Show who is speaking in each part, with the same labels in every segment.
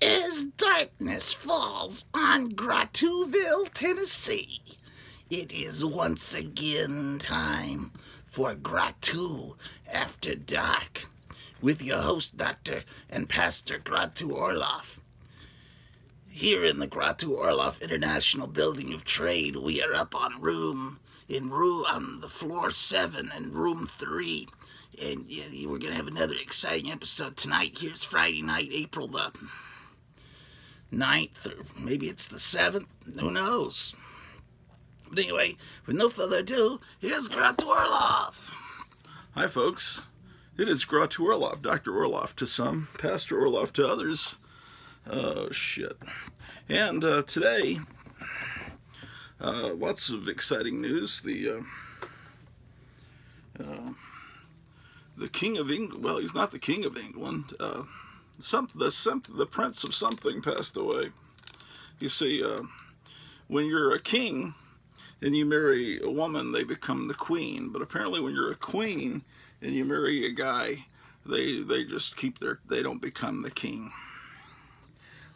Speaker 1: As darkness falls on Grottuville, Tennessee, it is once again time for Grottu After Dark with your host, Dr. and Pastor Grottu Orloff. Here in the Grottu Orloff International Building of Trade, we are up on room in room on the floor seven and room three. And yeah, we're gonna have another exciting episode tonight. Here's Friday night, April the 9th, or maybe it's the 7th. Who knows? But anyway, with no further ado, here's Grottu Orloff.
Speaker 2: Hi, folks. It is Grottu Orloff, Dr. Orloff to some, Pastor Orloff to others. Oh, shit. And uh, today, uh, lots of exciting news. The uh, uh the King of England, well, he's not the King of England. Uh, some, the, some, the Prince of something passed away. You see, uh, when you're a king, and you marry a woman, they become the queen. But apparently when you're a queen and you marry a guy, they they just keep their, they don't become the king.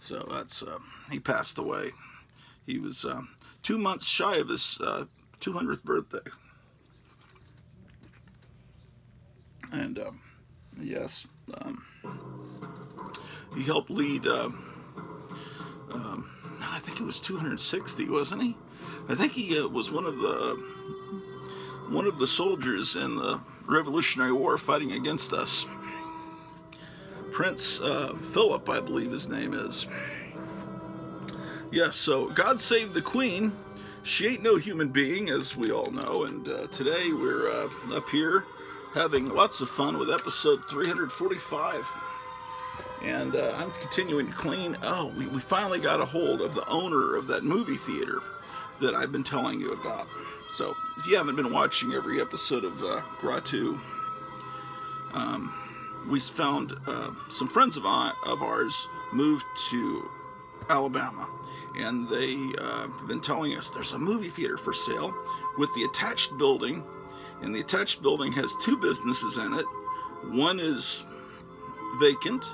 Speaker 2: So that's, uh, he passed away. He was uh, two months shy of his uh, 200th birthday. And um, yes, um, he helped lead, uh, um, I think it was 260, wasn't he? I think he uh, was one of the one of the soldiers in the Revolutionary War fighting against us. Prince uh, Philip, I believe his name is. Yes, so God Save the Queen. She ain't no human being, as we all know, and uh, today we're uh, up here having lots of fun with episode 345. And uh, I'm continuing to clean. Oh, we, we finally got a hold of the owner of that movie theater that I've been telling you about. So if you haven't been watching every episode of uh, Grottu, um, we found uh, some friends of, of ours moved to Alabama, and they uh, have been telling us there's a movie theater for sale with the attached building, and the attached building has two businesses in it. One is vacant,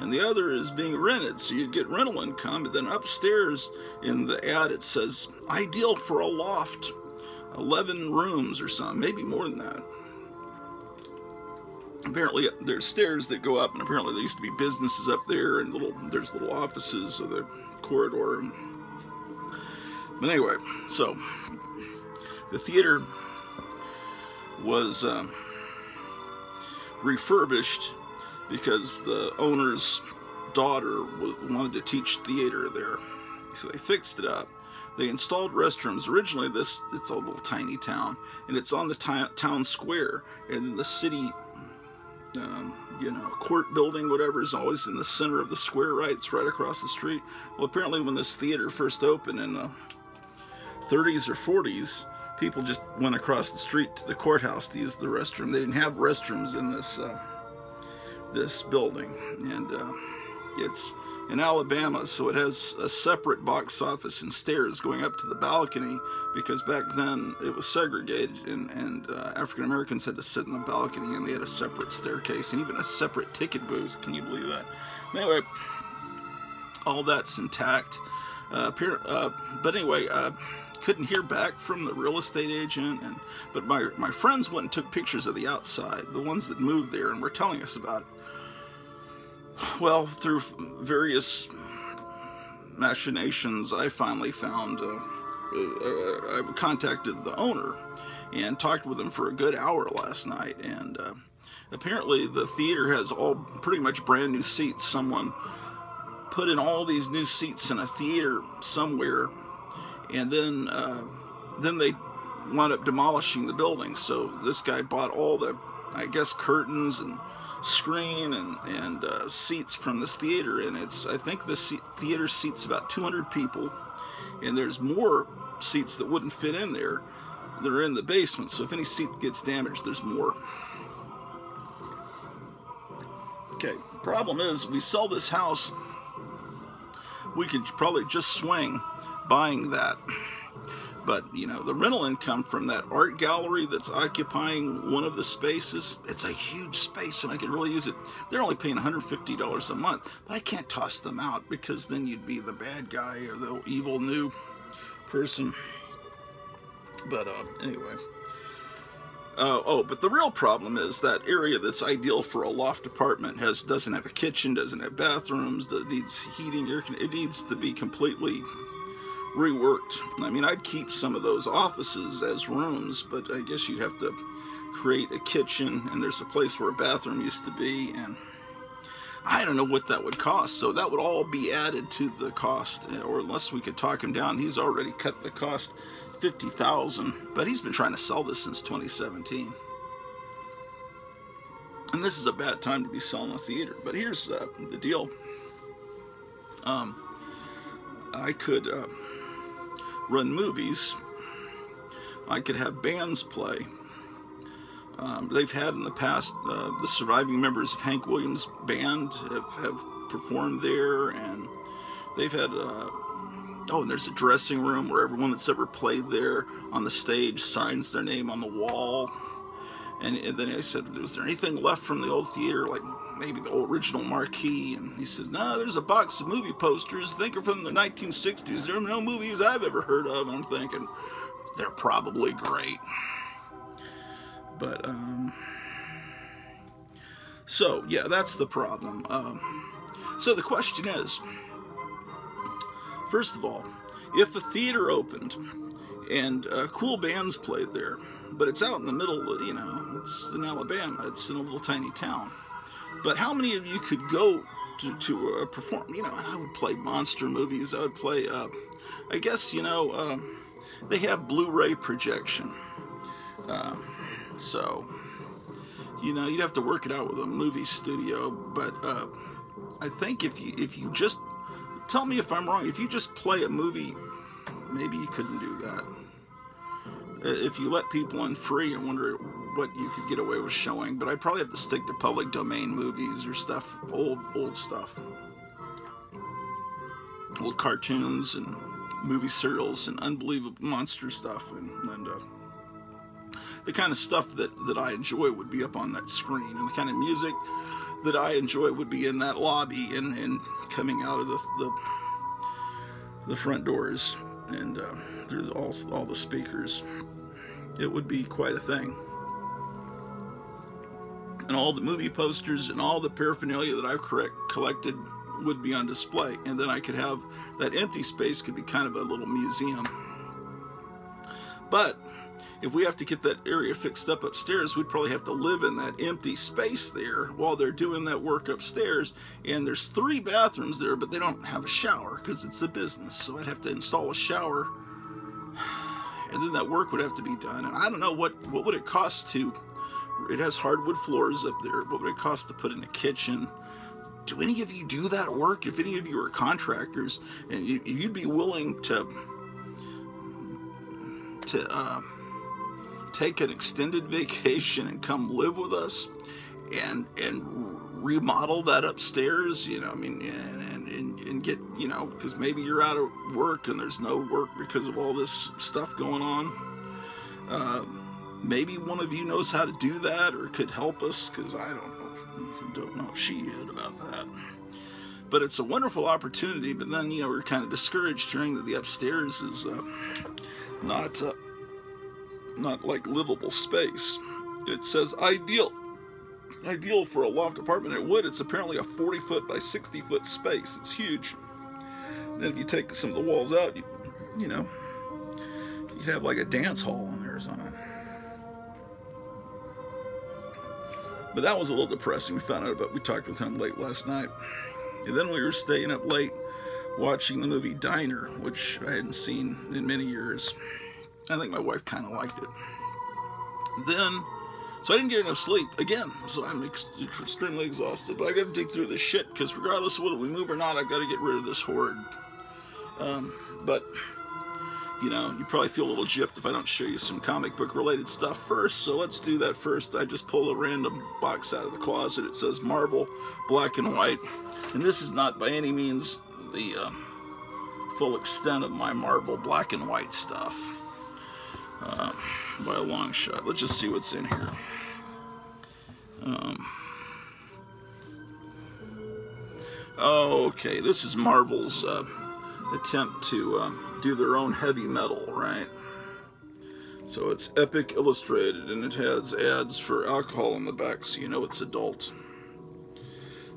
Speaker 2: and the other is being rented, so you get rental income. And then upstairs in the ad, it says ideal for a loft, 11 rooms or something, maybe more than that. Apparently, there's stairs that go up, and apparently there used to be businesses up there, and little there's little offices of the corridor. But anyway, so the theater was um, refurbished because the owner's daughter wanted to teach theater there. So they fixed it up. They installed restrooms. Originally, this it's a little tiny town, and it's on the town square, and the city, um, you know, court building, whatever, is always in the center of the square, right? It's right across the street. Well, apparently, when this theater first opened in the 30s or 40s, people just went across the street to the courthouse to use the restroom. They didn't have restrooms in this. Uh, this building. And uh, it's in Alabama so it has a separate box office and stairs going up to the balcony because back then it was segregated and, and uh, African Americans had to sit in the balcony and they had a separate staircase and even a separate ticket booth. Can you believe that? Anyway all that's intact. Uh, uh but anyway uh, couldn't hear back from the real estate agent and but my my friends went and took pictures of the outside the ones that moved there and were telling us about it well, through various machinations, I finally found, uh, uh, I contacted the owner and talked with him for a good hour last night. And uh, apparently, the theater has all pretty much brand new seats. Someone put in all these new seats in a theater somewhere, and then uh, then they wound up demolishing the building. So this guy bought all the, I guess, curtains and screen and, and uh, seats from this theater and it's I think this theater seats about 200 people and there's more seats that wouldn't fit in there that are in the basement so if any seat gets damaged there's more. Okay problem is we sell this house we could probably just swing buying that But, you know, the rental income from that art gallery that's occupying one of the spaces, it's a huge space and I could really use it. They're only paying $150 a month, but I can't toss them out because then you'd be the bad guy or the evil new person. But uh, anyway. Uh, oh, but the real problem is that area that's ideal for a loft apartment has doesn't have a kitchen, doesn't have bathrooms, needs heating, air. It needs to be completely reworked. I mean, I'd keep some of those offices as rooms, but I guess you'd have to create a kitchen, and there's a place where a bathroom used to be, and I don't know what that would cost. So that would all be added to the cost, or unless we could talk him down, he's already cut the cost 50,000, but he's been trying to sell this since 2017. And this is a bad time to be selling a theater, but here's uh, the deal. Um, I could uh, run movies. I could have bands play. Um, they've had in the past, uh, the surviving members of Hank Williams' band have, have performed there, and they've had, uh, oh, and there's a dressing room where everyone that's ever played there on the stage signs their name on the wall. And, and, then I said, was there anything left from the old theater, like maybe the original marquee? And he says, no, there's a box of movie posters. I think are from the 1960s. There are no movies I've ever heard of. And I'm thinking, they're probably great. But, um, so, yeah, that's the problem. Um, so the question is, first of all, if the theater opened and uh, cool bands played there, but it's out in the middle, you know, it's in Alabama, it's in a little tiny town. But how many of you could go to, to uh, perform? You know, I would play monster movies, I would play, uh, I guess, you know, uh, they have Blu-ray projection. Uh, so, you know, you'd have to work it out with a movie studio, but uh, I think if you, if you just, tell me if I'm wrong, if you just play a movie, maybe you couldn't do that if you let people in free, I wonder what you could get away with showing. But I'd probably have to stick to public domain movies or stuff, old old stuff, old cartoons and movie serials and unbelievable monster stuff, and, and uh, the kind of stuff that that I enjoy would be up on that screen, and the kind of music that I enjoy would be in that lobby and, and coming out of the, the the front doors and uh, all, all the speakers. It would be quite a thing. And all the movie posters and all the paraphernalia that I've correct, collected would be on display. And then I could have that empty space could be kind of a little museum. But if we have to get that area fixed up upstairs, we'd probably have to live in that empty space there while they're doing that work upstairs. And there's three bathrooms there, but they don't have a shower because it's a business. So I'd have to install a shower. And then that work would have to be done. And I don't know what, what would it cost to, it has hardwood floors up there. What would it cost to put in a kitchen? Do any of you do that work? If any of you are contractors and you, you'd be willing to, to, uh, take an extended vacation and come live with us and and remodel that upstairs you know i mean and and, and get you know because maybe you're out of work and there's no work because of all this stuff going on uh, maybe one of you knows how to do that or could help us because i don't know don't know if she did about that but it's a wonderful opportunity but then you know we're kind of discouraged hearing that the upstairs is uh, not uh, not like livable space. It says ideal. Ideal for a loft apartment at Wood, it's apparently a 40 foot by 60 foot space. It's huge. And then if you take some of the walls out, you, you know, you have like a dance hall in there or something. But that was a little depressing. We found out about, we talked with him late last night. And then we were staying up late watching the movie Diner, which I hadn't seen in many years. I think my wife kind of liked it. Then, so I didn't get enough sleep again. So I'm ex extremely exhausted. But I got to dig through this shit because regardless of whether we move or not, I've got to get rid of this hoard. Um, but you know, you probably feel a little gypped if I don't show you some comic book related stuff first. So let's do that first. I just pull a random box out of the closet. It says Marvel, black and white, and this is not by any means the uh, full extent of my Marvel black and white stuff. uh, by a long shot. Let's just see what's in here. Um, okay. This is Marvel's uh, attempt to um, do their own heavy metal, right? So it's Epic Illustrated, and it has ads for alcohol on the back, so you know it's adult.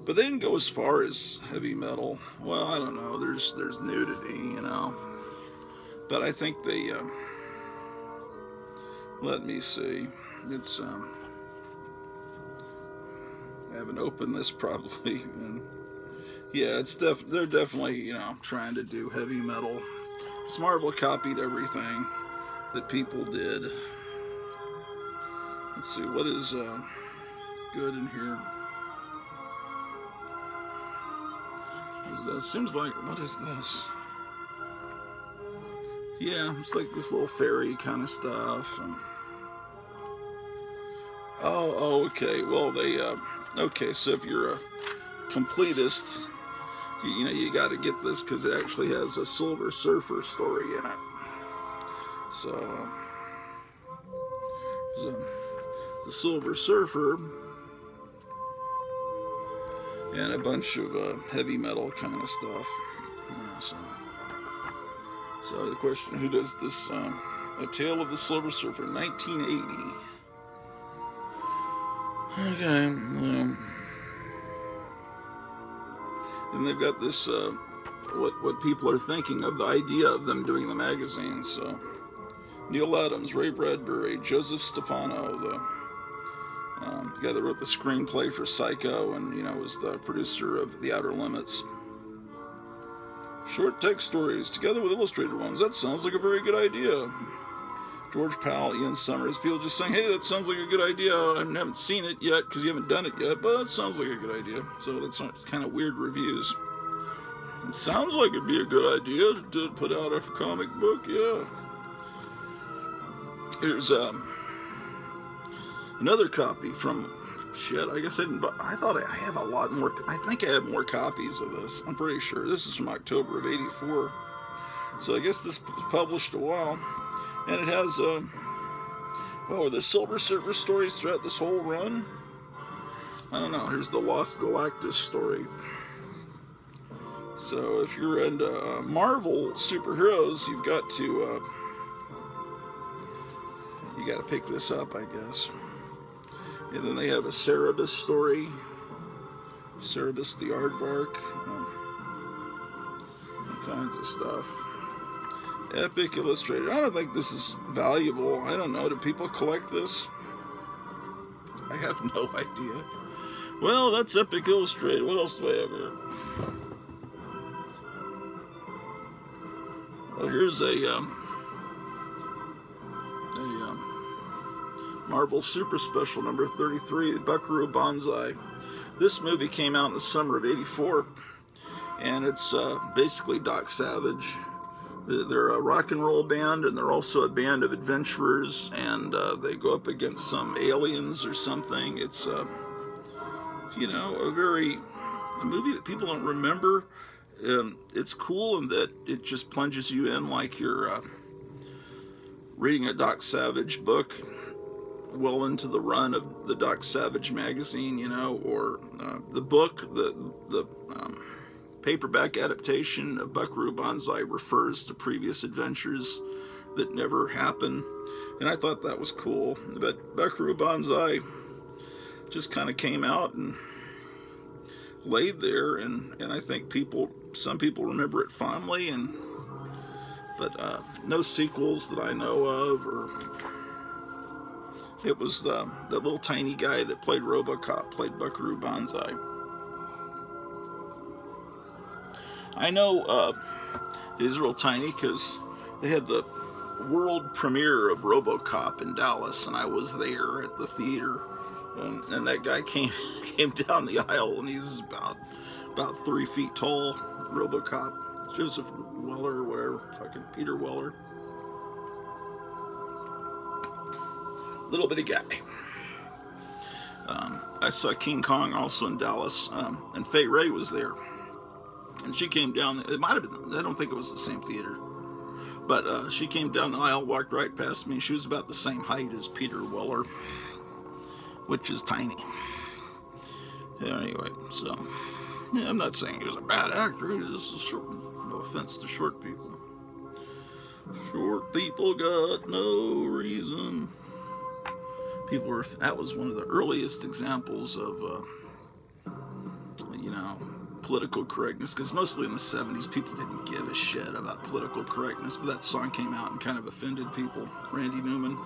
Speaker 2: But they didn't go as far as heavy metal. Well, I don't know. There's there's nudity, you know. But I think they. Uh, let me see. It's um. I haven't opened this probably. And yeah, it's def. They're definitely you know trying to do heavy metal. Marvel copied everything that people did. Let's see what is uh, good in here. That seems like what is this? Yeah, it's like this little fairy kind of stuff. And, oh, oh, okay. Well, they uh, okay. So if you're a completist, you, you know you got to get this because it actually has a Silver Surfer story in it. So, so the Silver Surfer and a bunch of uh, heavy metal kind of stuff. Yeah, so, so the question: Who does this? Uh, a Tale of the Silver Surfer, 1980. Okay. Um, and they've got this. Uh, what what people are thinking of the idea of them doing the magazine. So. Neal Adams, Ray Bradbury, Joseph Stefano, the um, guy that wrote the screenplay for Psycho and, you know, was the producer of The Outer Limits. Short text stories together with illustrated ones. That sounds like a very good idea. George Pal, Ian Sommers, people just saying, hey, that sounds like a good idea. I haven't seen it yet because you haven't done it yet, but that sounds like a good idea. So that's kind of weird reviews. It sounds like it'd be a good idea to put out a comic book, yeah. Here's um, another copy from shit. I guess I didn't. But I thought I have a lot more. I think I have more copies of this. I'm pretty sure this is from October of '84. So I guess this was published a while, and it has uh, oh, the Silver Surfer stories throughout this whole run. I don't know. Here's the Lost Galactus story. So if you're into uh, Marvel superheroes, you've got to. Uh, you got to pick this up, I guess. And then they have a Cerebus story. Cerebus the Aardvark. Um, all kinds of stuff. Epic Illustrated. I don't think this is valuable. I don't know. Do people collect this? I have no idea. Well, that's Epic Illustrated. What else do I have here? Well, here's a um, Marvel Super Special number 33, Buckaroo Banzai. This movie came out in the summer of 84, and it's uh, basically Doc Savage. They're a rock and roll band, and they're also a band of adventurers, and uh, they go up against some aliens or something. It's, uh, you know, a very, a movie that people don't remember. Um, it's cool in that it just plunges you in like you're uh, reading a Doc Savage book well into the run of the Doc Savage magazine, you know, or uh, the book, the the um, paperback adaptation of Buckaroo Banzai refers to previous adventures that never happened, and I thought that was cool. But Buckaroo Banzai just kind of came out and laid there, and and I think people, some people remember it fondly, and but uh, no sequels that I know of or it was the, the little tiny guy that played Robocop, played Buckaroo Banzai. I know uh, he's real tiny because they had the world premiere of Robocop in Dallas, and I was there at the theater. And, and that guy came came down the aisle, and he's about about three feet tall. Robocop, Joseph Weller whatever, fucking Peter Weller. little bitty guy. Um, I saw King Kong also in Dallas, um, and Fay Wray was there. And she came down, it might have been, I don't think it was the same theater. But uh, she came down the aisle, walked right past me. She was about the same height as Peter Weller, which is tiny. Anyway, so yeah, I'm not saying he was a bad actor. Just a short. No offense to short people. Short people got no reason. People were. That was one of the earliest examples of, uh, you know, political correctness. Because mostly in the '70s, people didn't give a shit about political correctness. But that song came out and kind of offended people. Randy Newman.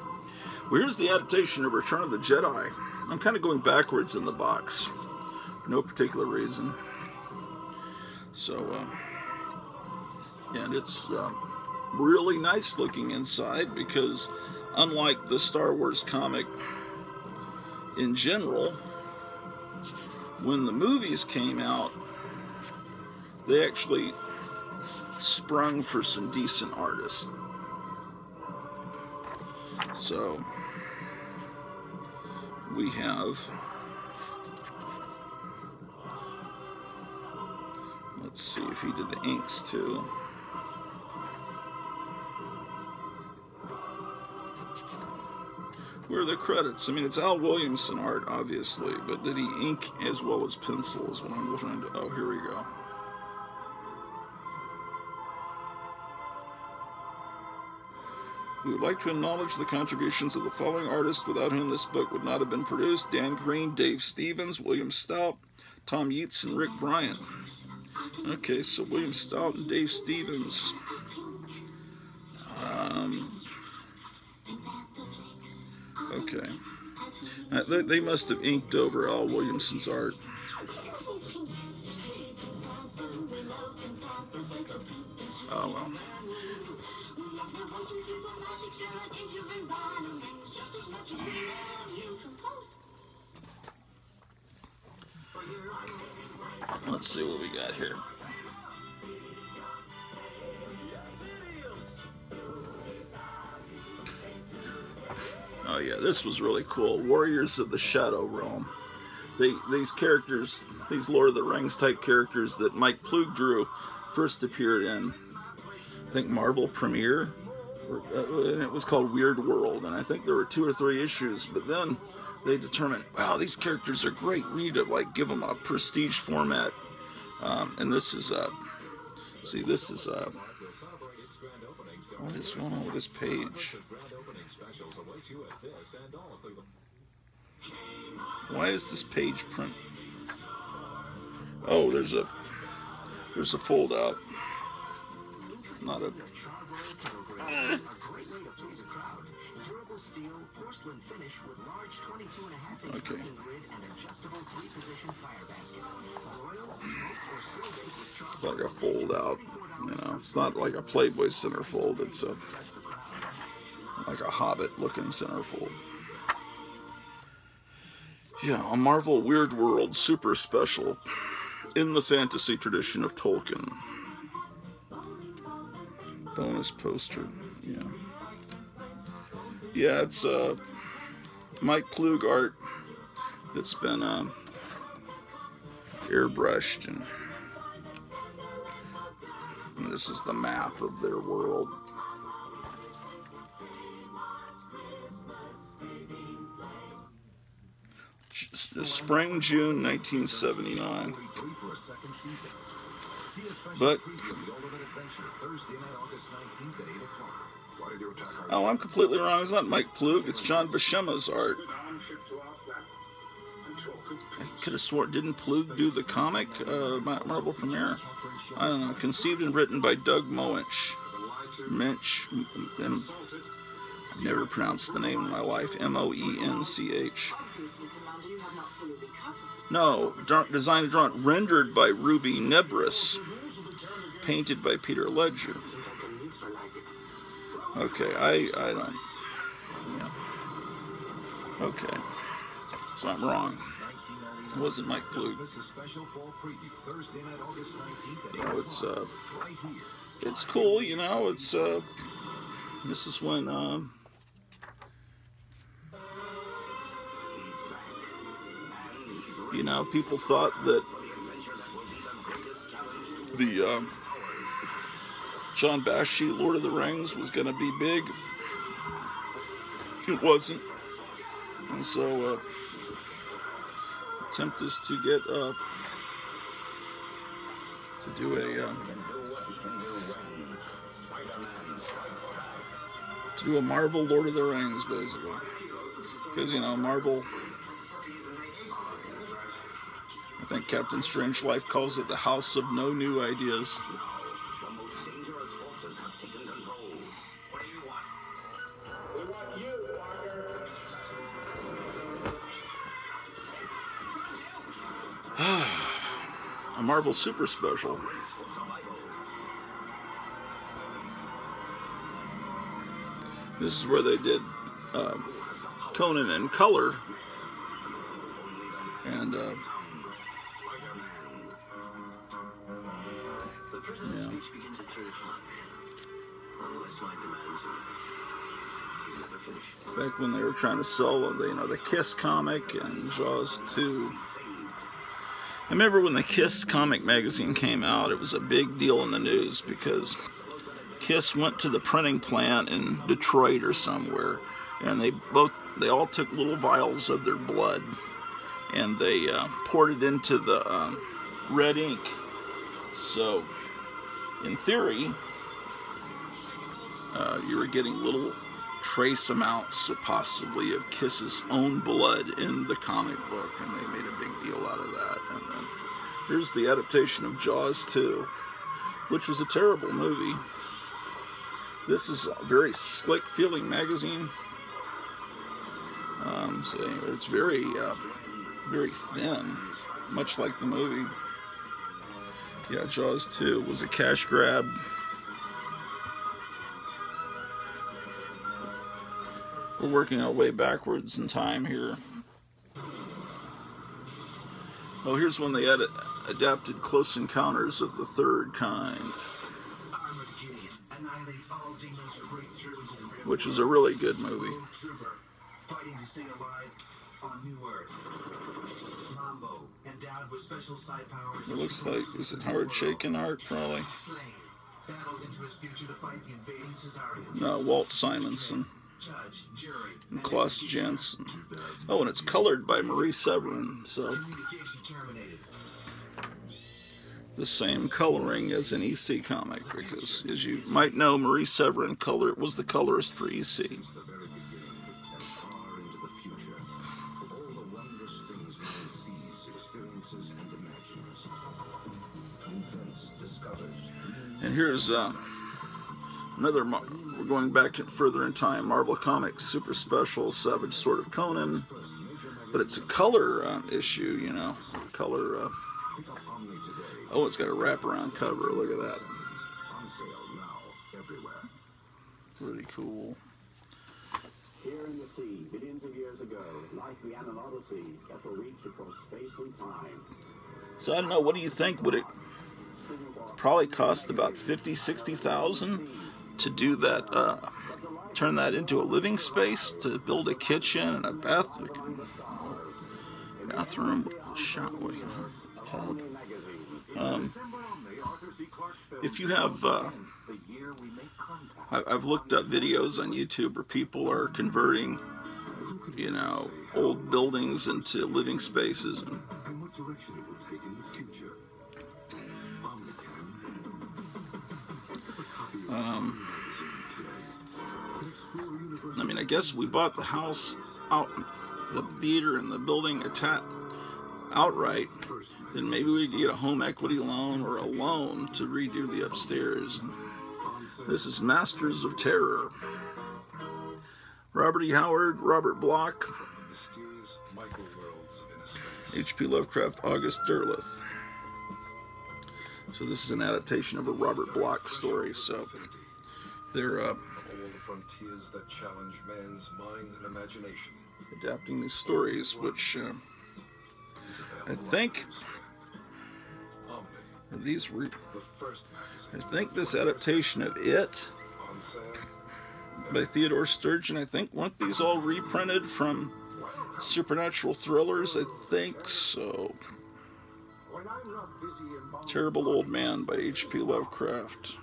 Speaker 2: Well, here's the adaptation of Return of the Jedi. I'm kind of going backwards in the box for no particular reason. So, uh, and it's uh, really nice looking inside because, unlike the Star Wars comic in general, when the movies came out, they actually sprung for some decent artists. So, we have Let's see if he did the inks too. Where are the credits? I mean, it's Al Williamson art, obviously, but did he ink as well as pencil is what I'm trying to... Oh, here we go. We would like to acknowledge the contributions of the following artists without whom this book would not have been produced. Dan Green, Dave Stevens, William Stout, Tom Yeates, and Rick Bryant. Okay, so William Stout and Dave Stevens. Um, okay. Uh, they, they must have inked over Al Williamson's art. Oh well. Let's see what we got here. Oh yeah, this was really cool. Warriors of the Shadow Realm. They, these characters, these Lord of the Rings type characters that Mike Ploog drew, first appeared in, I think Marvel Premiere, and it was called Weird World, and I think there were two or three issues. But then they determined, wow, these characters are great. We need to like give them a prestige format. Um, and this is, uh, see, this is, uh, what is going on with this page? Why is this page print? Oh, there's a, there's a fold out. Not a, uh, steel porcelain finish with large 22 and a half inch okay. grid and adjustable three position fire basket. Broil, smoke, or still bake with It's like a fold out, you know. It's not like a Playboy centerfold. It's a like a Hobbit looking centerfold. Yeah, a Marvel Weird World super special in the fantasy tradition of Tolkien. Bonus poster, yeah. Yeah, it's uh, Mike Ploog art that's been uh, airbrushed, and, and this is the map of their world. Spring, June 1979. But Oh, I'm completely wrong. It's not Mike Ploog. It's John Buscema's art. I could have sworn, didn't Ploog do the comic, uh, Marvel Premiere? I don't know. Conceived and written by Doug Moench. Mench. I've never pronounced the name in my life. M-O-E-N-C-H. No, designed and drawn, rendered by Rudy Nebres, painted by Peter Ledger. Okay, I, I don't, yeah. Okay, so I'm wrong. It wasn't Mike Ploog. You know, it's, uh, it's cool, you know, it's, uh, this is when, um, you know, people thought that the, um, John Bakshi, Lord of the Rings, was going to be big. It wasn't. And so, uh, attempt is to get, uh, to do a, um, to do a Marvel Lord of the Rings, basically. Because, you know, Marvel, I think Captain Strange Life calls it the House of No New Ideas. a Marvel Super Special. This is where they did uh, Conan in color. And, uh. Back when they were trying to sell, you know, the Kiss comic and Jaws 2. I remember when the Kiss comic magazine came out, it was a big deal in the news because Kiss went to the printing plant in Detroit or somewhere, and they both they all took little vials of their blood, and they uh, poured it into the um, red ink. So, in theory, uh, you were getting little trace amounts, possibly, of Kiss's own blood in the comic book, and they made a big deal out of that. And then here's the adaptation of Jaws 2, which was a terrible movie. This is a very slick feeling magazine. Um, so anyway, it's very, uh, very thin, much like the movie. Yeah, Jaws 2 was a cash grab. We're working our way backwards in time here. Oh, here's when they ad adapted Close Encounters of the Third Kind. Which is a really good movie. It looks like, is it Howard Chaykin art, probably? No, Walt Simonson Klaus Janson. Oh, and it's colored by Marie Severin, so the same coloring as an EC comic, because as you might know, Marie Severin color was the colorist for EC. And here's uh, another we're going back further in time. Marvel Comics Super Special Savage Sword of Conan. But it's a color uh, issue, you know. Color. Uh, oh, it's got a wraparound cover. Look at that. Pretty cool.
Speaker 3: Here in the sea, billions of years ago, like the Anon Odyssey, kept a reach across space and time.
Speaker 2: So I don't know. What do you think? Would it probably cost about fifty, sixty thousand? To do that, uh, turn that into a living space, to build a kitchen and a bath, bathroom with a shower, you know, tub. Um, if you have, uh, I've looked up videos on YouTube where people are converting, you know, old buildings into living spaces. And, um, I mean, I guess we bought the house out, the theater and the building attached outright. Then maybe we could get a home equity loan or a loan to redo the upstairs. This is Masters of Terror. Robert E. Howard, Robert Bloch, H.P. Lovecraft, August Derleth. So this is an adaptation of a Robert Bloch story. So they're uh, frontiers that challenge man's mind and imagination. Adapting these stories, which uh, I think these were. I think this adaptation of It by Theodore Sturgeon. I think weren't these all reprinted from Supernatural Thrillers? I think so. Terrible Old Man by H.P. Lovecraft.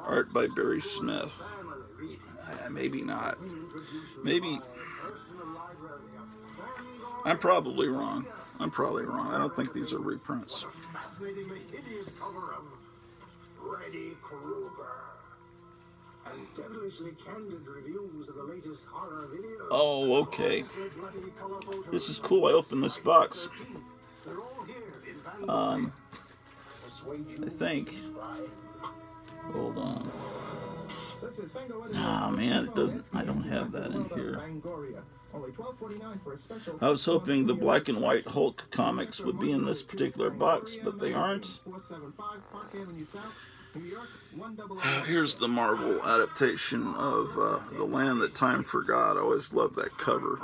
Speaker 2: art by Barry Smith. Maybe not. Maybe. I'm probably wrong. I'm probably wrong. I don't think these are reprints.
Speaker 3: Fascinatingly hideous cover of Freddy Krueger. And devilishly candid reviews of the latest horror videos.
Speaker 2: Oh, okay. This is cool. I opened this box. Um, I think. Hold on. Ah, man, it doesn't. I don't have that in here.
Speaker 4: Fangoria. Only $12.49 for a special
Speaker 2: I was hoping the black and white Hulk comics would be in this particular box, but they aren't.
Speaker 4: 475 Park Avenue South, New York, 100.
Speaker 2: Here's the Marvel adaptation of uh, The Land That Time Forgot. I always love that cover.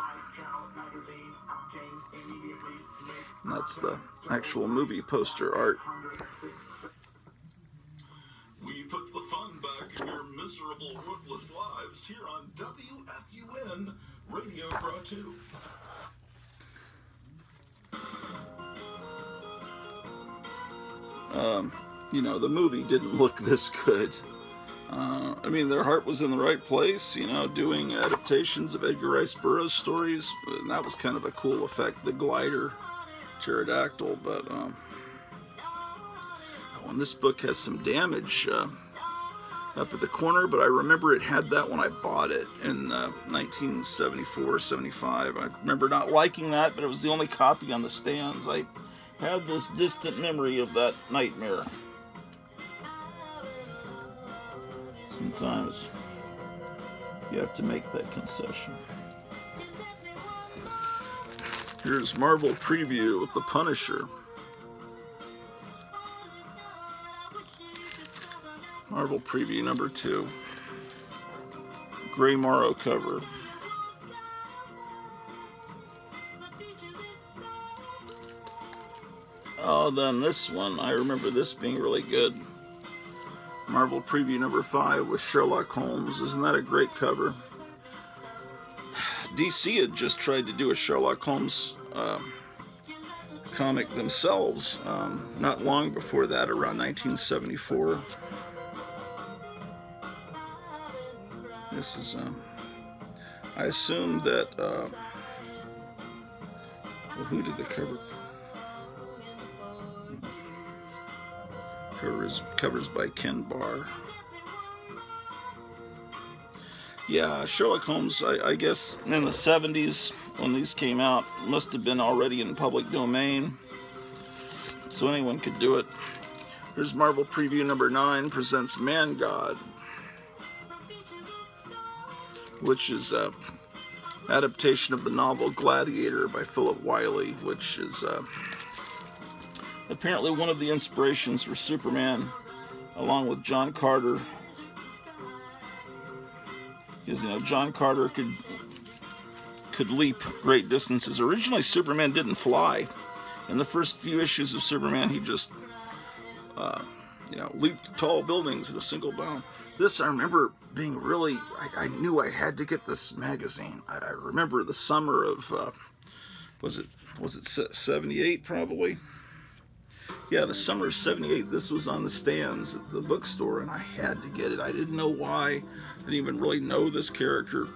Speaker 2: And that's the actual movie poster art.
Speaker 5: WFUN Radio Pro 2.
Speaker 2: Um, you know, the movie didn't look this good. Uh, I mean, their heart was in the right place, you know, doing adaptations of Edgar Rice Burroughs stories. And that was kind of a cool effect, the glider pterodactyl. But um, oh, and this book has some damage uh, up at the corner, but I remember it had that when I bought it in uh, 1974 75. I remember not liking that, but it was the only copy on the stands. I had this distant memory of that nightmare. Sometimes you have to make that concession. Here's Marvel Preview with the Punisher. Marvel Preview number two. Gray Morrow cover. Oh, then this one, I remember this being really good. Marvel Preview number five with Sherlock Holmes. Isn't that a great cover? DC had just tried to do a Sherlock Holmes um, comic themselves um, not long before that, around 1974. This is, um, I assume that, uh, well, who did the cover? Covers, covers by Ken Barr. Yeah, Sherlock Holmes, I, I guess in the 70s when these came out, must have been already in public domain. So anyone could do it. Here's Marvel Preview number 9 presents Man God, which is a adaptation of the novel Gladiator by Philip Wylie, which is uh, apparently one of the inspirations for Superman, along with John Carter. Because you know John Carter could could leap great distances. Originally, Superman didn't fly. In the first few issues of Superman, he just uh, you know leaped tall buildings in a single bound. This I remember being really. I, I knew I had to get this magazine. I, I remember the summer of uh, was it was it '78 probably yeah, the summer of 78, this was on the stands at the bookstore, and I had to get it. I didn't know why. I didn't even really know this character.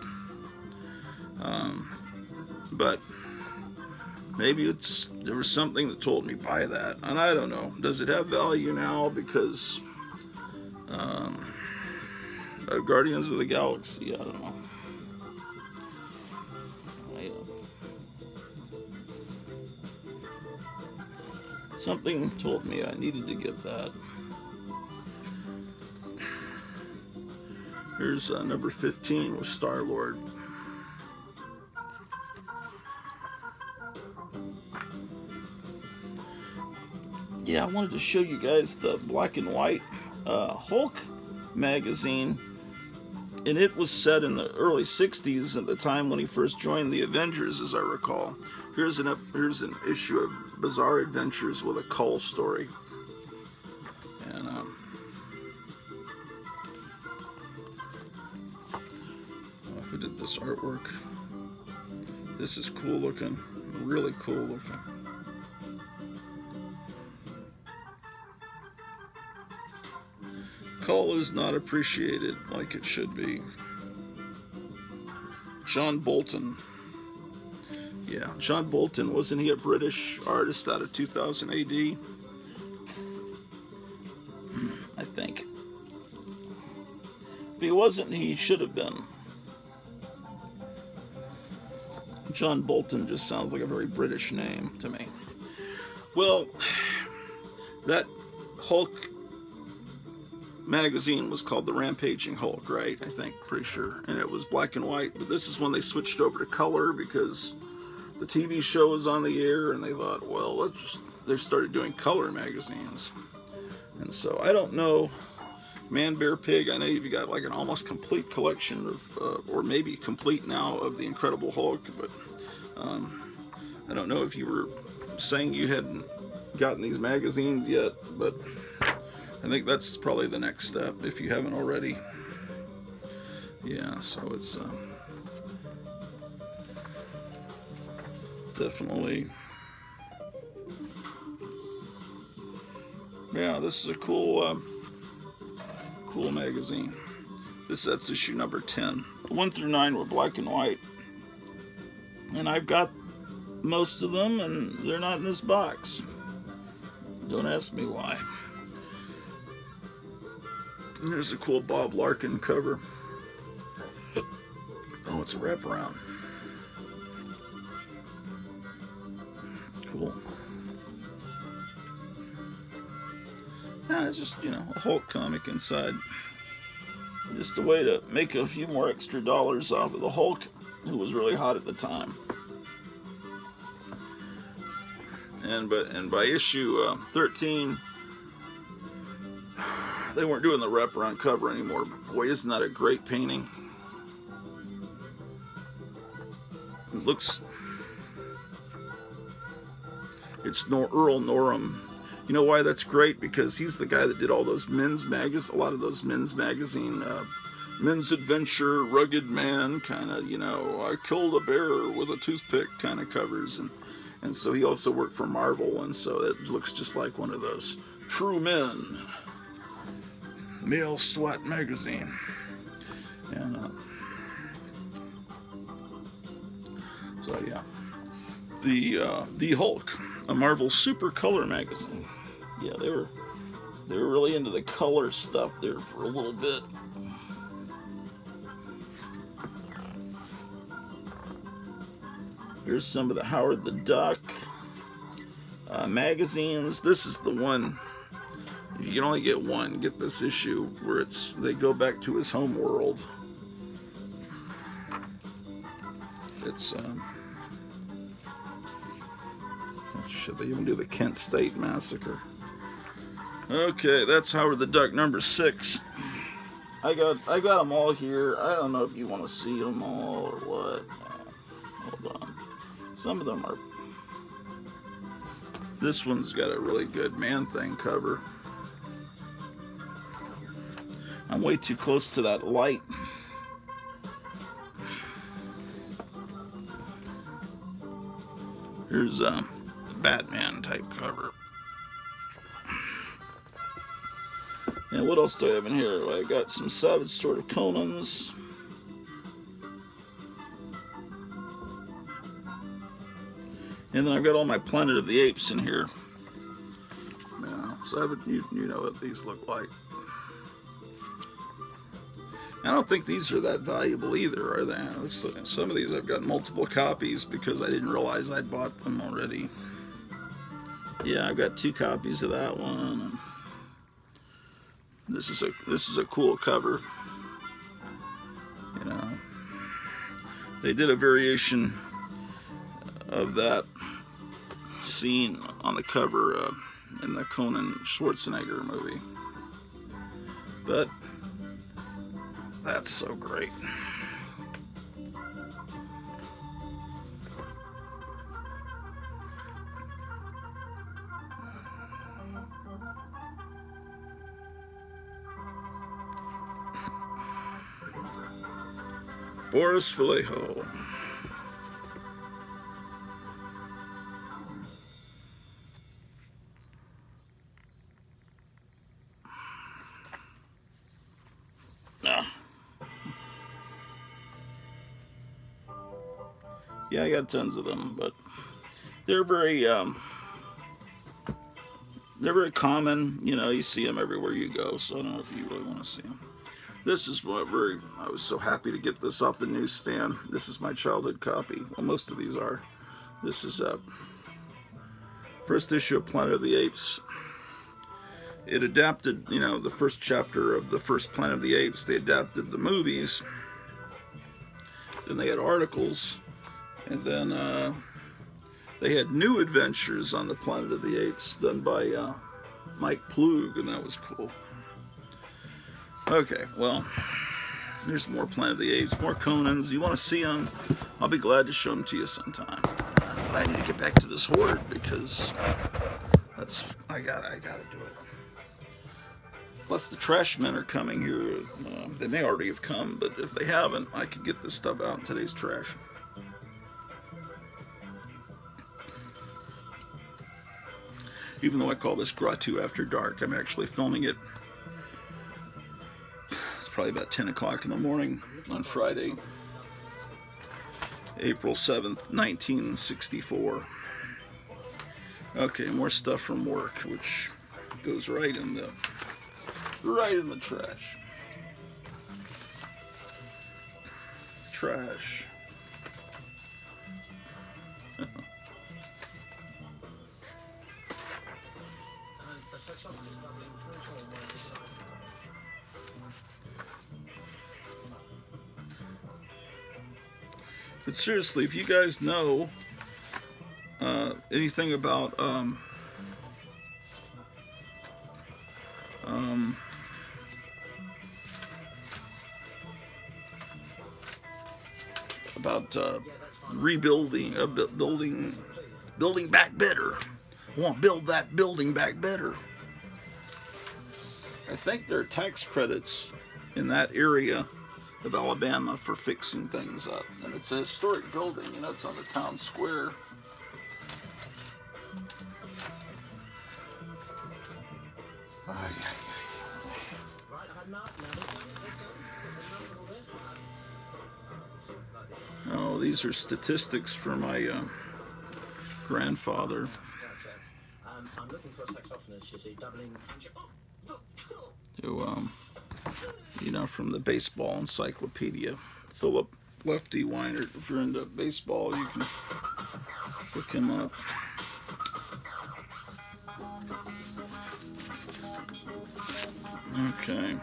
Speaker 2: Um, but maybe it's there was something that told me buy that, and I don't know. Does it have value now because um, of Guardians of the Galaxy? I don't know. I, uh, Something told me I needed to get that. Here's uh, number 15 with Star Lord. Yeah, I wanted to show you guys the black and white uh, Hulk magazine. And it was set in the early 60s at the time when he first joined the Avengers, as I recall. Here's an, here's an issue of Bizarre Adventures with a Kull story. And, um, who did this artwork? This is cool looking. Really cool looking. Kull is not appreciated like it should be. John Bolton. Yeah, John Bolton, wasn't he a British artist out of 2000 AD? Hmm, I think. If he wasn't, he should have been. John Bolton just sounds like a very British name to me. Well, that Hulk magazine was called The Rampaging Hulk, right? I think, pretty sure. And it was black and white. But this is when they switched over to color because the TV show was on the air and they thought, well, let's just, they started doing color magazines. And so I don't know, Man, Bear, Pig, I know you've got like an almost complete collection of, uh, or maybe complete now, of the Incredible Hulk, but um, I don't know if you were saying you hadn't gotten these magazines yet, but I think that's probably the next step if you haven't already. Yeah, so it's uh, definitely. Yeah, this is a cool, uh, cool magazine. This that's issue number 10. One through nine were black and white, and I've got most of them, and they're not in this box. Don't ask me why. There's a cool Bob Larkin cover. Oh, it's a wraparound. Cool. Yeah, it's just, you know, a Hulk comic inside. Just a way to make a few more extra dollars off of the Hulk, who was really hot at the time. And but and by issue uh, 13, they weren't doing the wraparound cover anymore. Boy, isn't that a great painting? It looks. It's Nor Earl Norem. You know why that's great? Because he's the guy that did all those men's magazines, a lot of those men's magazine, uh, men's adventure, rugged man kind of, you know, I killed a bear with a toothpick kind of covers. And, and so he also worked for Marvel, and so it looks just like one of those true men male SWAT magazine. And uh, so yeah, the uh, the Hulk, a Marvel Super Color magazine. Yeah, they were they were really into the color stuff there for a little bit. Here's some of the Howard the Duck uh, magazines. This is the one you can only get one. Get this issue where it's they go back to his home world. It's um, should they even do the Kent State massacre? Okay, that's Howard the Duck number six. I got I got them all here. I don't know if you want to see them all or what. hold on. Some of them are. This one's got a really good Man Thing cover. I'm way too close to that light. Here's a Batman type cover. And what else do I have in here? I got some Savage Sword of Conan's. And then I've got all my Planet of the Apes in here. Yeah, so you, you know what these look like. I don't think these are that valuable either, are they? Some of these I've got multiple copies because I didn't realize I'd bought them already. Yeah, I've got two copies of that one. This is a this is a cool cover. You know, they did a variation of that scene on the cover uh, in the Conan Schwarzenegger movie. But that's so great. Boris Vallejo. Ah. Yeah, I got tons of them, but they're very um, they're very common. You know, you see them everywhere you go. So I don't know if you really want to see them. This is what very. I was so happy to get this off the newsstand. This is my childhood copy. Well, most of these are. This is uh, first issue of Planet of the Apes. It adapted, you know, the first chapter of the first Planet of the Apes. They adapted the movies. Then they had articles, and then uh, they had new adventures on the Planet of the Apes done by uh, Mike Ploog, and that was cool. Okay, well, there's more Planet of the Apes, more Conans. You want to see them? I'll be glad to show them to you sometime. But I need to get back to this hoard because that's I got I got to do it. Plus, the trash men are coming here. Uh, they may already have come, but if they haven't, I could get this stuff out in today's trash. Even though I call this Grottu After Dark, I'm actually filming it. It's probably about 10 o'clock in the morning on Friday, April 7th, 1964. Okay, more stuff from work, which goes right in the right in the trash. Trash. But seriously, if you guys know uh, anything about um, um, about uh, rebuilding, uh, bu- building, building back better. I want to build that building back better. I think there are tax credits in that area of Alabama for fixing things up. And it's a historic building, you know, it's on the town square. Ay, ay, ay. Oh, these are statistics for my uh, grandfather.
Speaker 6: Um, I'm looking for a saxophonist, you see, doubling.
Speaker 2: who, um, you know, from the baseball encyclopedia, Philip Lefty Weinert. If you're into baseball, you can look him up. Okay.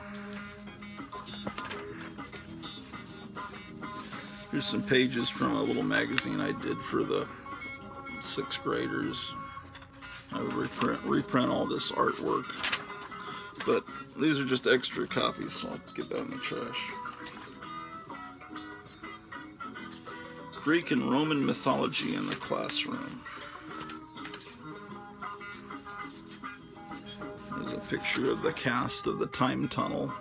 Speaker 2: Here's some pages from a little magazine I did for the sixth graders. I would reprint, reprint all this artwork. But these are just extra copies, so I'll get that in the trash. Greek and Roman mythology in the classroom. There's a picture of the cast of the time tunnel.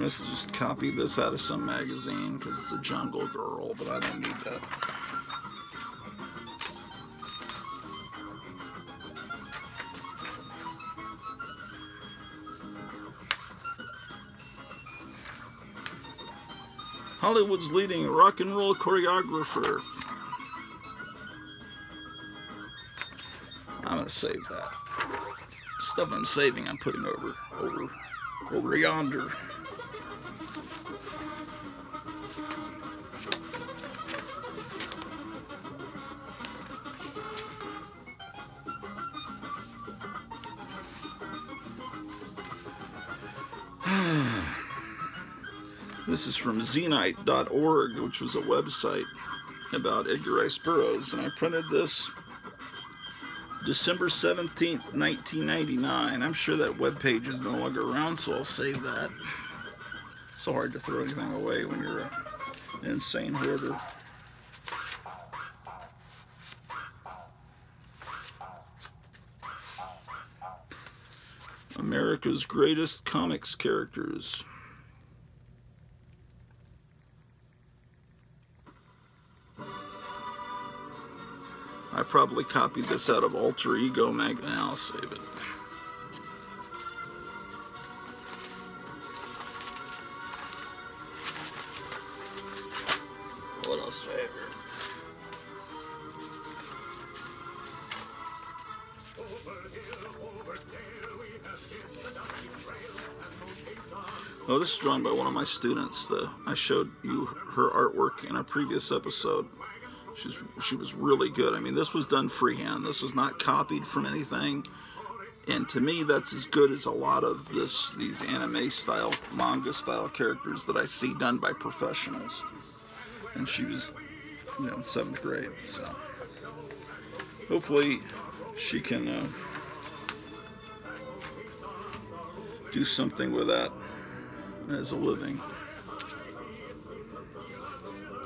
Speaker 2: I must have just copied this out of some magazine because it's a jungle girl, but I don't need that. Hollywood's leading rock and roll choreographer. I'm gonna save that. Stuff I'm saving, I'm putting over, over, over yonder. This is from zenite.org, which was a website about Edgar Rice Burroughs. And I printed this December 17th, 1999. I'm sure that web page is no longer around, so I'll save that. It's so hard to throw anything away when you're an insane hoarder. America's greatest comics characters. I probably copied this out of Alter Ego Mag. I'll save it. What else do I have here? Oh, this is drawn by one of my students. The, I showed you her artwork in a previous episode. She's she was really good. I mean, this was done freehand. This was not copied from anything. And to me, that's as good as a lot of this these anime style, manga style characters that I see done by professionals. And she was, you know, in seventh grade. So hopefully, she can uh, do something with that as a living.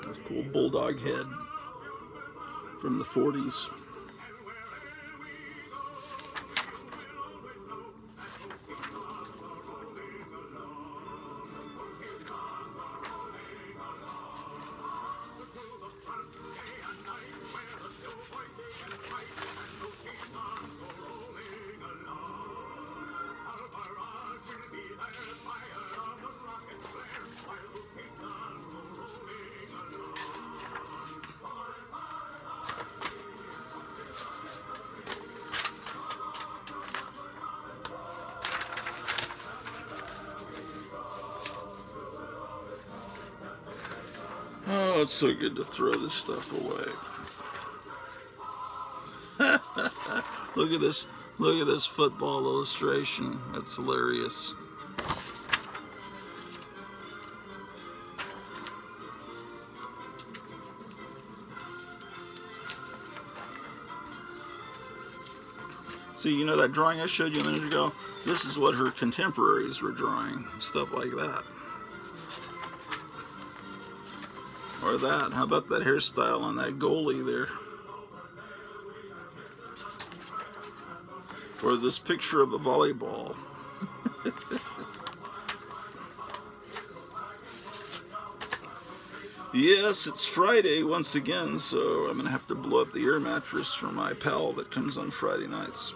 Speaker 2: That's cool bulldog head from the 40s. Oh, it's so good to throw this stuff away. look at this. Look at this football illustration. That's hilarious. See, you know that drawing I showed you a minute ago? This is what her contemporaries were drawing. Stuff like that. That. How about that hairstyle on that goalie there? Or this picture of a volleyball. yes, it's Friday once again, so I'm going to have to blow up the air mattress for my pal that comes on Friday nights.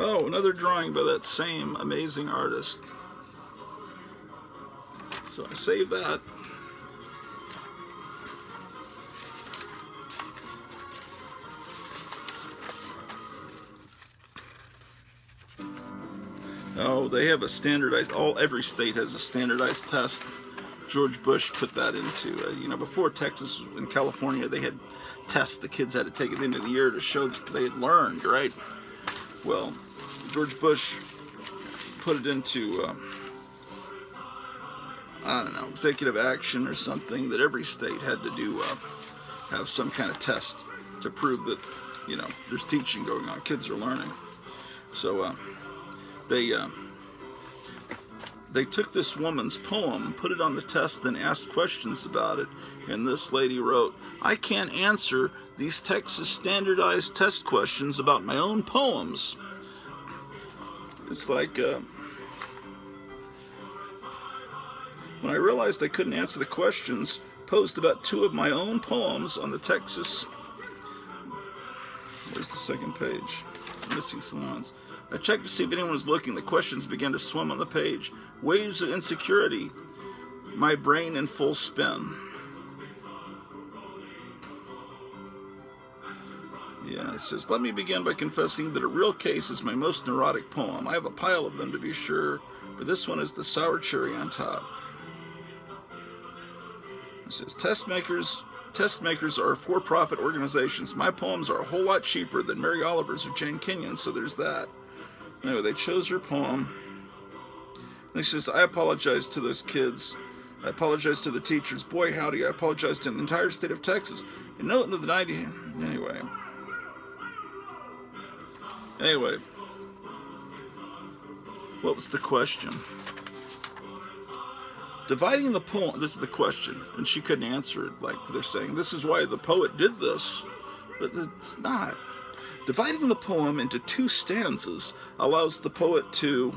Speaker 2: Oh, another drawing by that same amazing artist. So I saved that. Oh, they have a standardized, all, every state has a standardized test. George Bush put that into, uh, you know, before Texas and California, they had tests the kids had to take at the end of the year to show that they had learned, right? Well, George Bush put it into, uh, I don't know, executive action or something that every state had to do, uh, have some kind of test to prove that, you know, there's teaching going on, kids are learning. So uh, they uh, they took this woman's poem, put it on the test, then asked questions about it. And this lady wrote, I can't answer these Texas standardized test questions about my own poems. It's like, uh, when I realized I couldn't answer the questions posed about two of my own poems on the Texas, where's the second page? Missing some lines. I checked to see if anyone was looking. The questions began to swim on the page. Waves of insecurity. My brain in full spin. Yeah, it says, let me begin by confessing that a real case is my most neurotic poem. I have a pile of them to be sure, but this one is the sour cherry on top. It says, test makers, test makers are for-profit organizations. My poems are a whole lot cheaper than Mary Oliver's or Jane Kenyon's, so there's that. Anyway, they chose her poem. And he says, I apologize to those kids. I apologize to the teachers. Boy, howdy, I apologize to the entire state of Texas. And into the 90... Anyway. Anyway. What was the question? Dividing the poem, this is the question, and she couldn't answer it. Like they're saying, this is why the poet did this, but it's not. Dividing the poem into two stanzas allows the poet to,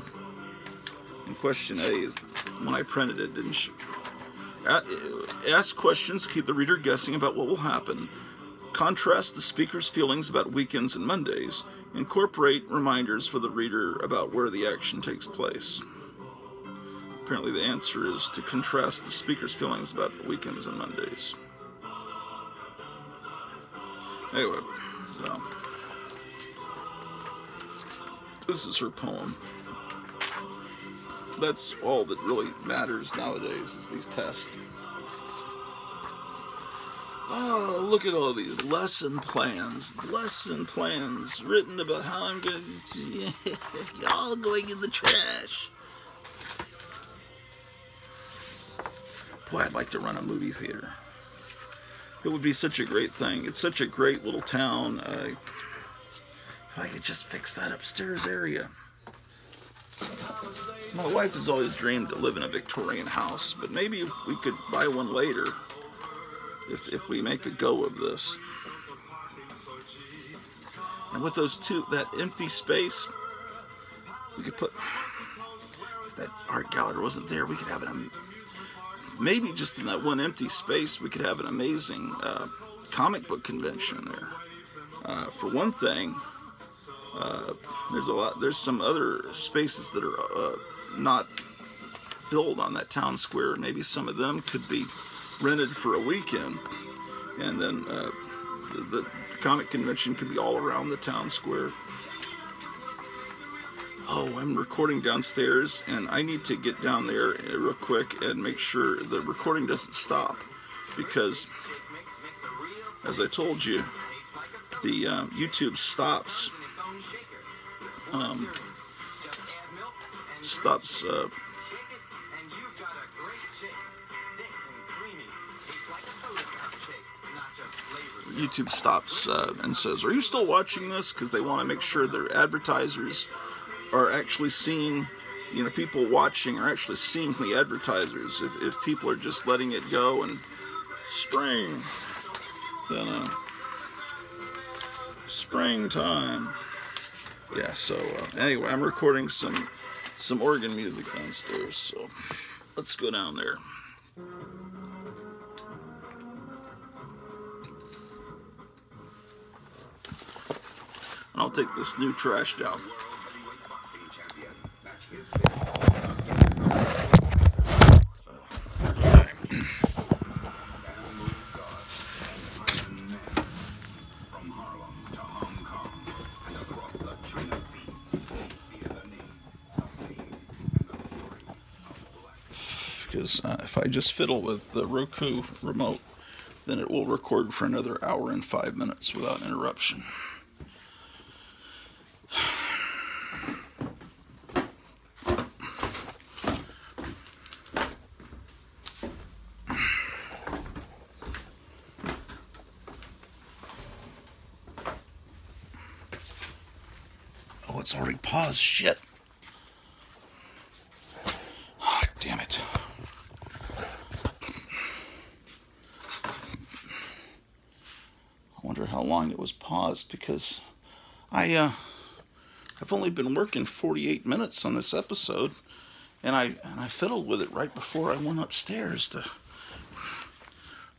Speaker 2: and question A is when I printed it, didn't she? Ask questions to keep the reader guessing about what will happen. Contrast the speaker's feelings about weekends and Mondays. Incorporate reminders for the reader about where the action takes place. apparently the answer is to contrast the speaker's feelings about weekends and Mondays. Anyway, so this is her poem. That's all that really matters nowadays is these tests. Oh, look at all these lesson plans. Lesson plans written about how I'm going to. all going in the trash. Boy, I'd like to run a movie theater. It would be such a great thing. It's such a great little town. Uh, if I could just fix that upstairs area. My wife has always dreamed to live in a Victorian house, but maybe we could buy one later if, if we make a go of this. And with those two, that empty space, we could put, if that art gallery wasn't there, we could have an, maybe just in that one empty space, we could have an amazing uh, comic book convention there. Uh, for one thing, uh, there's a lot, there's some other spaces that are uh, not filled on that town square. Maybe some of them could be rented for a weekend, and then uh, the, the comic convention could be all around the town square. Oh, I'm recording downstairs, and I need to get down there uh, real quick and make sure the recording doesn't stop, because, as I told you, the uh, YouTube stops um, stops uh, YouTube stops uh, and says, "Are you still watching this?" Because they want to make sure their advertisers are actually seeing, you know, people watching are actually seeing the advertisers. If, if people are just letting it go and spring, then uh, springtime. Yeah. So uh, anyway, I'm recording some some organ music downstairs. So let's go down there. I'll take this new trash down. Because uh, if I just fiddle with the Roku remote, then it will record for another hour and five minutes without interruption. Oh, it's already paused. Shit. Oh, damn it. I wonder how long it was paused because I uh I've only been working 48 minutes on this episode and I and I fiddled with it right before I went upstairs to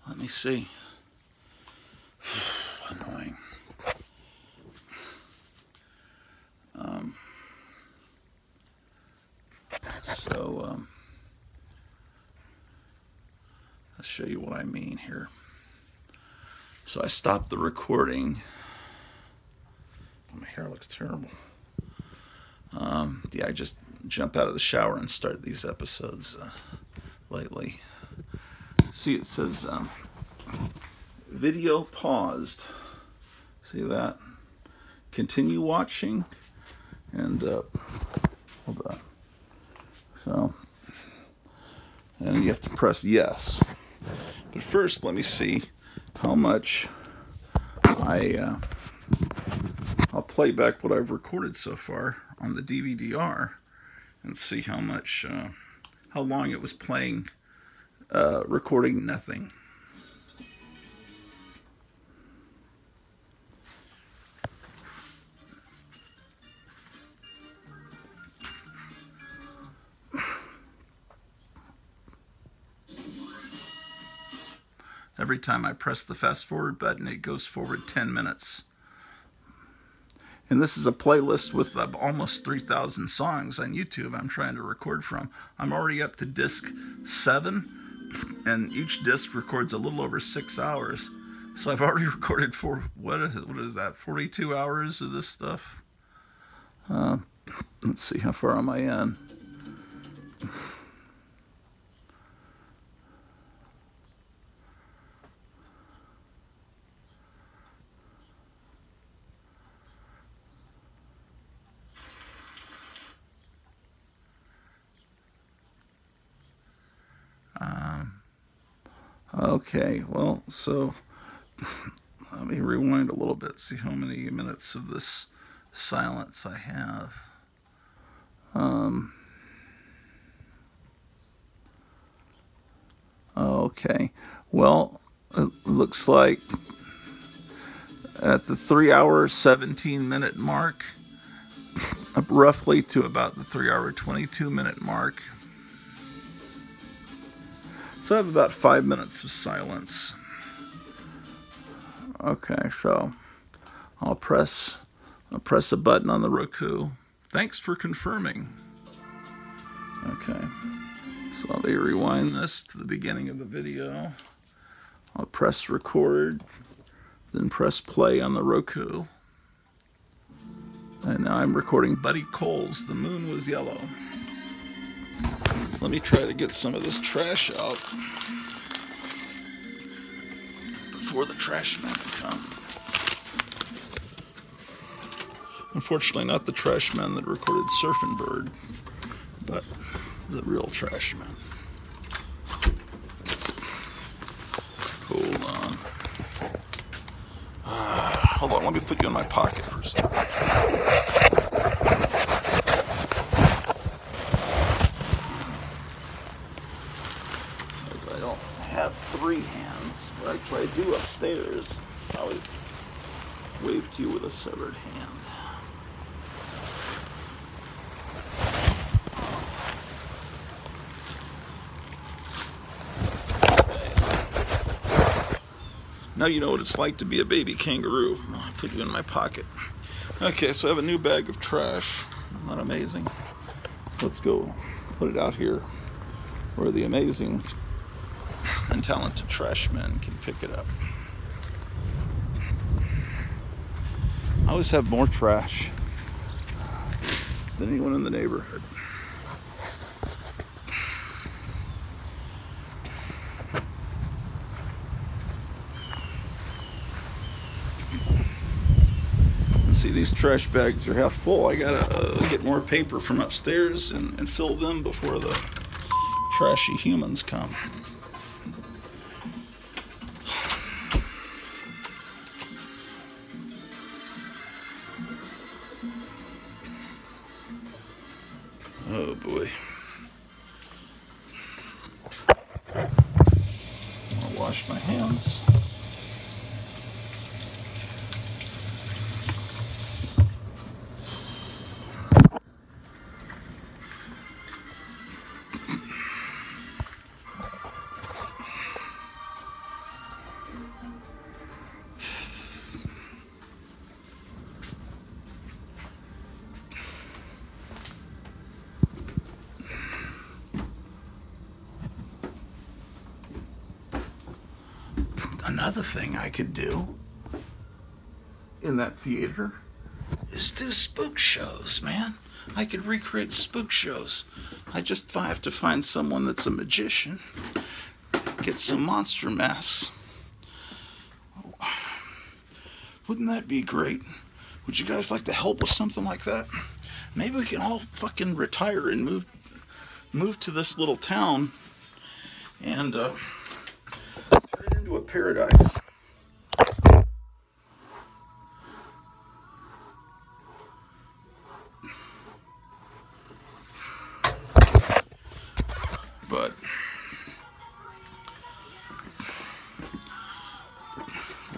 Speaker 2: let me see. Annoying. Um, so, um, I'll show you what I mean here. So I stopped the recording. My hair looks terrible. Um, yeah, I just jump out of the shower and start these episodes uh, lately. See, it says um, video paused. See that? Continue watching. And, uh, hold on. So, and you have to press yes. But first, let me see how much I, uh, play back what I've recorded so far on the DVD-R and see how much, uh, how long it was playing, uh, recording nothing. Every time I press the fast forward button, it goes forward 10 minutes. And this is a playlist with uh, almost 3,000 songs on YouTube I'm trying to record from. I'm already up to disc seven, and each disc records a little over six hours. So I've already recorded for what is? What is that? 42 hours of this stuff. Uh, let's see how far am I in. Okay, well, so let me rewind a little bit, see how many minutes of this silence I have. Um, okay, well, it looks like at the three hour 17 minute mark, up roughly to about the three hour 22 minute mark. So I have about five minutes of silence. Okay, so I'll press I'll press a button on the Roku. Thanks for confirming. Okay, so let me rewind this to the beginning of the video. I'll press record, then press play on the Roku. And now I'm recording Buddy Cole's The Moon Was Yellow. Let me try to get some of this trash out before the trash men come. Unfortunately, not the trash men that recorded Surfing Bird, but the real trash men. Hold on. Uh, hold on, let me put you in my pocket for a second. As I don't have three what I do upstairs, I always wave to you with a severed hand. Now you know what it's like to be a baby kangaroo. I'll put you in my pocket. Okay, so I have a new bag of trash. Not amazing. So let's go put it out here where the amazing and talented trash men can pick it up. I always have more trash than anyone in the neighborhood. See, these trash bags are half full. I gotta uh, get more paper from upstairs and, and fill them before the trashy humans come. Another thing I could do in that theater is do spook shows, man. I could recreate spook shows. I just have to find someone that's a magician, get some monster masks. Wouldn't that be great? Would you guys like to help with something like that? Maybe we can all fucking retire and move move to this little town and uh, turn it into a paradise. But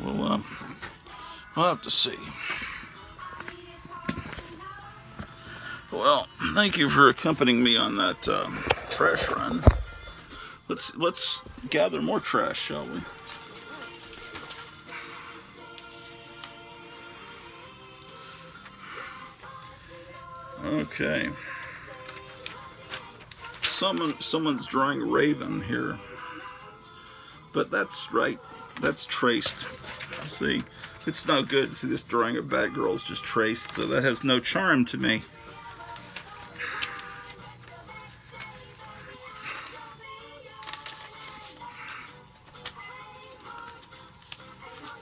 Speaker 2: we'll, uh, we'll have to see. Well, thank you for accompanying me on that um, trash run. Let's let's gather more trash, shall we? Okay. Someone, someone's drawing Raven here. But that's right. That's traced. See, it's no good. See, this drawing of Batgirl is just traced, so that has no charm to me.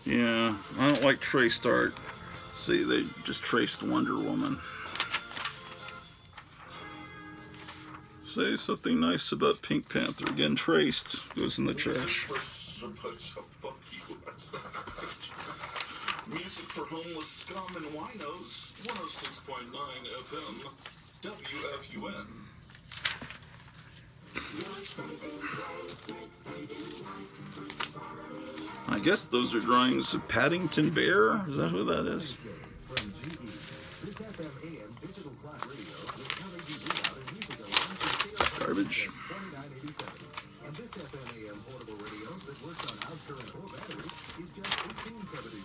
Speaker 2: Yeah, I don't like traced art. See, they just traced Wonder Woman. Say something nice about Pink Panther. Again, traced. Goes in the trash.
Speaker 5: Music for homeless scum and winos. 106.9 FM. WFUN.
Speaker 2: I guess those are drawings of Paddington Bear. Is that who that is?
Speaker 4: From GE, this FM AM digital clock radio with LED readout and music alarm for CRS
Speaker 2: Garbage.
Speaker 4: 2987. And this FM AM portable radio that works on house current or battery is just 1877. Special Mother's Day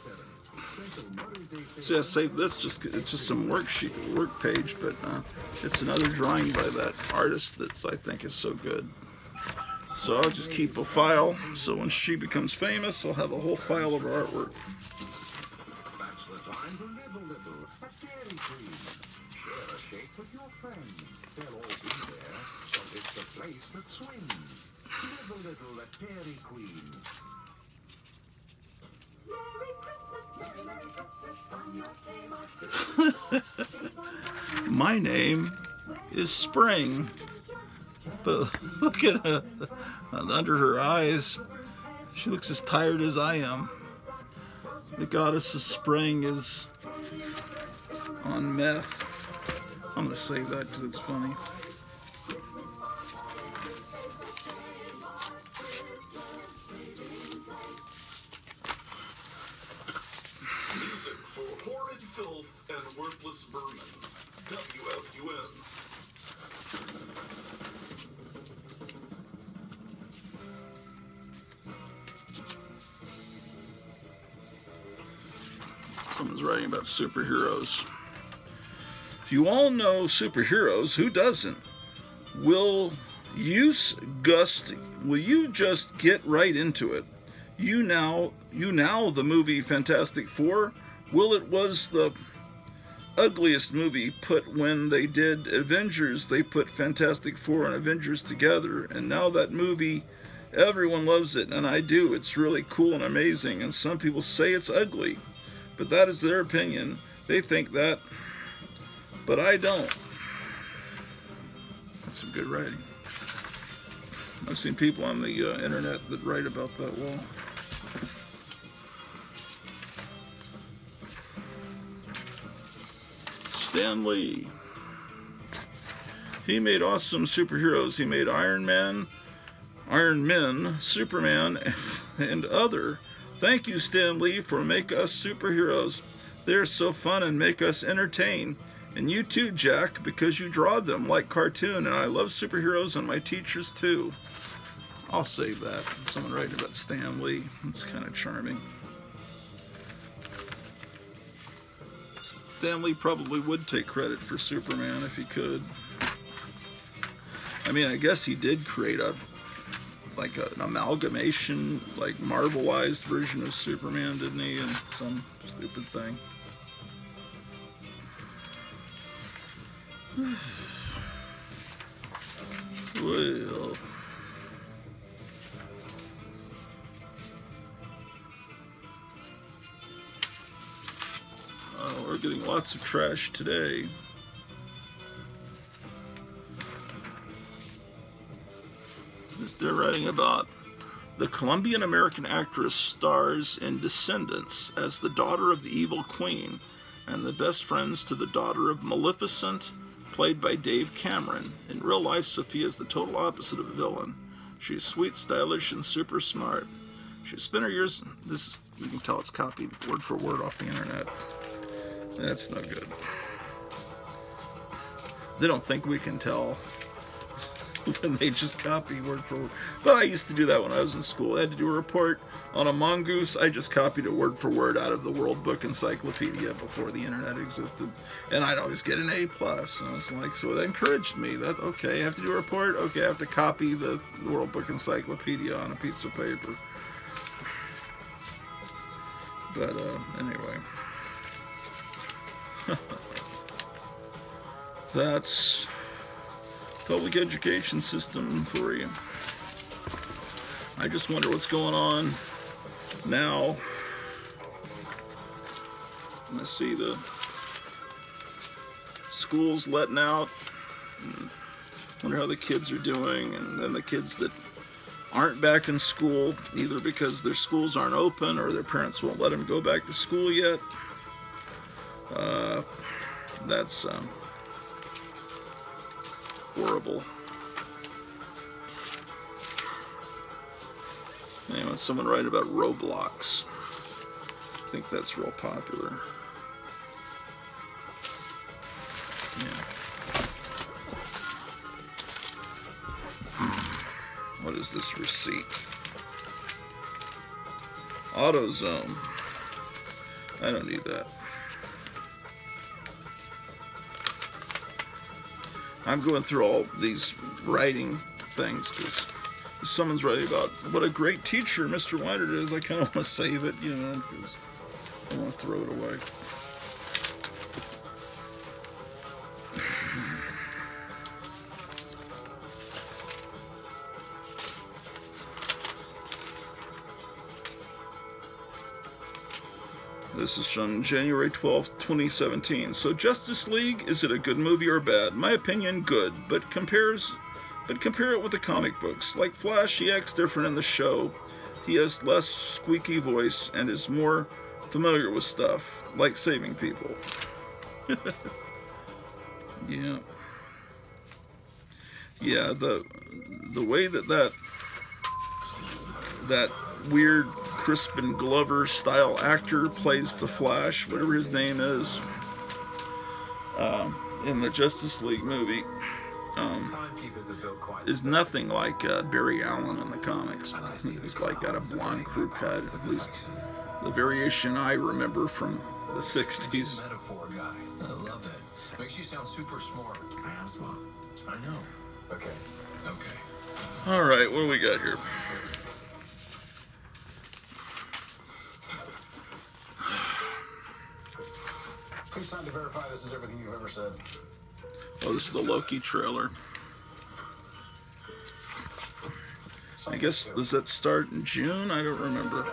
Speaker 2: See, I saved this. Just it's just some worksheet, work page, but uh, it's another drawing by that artist that's I think is so good. So I'll just keep a file. So when she becomes famous, I'll have a whole file of her artwork. My name is Spring. But look at her under her eyes. She looks as tired as I am. The goddess of spring is on meth. I'm gonna save that because it's funny.
Speaker 5: WFUN.
Speaker 2: Someone's writing about superheroes. You all know superheroes. Who doesn't? Will you, Gust? Will you just get right into it? You now, you now, the movie Fantastic Four. Will it was the ugliest movie put when they did Avengers. They put Fantastic Four and Avengers together, and now that movie, everyone loves it, and I do. It's really cool and amazing, and some people say it's ugly but that is their opinion. They think that, but I don't. That's some good writing. I've seen people on the uh, internet that write about that well. Stan Lee. He made awesome superheroes. He made Iron Man, Iron Men, Superman, and other. Thank you, Stan Lee, for make us superheroes. They're so fun and make us entertain. And you too, Jack, because you draw them like cartoon, and I love superheroes and my teachers too. I'll save that. Someone writing about Stan Lee. It's kind of charming. Stan Lee probably would take credit for Superman if he could. I mean, I guess he did create a like a, an amalgamation, like Marvelized version of Superman, didn't he? And some stupid thing. Well, oh, we're getting lots of trash today. They're writing about the Colombian American actress stars in Descendants as the daughter of the evil queen and the best friends to the daughter of Maleficent, played by Dove Cameron. In real life, Sophia is the total opposite of a villain. She's sweet, stylish, and super smart. She spent her years. This you can tell it's copied word for word off the internet. That's no good. They don't think we can tell. when they just copy word for word. But I used to do that when I was in school. I had to do a report on a mongoose. I just copied it word for word out of the World Book Encyclopedia before the internet existed, and I'd always get an A plus. And I was like, so that encouraged me. That okay, I have to do a report. Okay, I have to copy the World Book Encyclopedia on a piece of paper. But uh, anyway. That's public education system for you. I just wonder what's going on now. Let's see the schools letting out. Wonder how the kids are doing, and then the kids that aren't back in school, either because their schools aren't open or their parents won't let them go back to school yet. Uh, that's um, horrible. Anyway, someone write about Roblox. I think that's real popular. Yeah. What is this receipt? AutoZone. I don't need that. I'm going through all these writing things because someone's writing about what a great teacher Mr. Weinert is, I kind of want to save it, you know, because I want to throw it away. This is from January 12th, 2017. So Justice League, is it a good movie or bad? My opinion, good, but compares but compare it with the comic books. Like Flash, he acts different in the show. He has less squeaky voice and is more familiar with stuff, like saving people. yeah. Yeah, the the way that that that weird Crispin Glover style actor plays the Flash, whatever his name is, um, in the Justice League movie, um, is nothing like uh, Barry Allen in the comics. He's like got a blonde crew cut, at least the variation I remember from the 60s.
Speaker 4: Metaphor guy. I love that. Makes you sound super smart. I am smart. I know. Okay. Okay.
Speaker 2: All right, what do we got here?
Speaker 3: Please sign to verify this is everything you've ever said.
Speaker 2: Oh, this is the Loki trailer. I guess, does that start in June? I don't remember.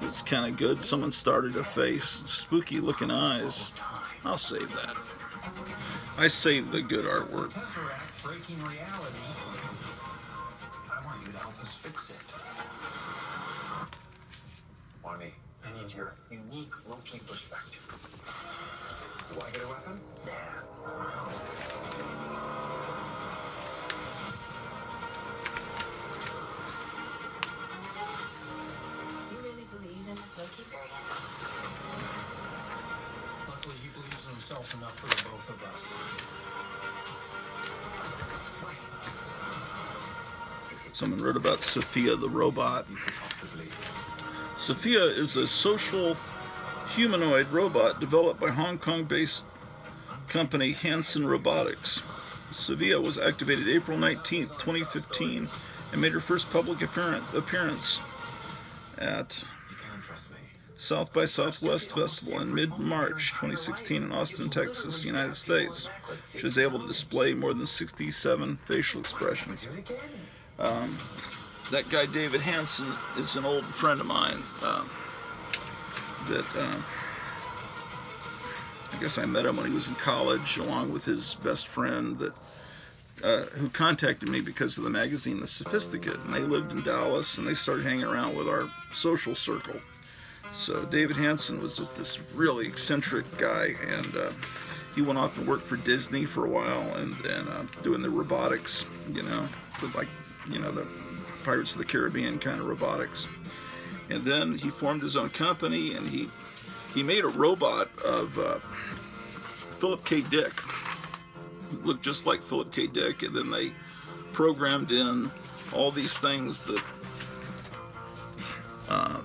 Speaker 2: This is kind of good. Someone started a face. Spooky looking eyes. I'll save that. I save the good artwork.
Speaker 4: Tesseract breaking reality. I want you to help us fix it. Why me? I need your unique Loki perspective. Do I get a weapon?
Speaker 7: You really believe in this Loki variant?
Speaker 6: Luckily, he believes in himself enough for the both of us.
Speaker 2: Someone wrote about Sophia the robot. Sophia is a social humanoid robot developed by Hong Kong based company Hanson Robotics. Sophia was activated April 19, 2015, and made her first public appearance at. South by Southwest Festival in mid March 2016 in Austin, Texas, United States. She was able to display more than 67 facial expressions. Um, that guy David Hanson is an old friend of mine. Um, that uh, I guess I met him when he was in college, along with his best friend that uh, who contacted me because of the magazine The Sophisticate, and they lived in Dallas, and they started hanging around with our social circle. So David Hanson was just this really eccentric guy, and uh, he went off and worked for Disney for a while, and then uh, doing the robotics, you know, like you know the Pirates of the Caribbean kind of robotics. And then he formed his own company, and he he made a robot of uh, Philip K. Dick. looked just like Philip K. Dick, and then they programmed in all these things that uh,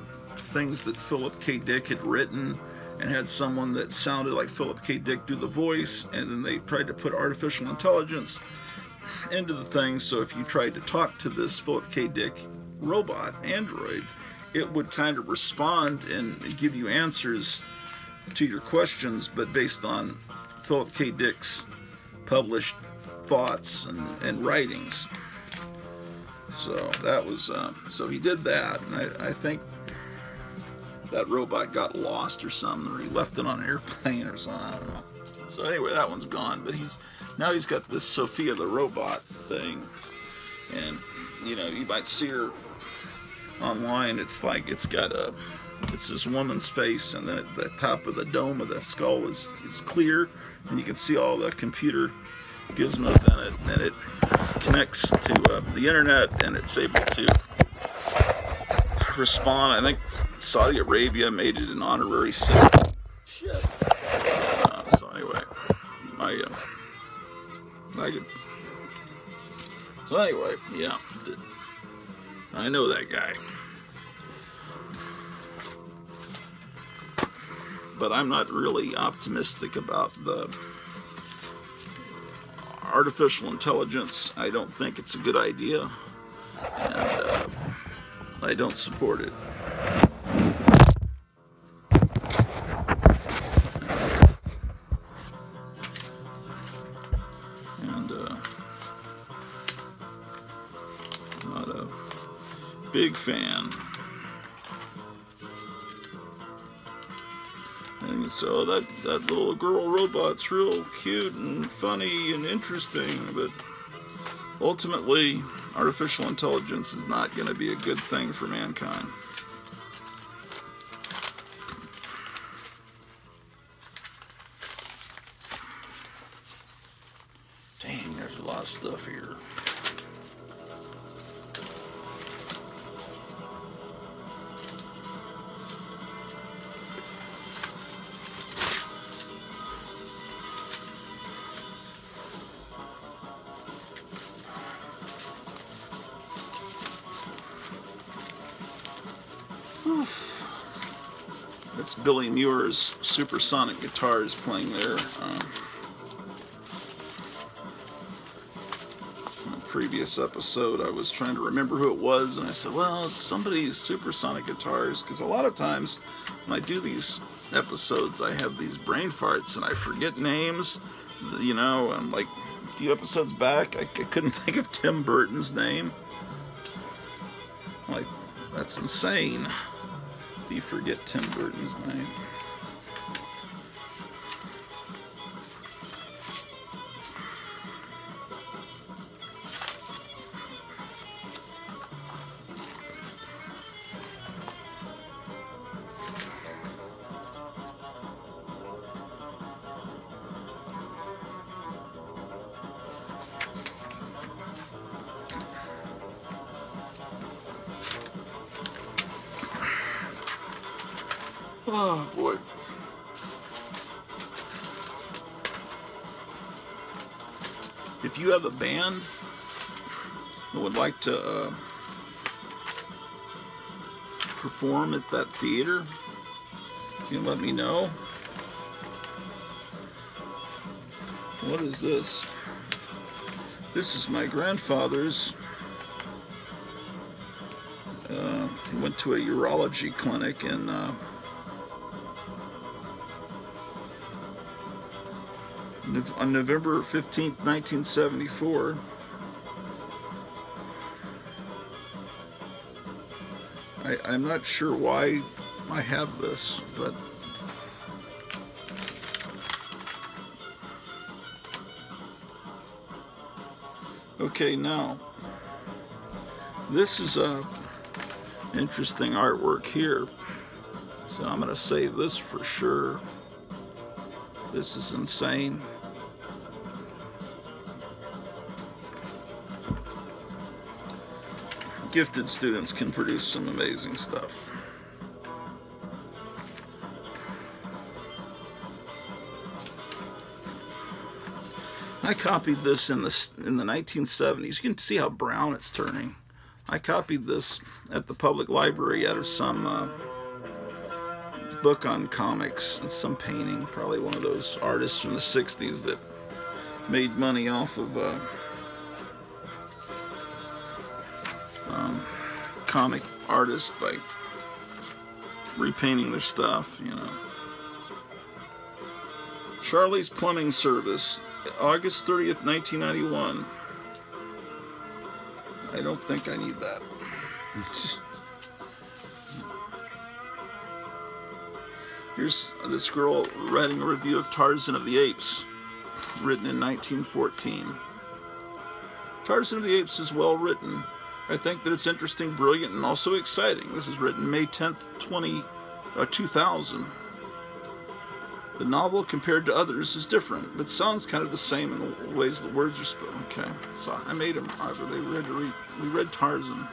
Speaker 2: things that Philip K. Dick had written and had someone that sounded like Philip K. Dick do the voice, and then they tried to put artificial intelligence into the thing. So if you tried to talk to this Philip K. Dick robot android, it would kind of respond and give you answers to your questions, but based on Philip K. Dick's published thoughts and, and writings. So that was uh, so he did that, and I, I think that robot got lost or something, or he left it on an airplane or something. I don't know. So anyway, that one's gone. But he's now he's got this Sophia the robot thing, and you know you might see her online. It's like it's got a it's this woman's face, and then the top of the dome of the skull is is clear, and you can see all the computer gizmos in it, and it connects to uh, the internet, and it's able to respond. I think Saudi Arabia made it an honorary citizen. Shit. Uh, so anyway, my uh, I could. So anyway, yeah, I know that guy. But I'm not really optimistic about the artificial intelligence. I don't think it's a good idea, and uh, I don't support it. Big fan. And so that, that little girl robot's real cute and funny and interesting, but ultimately, artificial intelligence is not going to be a good thing for mankind. Billy Mure's supersonic guitars playing there. Um, previous episode, I was trying to remember who it was, and I said, well, it's somebody's supersonic guitars, because a lot of times when I do these episodes, I have these brain farts and I forget names. You know, I'm like a few episodes back, I, I couldn't think of Tim Burton's name. Like, that's insane. You forget Tim Burton's name? Perform at that theater, can you let me know? What is this? This is my grandfather's. Uh, he went to a urology clinic in uh, on November 15th, 1974. I'm not sure why I have this, but okay, now this is a interesting artwork here, so I'm gonna save this for sure. This is insane. Gifted students can produce some amazing stuff. I copied this in the in the 1970s. You can see how brown it's turning. I copied this at the public library out of some uh, book on comics. It's some painting, probably one of those artists from the 60s that made money off of uh, comic artists by repainting their stuff, you know. Charlie's Plumbing Service, August 30th, 1991. I don't think I need that. Here's this girl writing a review of Tarzan of the Apes, written in 1914. Tarzan of the Apes is well written. I think that it's interesting, brilliant, and also exciting. This is written May 10th, 20, uh, 2000. The novel, compared to others, is different, but sounds kind of the same in the ways the words are spoken. Okay, so I made them. They read read. We read Tarzan.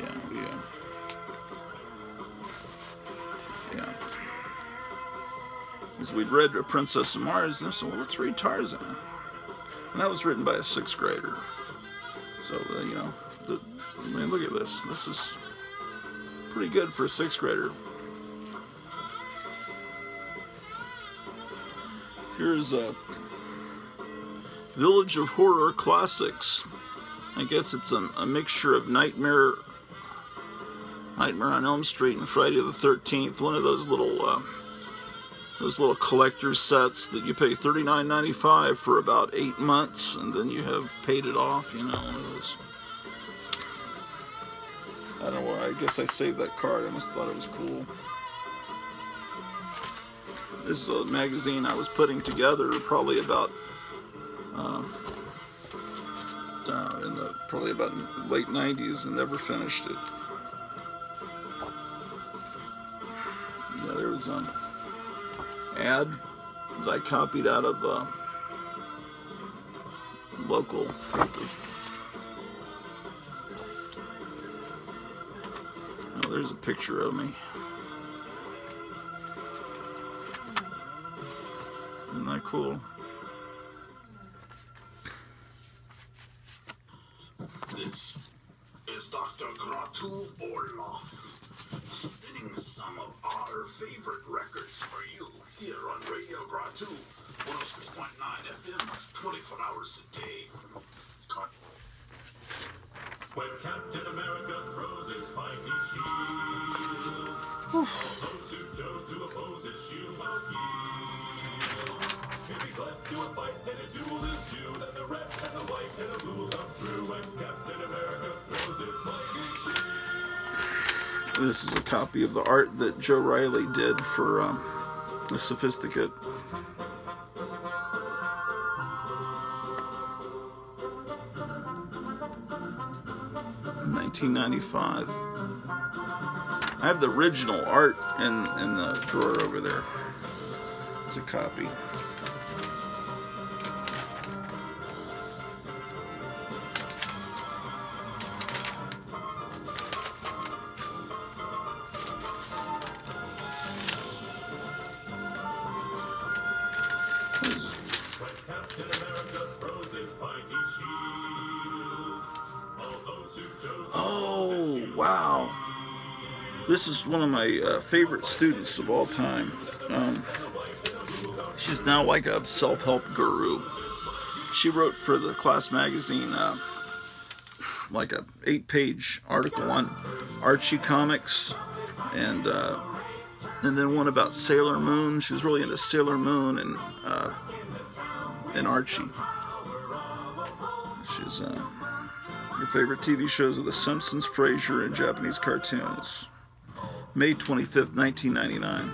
Speaker 2: Yeah, yeah, yeah. As we'd read A Princess of Mars, and so well, let's read Tarzan. And that was written by a sixth grader. So uh, you know, the, I mean, look at this. This is pretty good for a sixth grader. Here's a Village of Horror Classics. I guess it's a, a, mixture of Nightmare, Nightmare on Elm Street and Friday the 13th. One of those little, uh, those little collector's sets that you pay $39.95 for about eight months, and then you have paid it off. You know. I don't know. why. I guess I saved that card. I must thought it was cool. This is a magazine I was putting together probably about uh, uh, in the probably about late 90s and never finished it. Yeah, there was an ad that I copied out of uh, local Oh, there's a picture of me. Isn't that cool? Joe Riley did for um, the Sophisticate. Nineteen ninety-five. I have the original art in in the drawer over there. It's a copy. This is one of my uh, favorite students of all time. Um, she's now like a self-help guru. She wrote for the class magazine uh, like a eight-page article on Archie comics and uh, and then one about Sailor Moon. She was really into Sailor Moon and uh, and Archie. She's uh, your favorite TV shows are The Simpsons, Frasier, and Japanese cartoons. May 25th, 1999.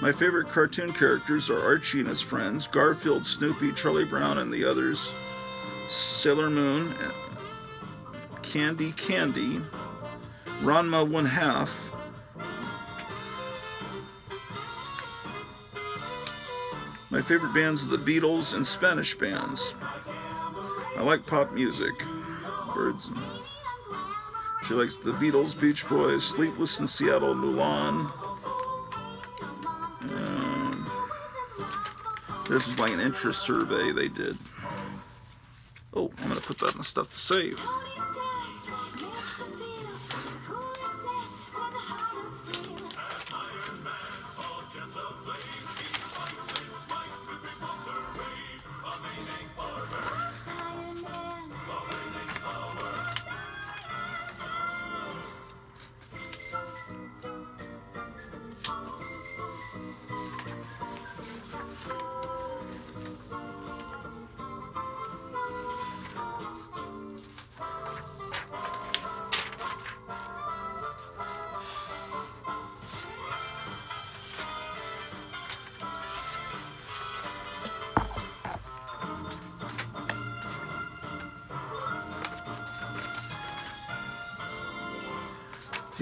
Speaker 2: My favorite cartoon characters are Archie and his friends, Garfield, Snoopy, Charlie Brown, and the others, Sailor Moon, Candy Candy, Ranma One Half, My favorite bands are the Beatles and Spanish bands. I like pop music. Birds. She likes the Beatles, Beach Boys, Sleepless in Seattle, Mulan. Um, This was like an interest survey they did. Oh, I'm gonna put that in the stuff to save.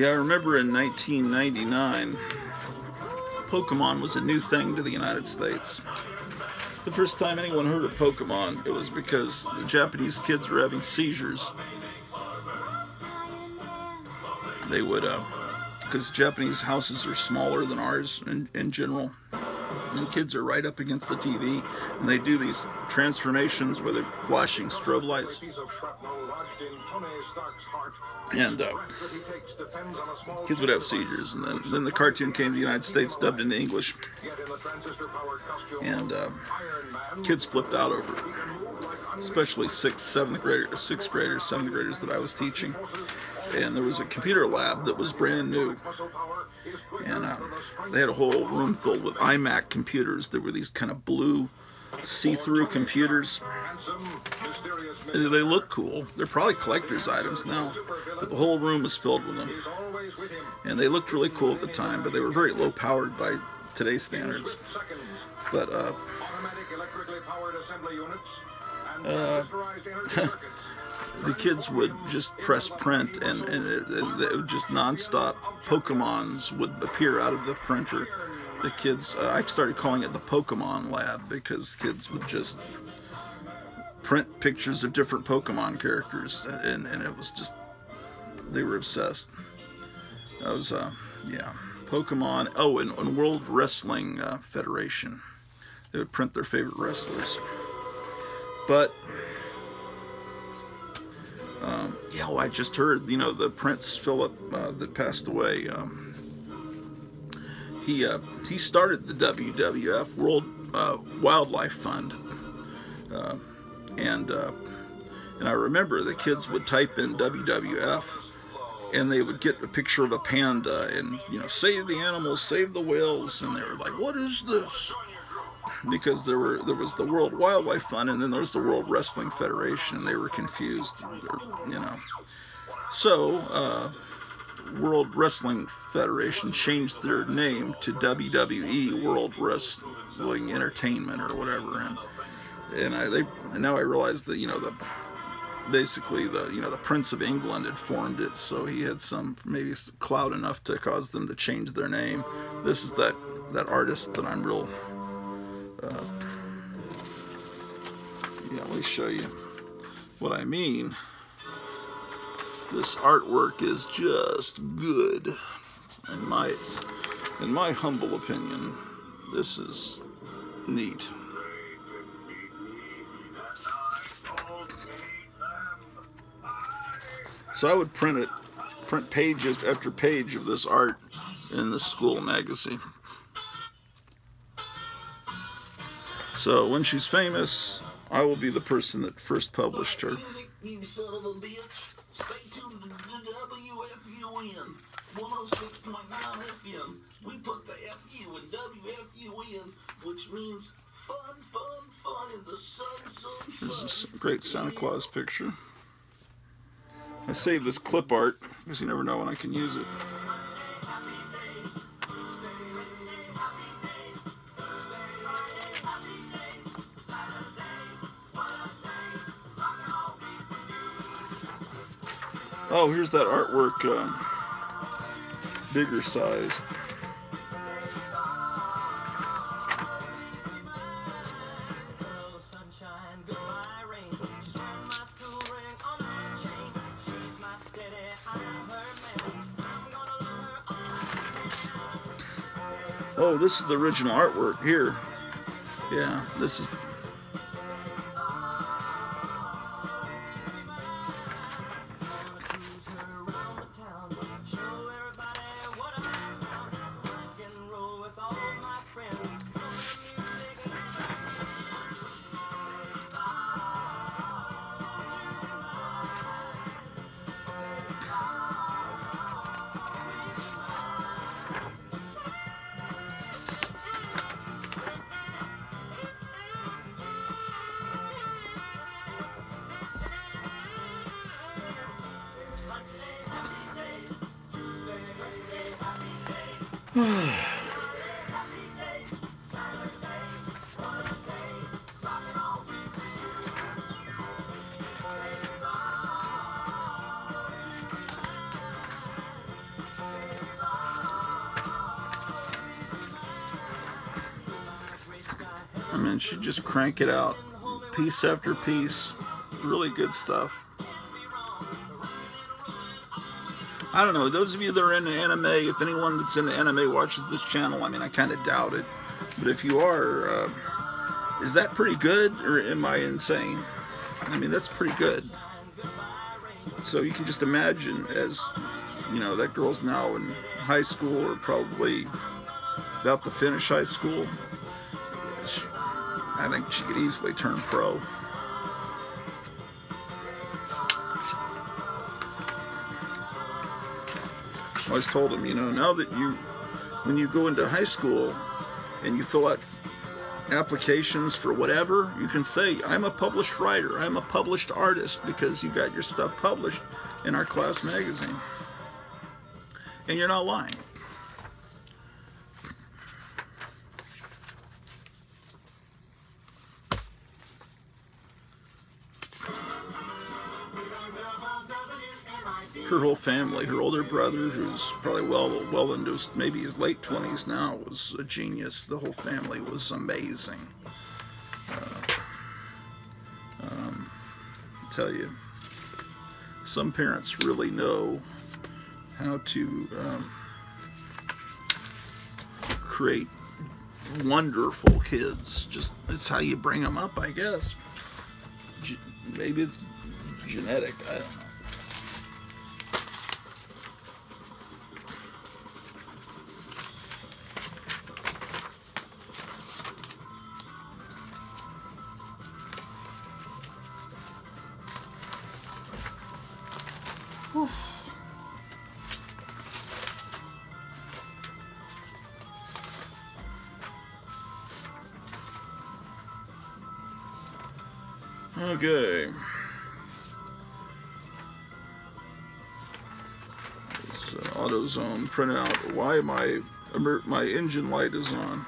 Speaker 2: Yeah, I remember in 1999, Pokemon was a new thing to the United States. The first time anyone heard of Pokemon, it was because the Japanese kids were having seizures. They would, uh, because Japanese houses are smaller than ours in, in general, and kids are right up against the TV, and they do these transformations where they're flashing strobe lights.
Speaker 4: Piece of shrapnel lodged in Tony Stark's heart.
Speaker 2: And, uh,
Speaker 4: The breath that he takes depends on a small
Speaker 2: Kids would have seizures, and then, then the cartoon came to the United States, dubbed into English,
Speaker 4: Yet in the transistor-powered costume,
Speaker 2: and uh, kids flipped out over it.
Speaker 4: can move like
Speaker 2: Especially sixth, seventh graders, sixth graders, seventh graders that I was teaching. And there was a computer lab that was brand new,
Speaker 4: muscle power is quicker
Speaker 2: and uh,
Speaker 4: than the strength
Speaker 2: they had a whole room filled with iMac computers. There were these kind of blue, see-through computers. They look cool. They're probably collector's items now, but the whole room was filled with them.
Speaker 4: is.
Speaker 2: And they looked really cool at the time, but they were very low-powered by today's standards. But uh,
Speaker 4: powered
Speaker 2: Uh, the kids would just press print and, and it, it, it would just nonstop pokemons would appear out of the printer the kids uh, i started calling it the pokemon lab because kids would just print pictures of different pokemon characters and, and it was just they were obsessed that was uh yeah pokemon oh and, and world wrestling uh, federation they would print their favorite wrestlers but um, yeah, well, I just heard, you know, the Prince Philip uh, that passed away. Um, he uh, he started the WWF World uh, Wildlife Fund, uh, and uh, and I remember the kids would type in WWF, and they would get a picture of a panda, and you know, save the animals, save the whales, and they were like, "What is this?" because there were there was the World Wildlife Fund and then there was the World Wrestling Federation and they were confused, you know. So uh, World Wrestling Federation changed their name to WWE World Wrestling Entertainment or whatever, and and I they and now I realize that you know the basically the you know the Prince of England had formed it, so he had some maybe clout enough to cause them to change their name. This is that that artist that I'm real uh, yeah, let me show you what I mean. This artwork is just good. In my in my humble opinion, this is neat. So I would print it, print pages after page of this art in the school magazine. So when she's famous, I will be the person that first published her.
Speaker 5: Music, you son of a bitch. Stay tuned to WFUN 106.9 FM. We put the FU in WFUN, which means fun, fun, fun in the sun, sun, sun.
Speaker 2: this great Santa Claus picture. I saved this clip art because you never know when I can use it. Her here's that artwork,
Speaker 6: love her all
Speaker 2: Oh, this is the original artwork here. Yeah, this is crank it out, piece after piece. Really good stuff. I don't know. Those of you that are into anime, if anyone that's into anime watches this channel, I mean, I kind of doubt it. But if you are, uh, is that pretty good, or am I insane? I mean, that's pretty good. So you can just imagine, as you know, that girl's now in high school, or probably about to finish high school. I think she could easily turn pro. I always told him, you know, now that you, when you go into high school and you fill out applications for whatever, you can say, I'm a published writer, I'm a published artist, because you got your stuff published in our class magazine. And you're not lying. Her whole family, her older brother, who's probably well well into his, maybe his late 20s now, was a genius. The whole family was amazing. Uh, um, I tell you, some parents really know how to um, create wonderful kids. Just it's how you bring them up, I guess. Ge- maybe it's genetic. I don't know. An AutoZone printout. Why my my engine light is on?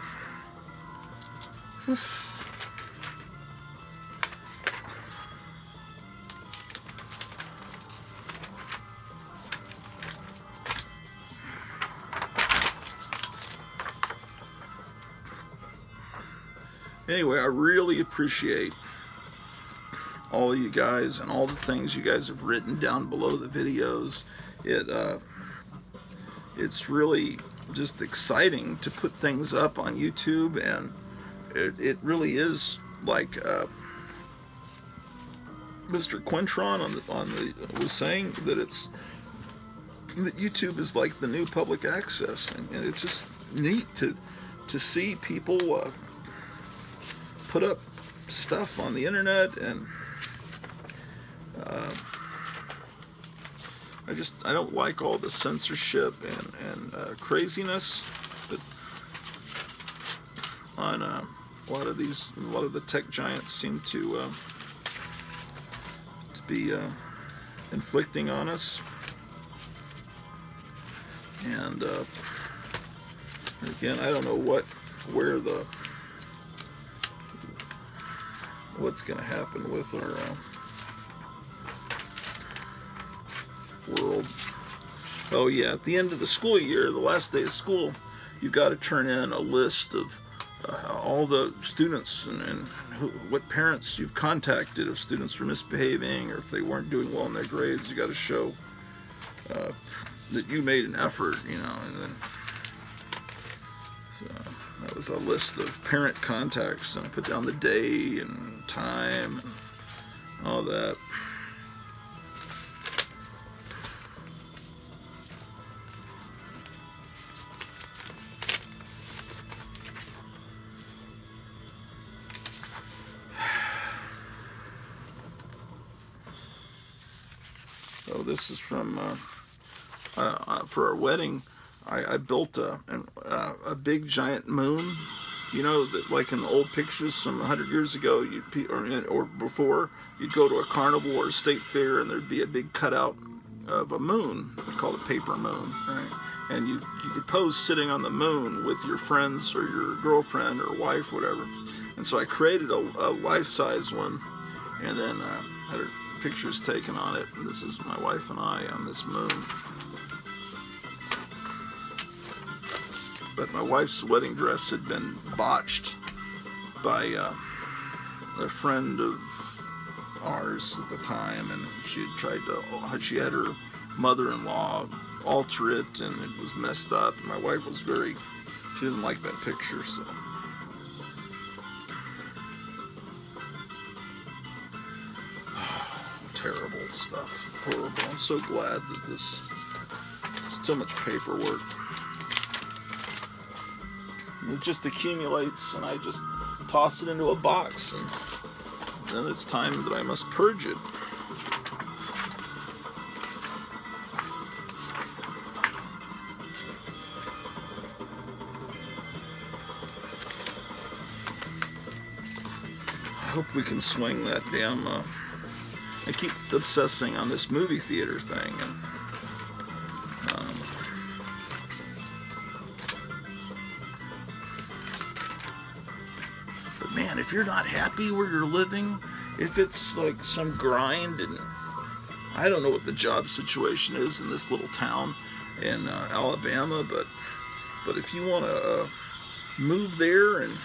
Speaker 2: Anyway, I really appreciate all of you guys and all the things you guys have written down below the videos. It uh, it's really just exciting to put things up on YouTube, and it, it really is like uh, Mr. Quintron on the, on the was saying that it's that YouTube is like the new public access, and, and it's just neat to to see people uh, put up stuff on the internet and uh, I just I don't like all the censorship and and uh, craziness that on uh, a lot of these a lot of the tech giants seem to uh, to be uh, inflicting on us. And uh, again I don't know what where the what's going to happen with our world. Oh yeah, at the end of the school year, the last day of school, you've got to turn in a list of uh, all the students and, and who, what parents you've contacted if students were misbehaving or if they weren't doing well in their grades. You got to show uh, that you made an effort, you know. And then, so that was a list of parent contacts, and I put down the day and time and all that. This is from uh, uh, uh, for our wedding. I, I built a uh, a big giant moon. You know that like in the old pictures from 100 years ago, you'd or or before, you'd go to a carnival or a state fair and there'd be a big cutout of a moon. We call it paper moon, right? And you you could pose sitting on the moon with your friends or your girlfriend or wife, whatever. And so I created a, a life-size one, and then uh, had her pictures taken on it. This is my wife and I on this moon. But my wife's wedding dress had been botched by uh, a friend of ours at the time, and she had tried to. She had her mother-in-law alter it, and it was messed up. My wife was very. She doesn't like that picture, so. Stuff. Horrible. I'm so glad that this so much paperwork. It just accumulates and I just toss it into a box and then it's time that I must purge it. I hope we can swing that damn uh, I keep obsessing on this movie theater thing, and um, but man, if you're not happy where you're living, if it's like some grind, and I don't know what the job situation is in this little town in uh, Alabama, but but if you want to uh, move there and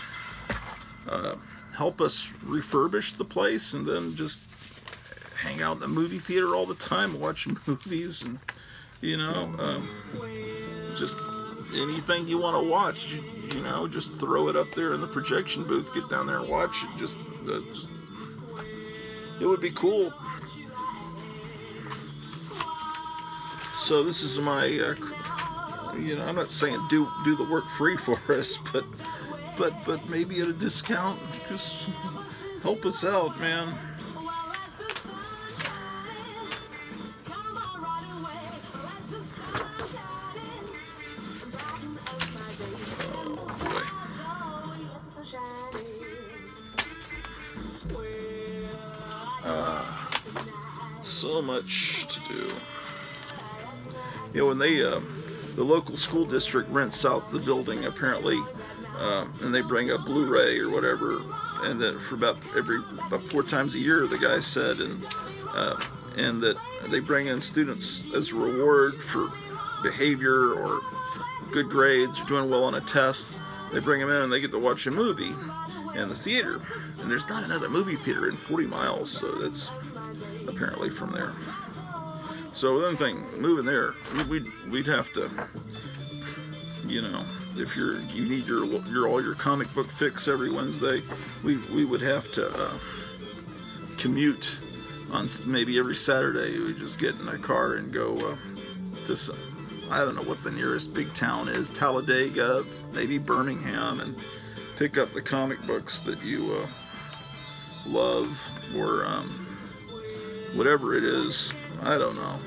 Speaker 2: uh, help us refurbish the place, and then just hang out in the movie theater all the time, watch movies, and you know, um, just anything you want to watch, you, you, know, just throw it up there in the projection booth, get down there and watch it. Just, uh, just it would be cool. So this is my, uh, you know, I'm not saying do do the work free for us, but but but maybe at a discount, just help us out, man. You know, when they, uh, the local school district rents out the building, apparently, uh, and they bring a Blu-ray or whatever, and then for about every about four times a year, the guy said, and uh, and that they bring in students as a reward for behavior or good grades or doing well on a test. They bring them in and they get to watch a movie in the theater. And there's not another movie theater in 40 miles, so that's apparently from there. So one thing, moving there, we'd we'd have to, you know, if you're you need your your all your comic book fix every Wednesday, we we would have to uh, commute on maybe every Saturday. We just get in a car and go uh, to some, I don't know what the nearest big town is, Talladega, maybe Birmingham, and pick up the comic books that you uh, love or um, whatever it is. I don't know.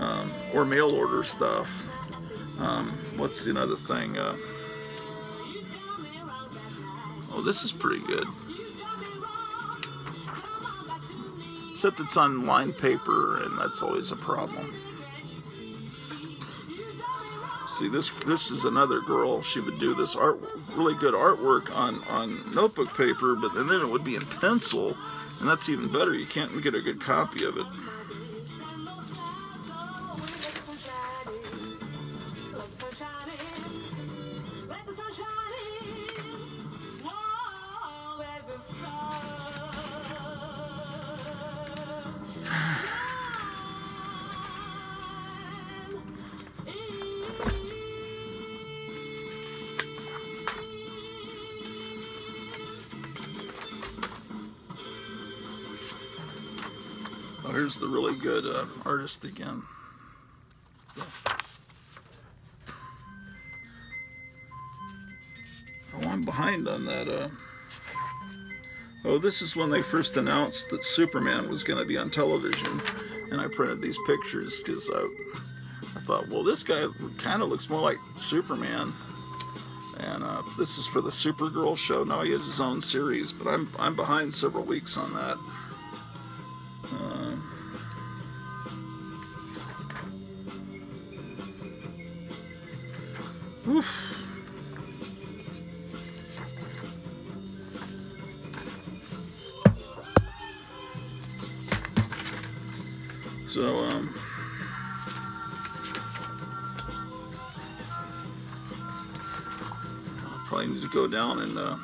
Speaker 2: Um, or mail order stuff. Um, what's another thing? Uh, oh, this is pretty good. Except it's on lined paper, and that's always a problem. See, this this is another girl. She would do this art, really good artwork on on notebook paper, but then it would be in pencil, and that's even better. You can't get a good copy of it. Good uh, artist again. Oh, I'm behind on that. Uh... Oh, this is when they first announced that Superman was going to be on television, and I printed these pictures because I, I thought, well, this guy kind of looks more like Superman. And uh, this is for the Supergirl show. Now he has his own series, but I'm I'm behind several weeks on that. Uh, oof. So, um, I'll probably need to go down and uh,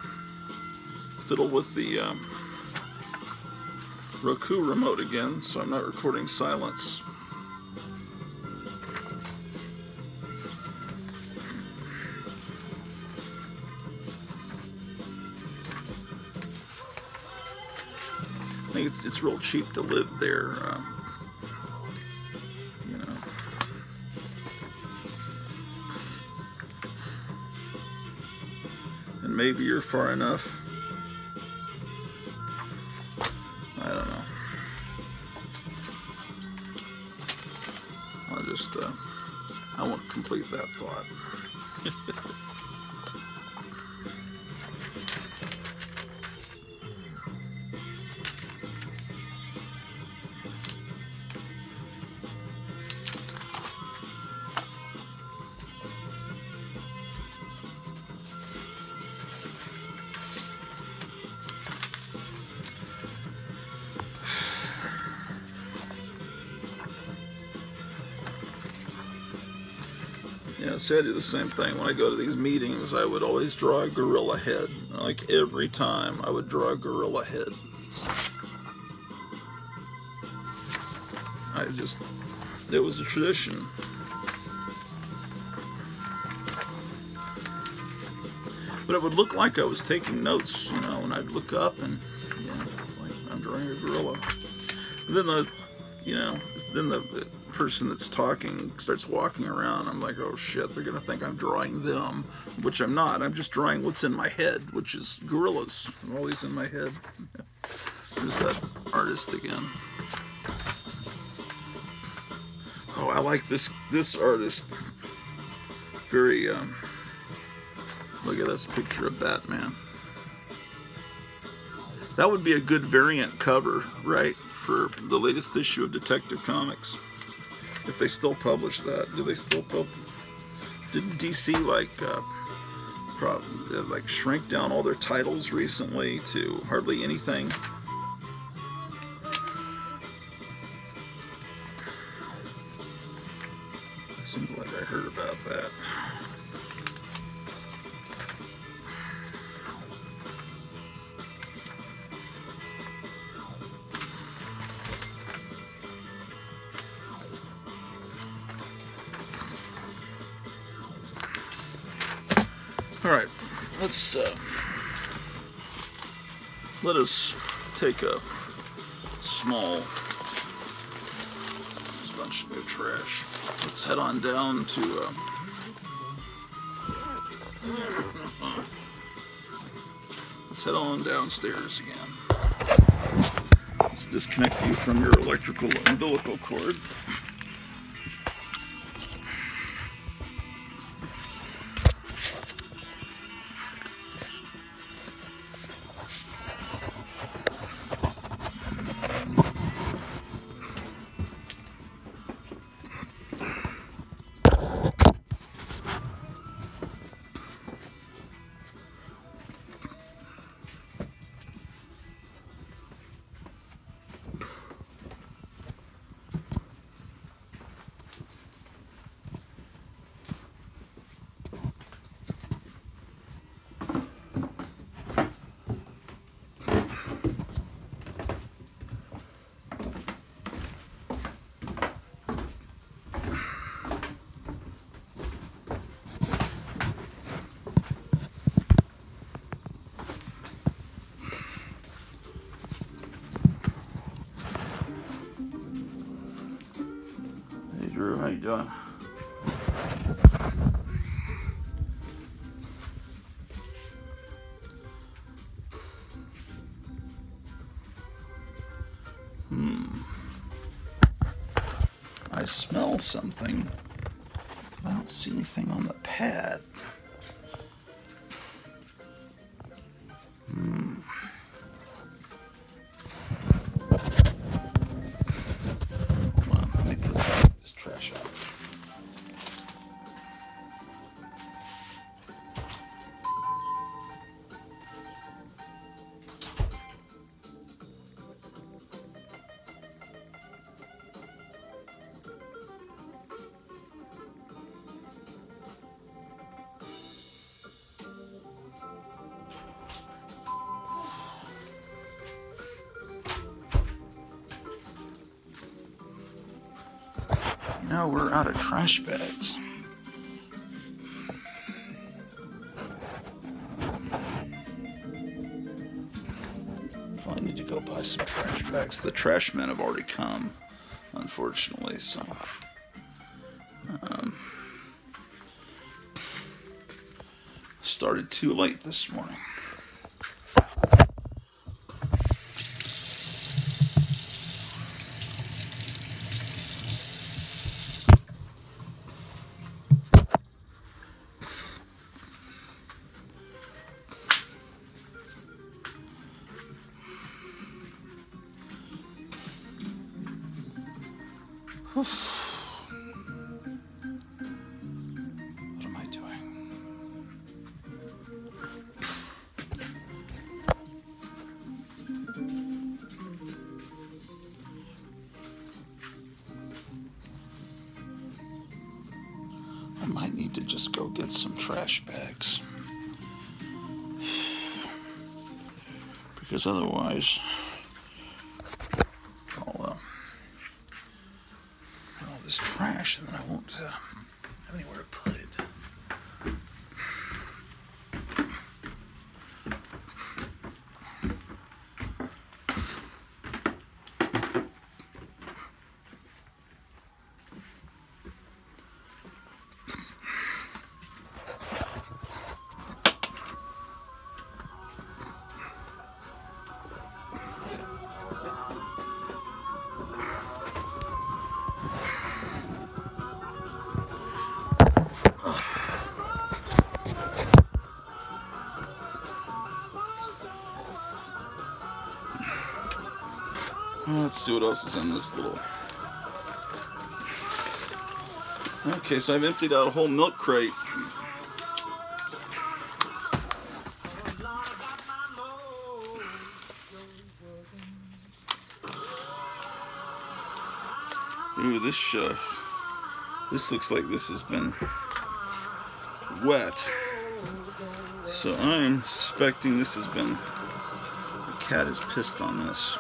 Speaker 2: fiddle with the um, Roku remote again so I'm not recording silence. Think it's, it's real cheap to live there. Uh, you know. And maybe you're far enough. I don't know. I'll just, uh, I won't complete that thought. I do the same thing. When I go to these meetings, I would always draw a gorilla head. Like every time, I would draw a gorilla head. I just, it was a tradition. But it would look like I was taking notes, you know, and I'd look up and, yeah, it's like I'm drawing a gorilla. And then the, you know, then the, the person that's talking starts walking around. I'm like, oh shit, they're gonna think I'm drawing them, which I'm not. I'm just drawing what's in my head, which is gorillas. Always in my head. There's that artist again. Oh, I like this this artist. Very um, look at this picture of Batman. That would be a good variant cover, right? For the latest issue of Detective Comics. If they still publish that. Do they still pub Didn't DC like uh, uh, like shrink down all their titles recently to hardly anything? Downstairs again. Let's disconnect you from your electrical umbilical cord. Something. I don't see anything on the pad. Know, we're out of trash bags. I need to go buy some trash bags. The trash men have already come, unfortunately, so. Um, started too late this morning. Otherwise, see what else is in this little. Okay, so I've emptied out a whole milk crate. Ooh, this uh, this looks like this has been wet. So I'm suspecting this has been the cat is pissed on this.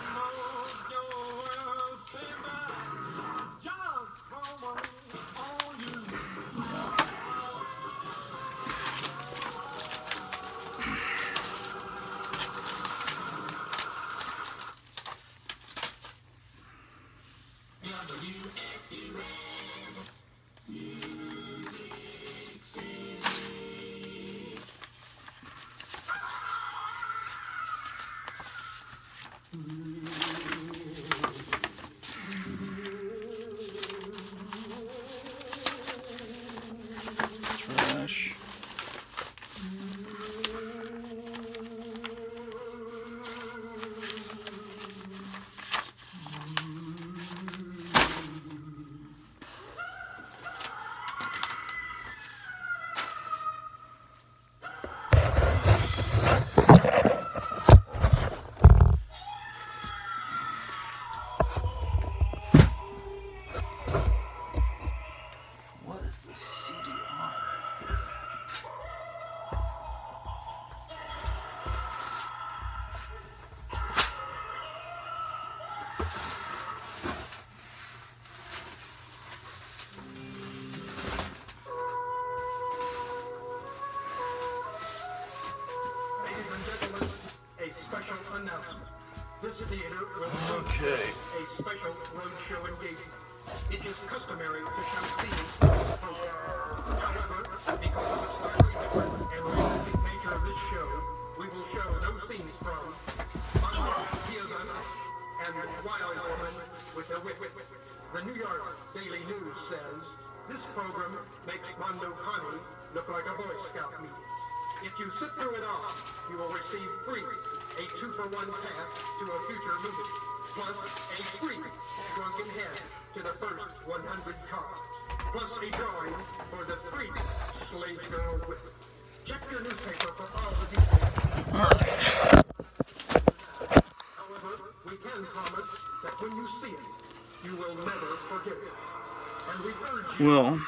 Speaker 2: Well,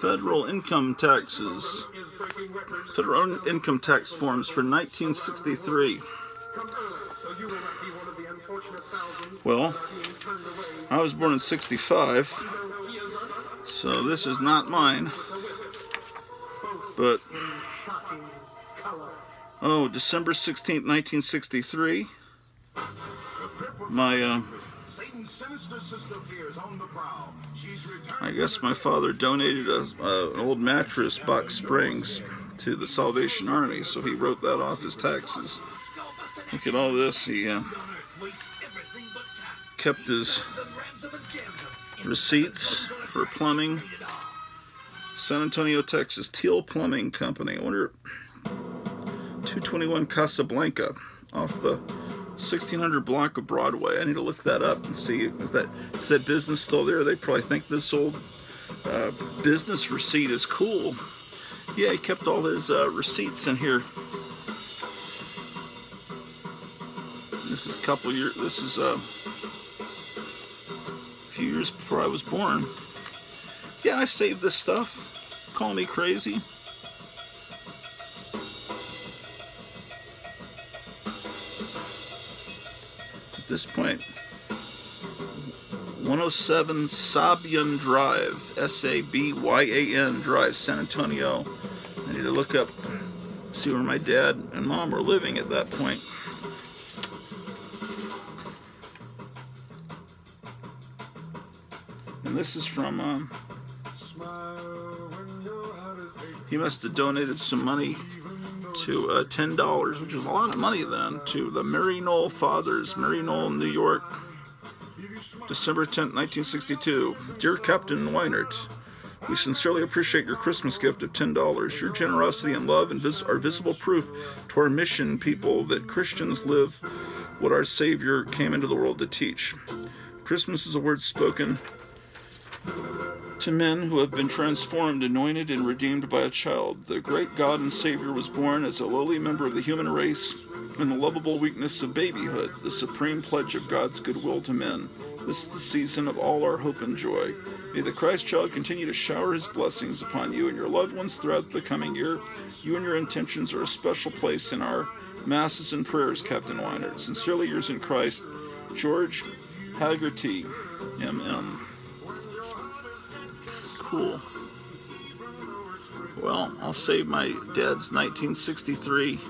Speaker 2: federal income taxes. Federal income tax forms for 1963.
Speaker 3: Come early, so you will not be one of the unfortunate thousands
Speaker 2: Well. I was born in 65, so this is not mine. But, oh, December 16th, 1963. My, uh, guess my father donated a, an old mattress, Box Springs, to the Salvation Army, so he wrote that off his taxes. Look at all this. He uh, kept his receipts for plumbing. San Antonio, Texas, Teal Plumbing Company. I wonder, 221 Casablanca off the 1600 block of Broadway. I need to look that up and see if that is that business still there. They probably think this old uh, business receipt is cool. Yeah, he kept all his uh, receipts in here. This is a couple years. This is uh, a few years before I was born. Yeah, I saved this stuff. Call me crazy. This point, 107 Sabyan Drive, S A B Y A N Drive, San Antonio. I need to look up, see where my dad and mom were living at that point. And this is from, um, he must have donated some money to uh, $10, which is a lot of money then, to the Maryknoll Fathers, Maryknoll, New York, December 10th, 1962. Dear Captain Weinert, we sincerely appreciate your Christmas gift of $10. Your generosity and love and vis- are visible proof to our mission people that Christians live what our Savior came into the world to teach. Christmas is a word spoken to men who have been transformed, anointed, and redeemed by a child. The great God and Savior was born as a lowly member of the human race in the lovable weakness of babyhood, the supreme pledge of God's goodwill to men. This is the season of all our hope and joy. May the Christ child continue to shower his blessings upon you and your loved ones throughout the coming year. You and your intentions are a special place in our masses and prayers, Captain Weinert. Sincerely yours in Christ, George Haggerty, M.M. Cool. Well, I'll save my dad's 1963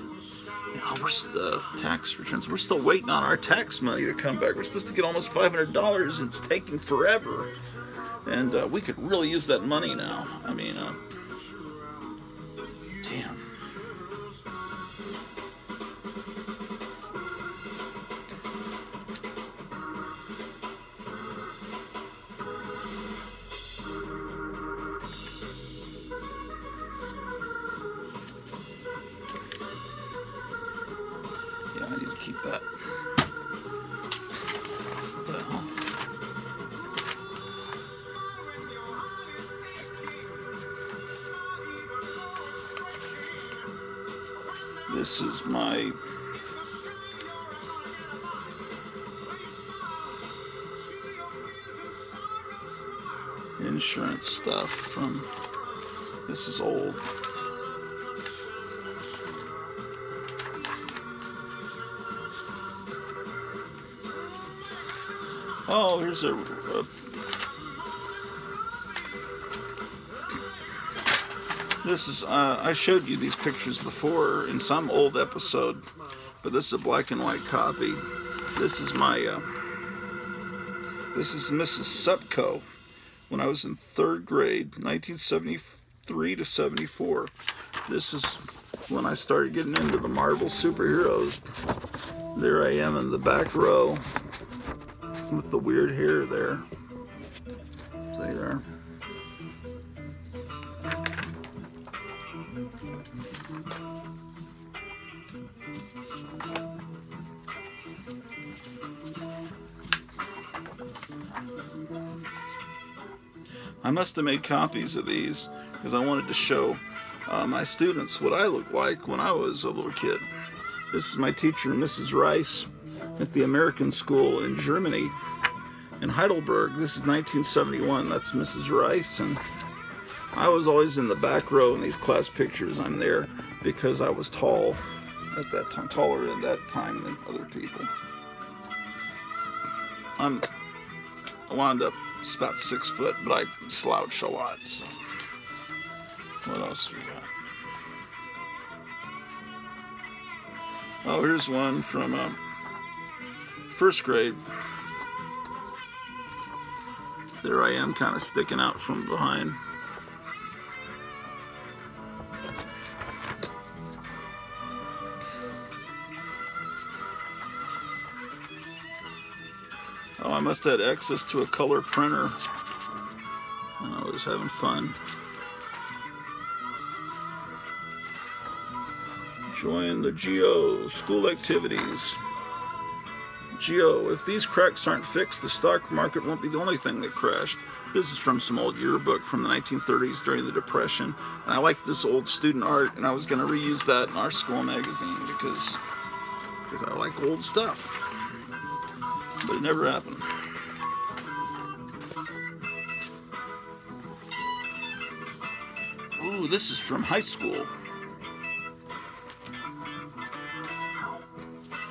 Speaker 2: Oh, we're uh, tax returns. We're still waiting on our tax money to come back. We're supposed to get almost $500, and it's taking forever. And uh, we could really use that money now. I mean, uh, damn. Is, uh, I showed you these pictures before in some old episode, but this is a black and white copy. This is my, uh, This is Mrs. Supco when I was in third grade, 1973 to 74. This is when I started getting into the Marvel superheroes. There I am in the back row with the weird hair there. See there. I must have made copies of these because I wanted to show uh, my students what I looked like when I was a little kid. This is my teacher, Mrs. Rice, at the American School in Germany, in Heidelberg. This is 1971. That's Mrs. Rice, and I was always in the back row in these class pictures. I'm there because I was tall at that time, taller at that time than other people. I'm, I wound up it's about six foot, but I slouch a lot. So. What else we got? Oh, here's one from uh, first grade. There I am, kind of sticking out from behind. Oh, I must have had access to a color printer. I was having fun. Join the GEO school activities. GEO, if these cracks aren't fixed, the stock market won't be the only thing that crashed. This is from some old yearbook from the 1930s during the Depression. And I like this old student art, and I was going to reuse that in our school magazine because, because I like old stuff but it never happened. Ooh, this is from high school.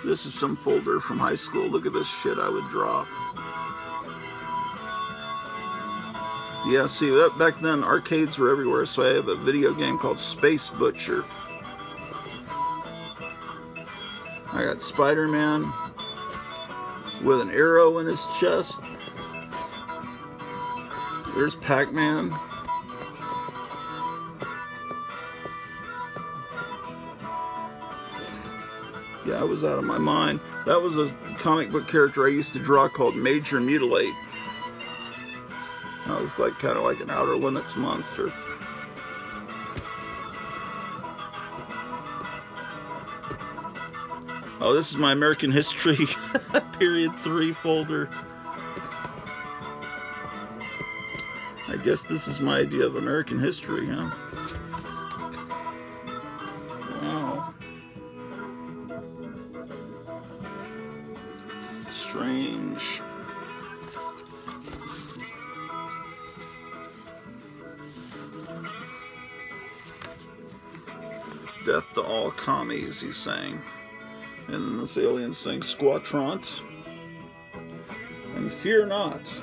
Speaker 2: This is some folder from high school. Look at this shit I would draw. Yeah, see, that, back then arcades were everywhere, so I have a video game called Space Butcher. I got Spider-Man, with an arrow in his chest. There's Pac-Man. Yeah, I was out of my mind. That was a comic book character I used to draw called Major Mutilate. I was like kind of like an Outer Limits monster. Oh, this is my American History Period 3 folder. I guess this is my idea of American history, huh? Wow. Strange. Death to all commies, he's saying. And this alien saying Squatrant. And fear not.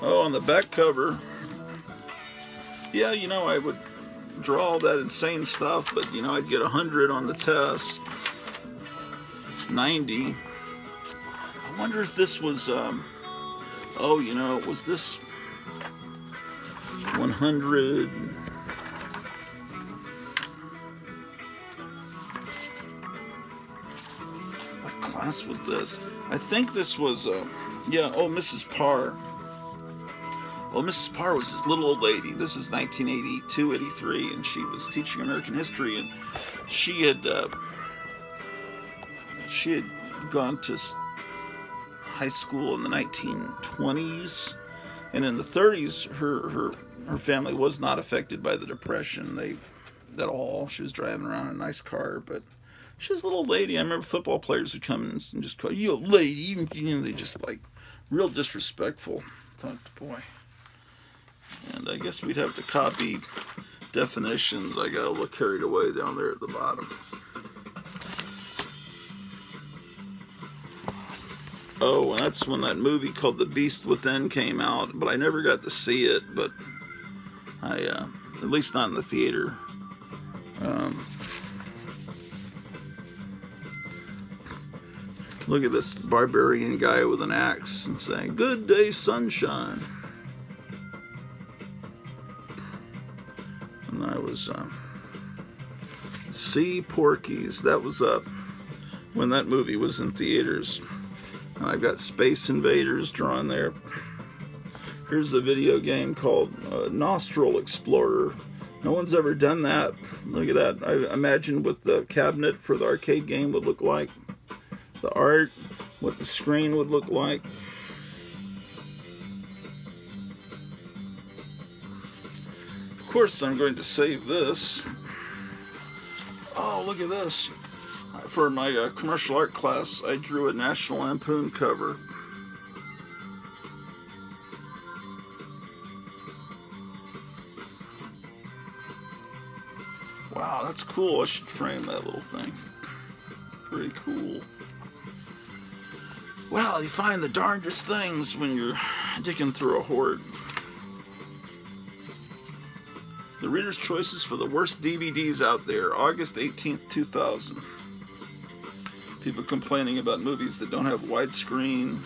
Speaker 2: Oh, on the back cover. Yeah, you know, I would draw all that insane stuff, but you know, I'd get 100 on the test. 90. I wonder if this was, um, oh, you know, was this 100? Class was this? I think this was, uh, yeah, oh, Mrs. Parr. Well, Mrs. Parr was this little old lady. This is 1982, 83, and she was teaching American history, and she had uh, she had gone to high school in the 1920s, and in the 30s, her her her family was not affected by the depression. They at all. She was driving around in a nice car, but she was a little lady. I remember football players would come and just call you a lady. You know, they just like real disrespectful. Thought, boy. And I guess we'd have to copy definitions. I got a little carried away down there at the bottom. Oh, and that's when that movie called The Beast Within came out, but I never got to see it, but I, uh, at least not in the theater. Um, Look at this barbarian guy with an axe and saying, Good day, sunshine. And I was um, Sea Porky's. That was up when that movie was in theaters. And I've got Space Invaders drawn there. Here's a video game called uh, Nostril Explorer. No one's ever done that. Look at that. I imagine what the cabinet for the arcade game would look like. The art, what the screen would look like. Of course, I'm going to save this. Oh, look at this. For my uh, commercial art class, I drew a National Lampoon cover. Wow, that's cool. I should frame that little thing. Pretty cool. Well, you find the darndest things when you're digging through a hoard. The Reader's Choices for the Worst DVDs Out There, August 18th, 2000. People complaining about movies that don't have widescreen.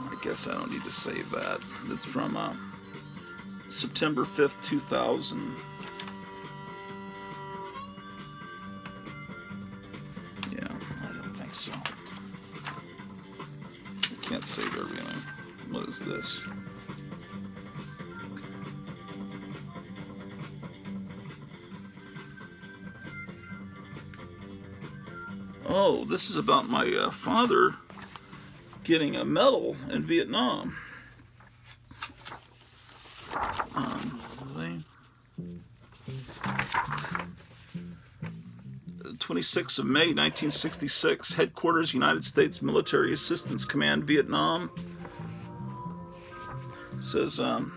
Speaker 2: I guess I don't need to save that. It's from uh, September 5th, 2000. So. I can't save everything. What is this? Oh, this is about my uh, father getting a medal in Vietnam. Um, 26th of May, 1966, Headquarters, United States Military Assistance Command, Vietnam. It says, um,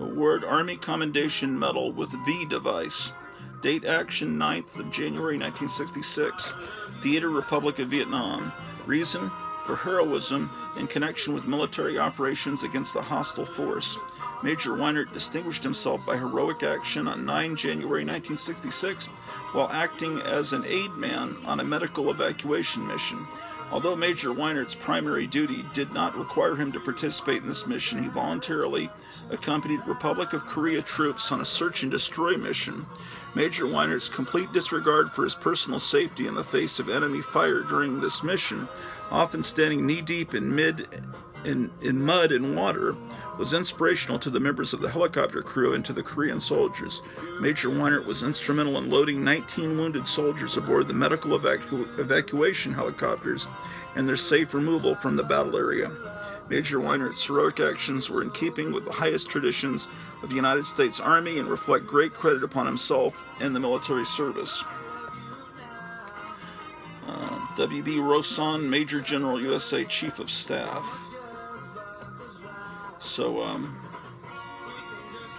Speaker 2: award Army Commendation Medal with V device. Date action 9th of January 1966. Theater Republic of Vietnam. Reason for heroism in connection with military operations against a hostile force. Major Weinert distinguished himself by heroic action on 9 January 1966 while acting as an aid man on a medical evacuation mission. Although Major Weinert's primary duty did not require him to participate in this mission, he voluntarily accompanied Republic of Korea troops on a search and destroy mission. Major Weinert's complete disregard for his personal safety in the face of enemy fire during this mission, often standing knee deep in mid in, in mud and water, was inspirational to the members of the helicopter crew and to the Korean soldiers. Major Weinert was instrumental in loading 19 wounded soldiers aboard the medical evacu- evacuation helicopters and their safe removal from the battle area. Major Weinert's heroic actions were in keeping with the highest traditions of the United States Army and reflect great credit upon himself and the military service. Uh, W.B. Rosson, Major General USA Chief of Staff. So, um,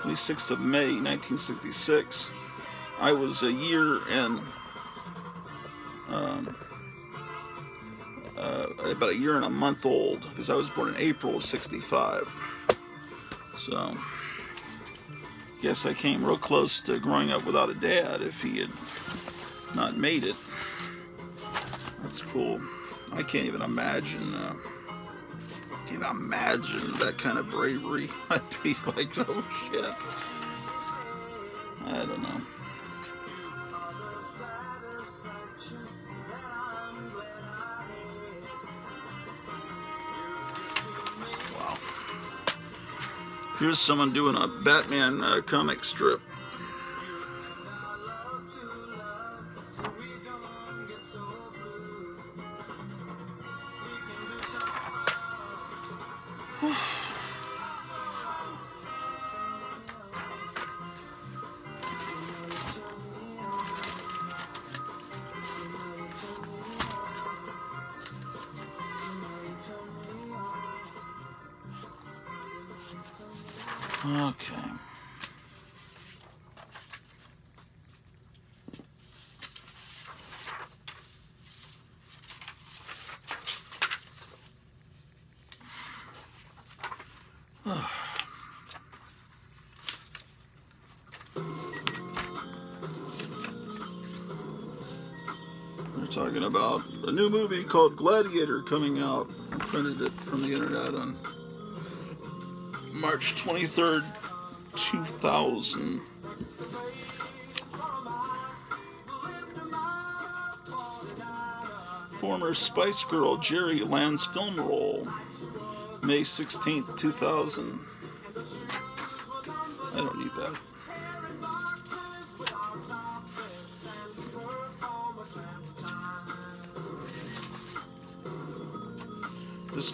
Speaker 2: 26th of May, 1966, I was a year and um, uh, about a year and a month old because I was born in April of 65. So, guess I came real close to growing up without a dad if he had not made it. That's cool. I can't even imagine. Uh, can't imagine that kind of bravery. I'd be like, oh shit. I don't know. Wow. Here's someone doing a Batman uh, comic strip. New movie called Gladiator coming out. I printed it from the internet on March 23rd, 2000. Former Spice Girl Geri lands film role. May 16th, 2000. I don't need that.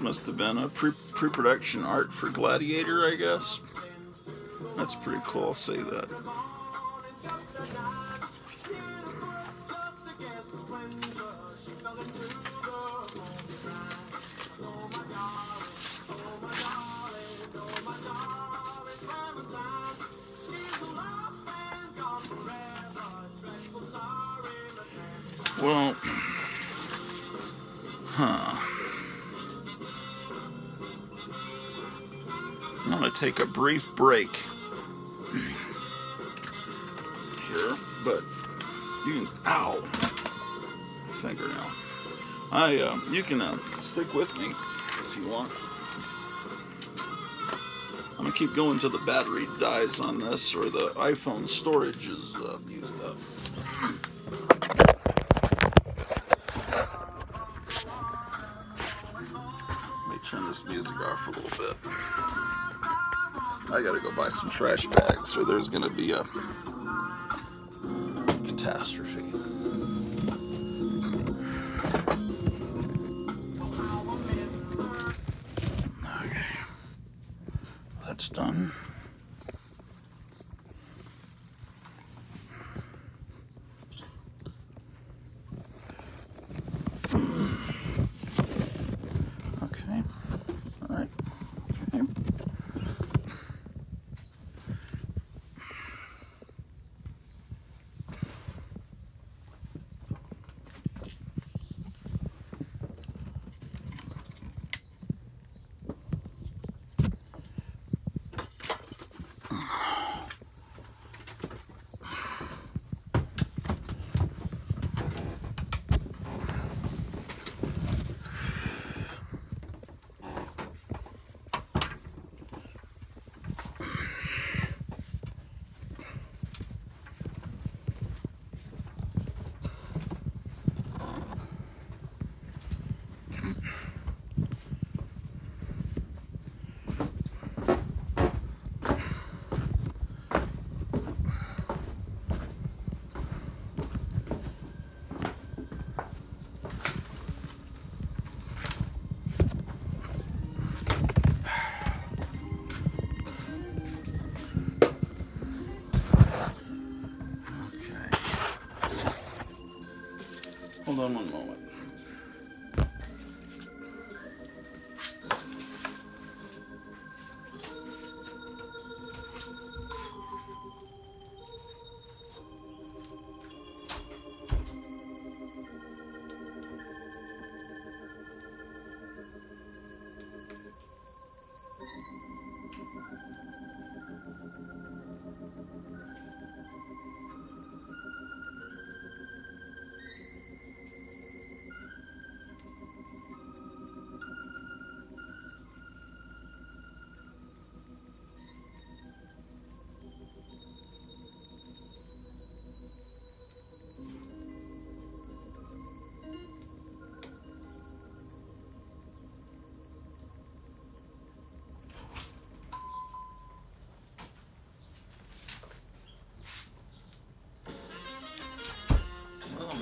Speaker 2: Must have been a pre production art for Gladiator, I guess. That's pretty cool, I'll say that. Brief break here, but you can, ow, fingernail. I, uh, you can uh, stick with me if you want. I'm gonna keep going till the battery dies on this or the iPhone storage is uh, used up. Let me turn this music off a little bit. Some trash bags or there's gonna be a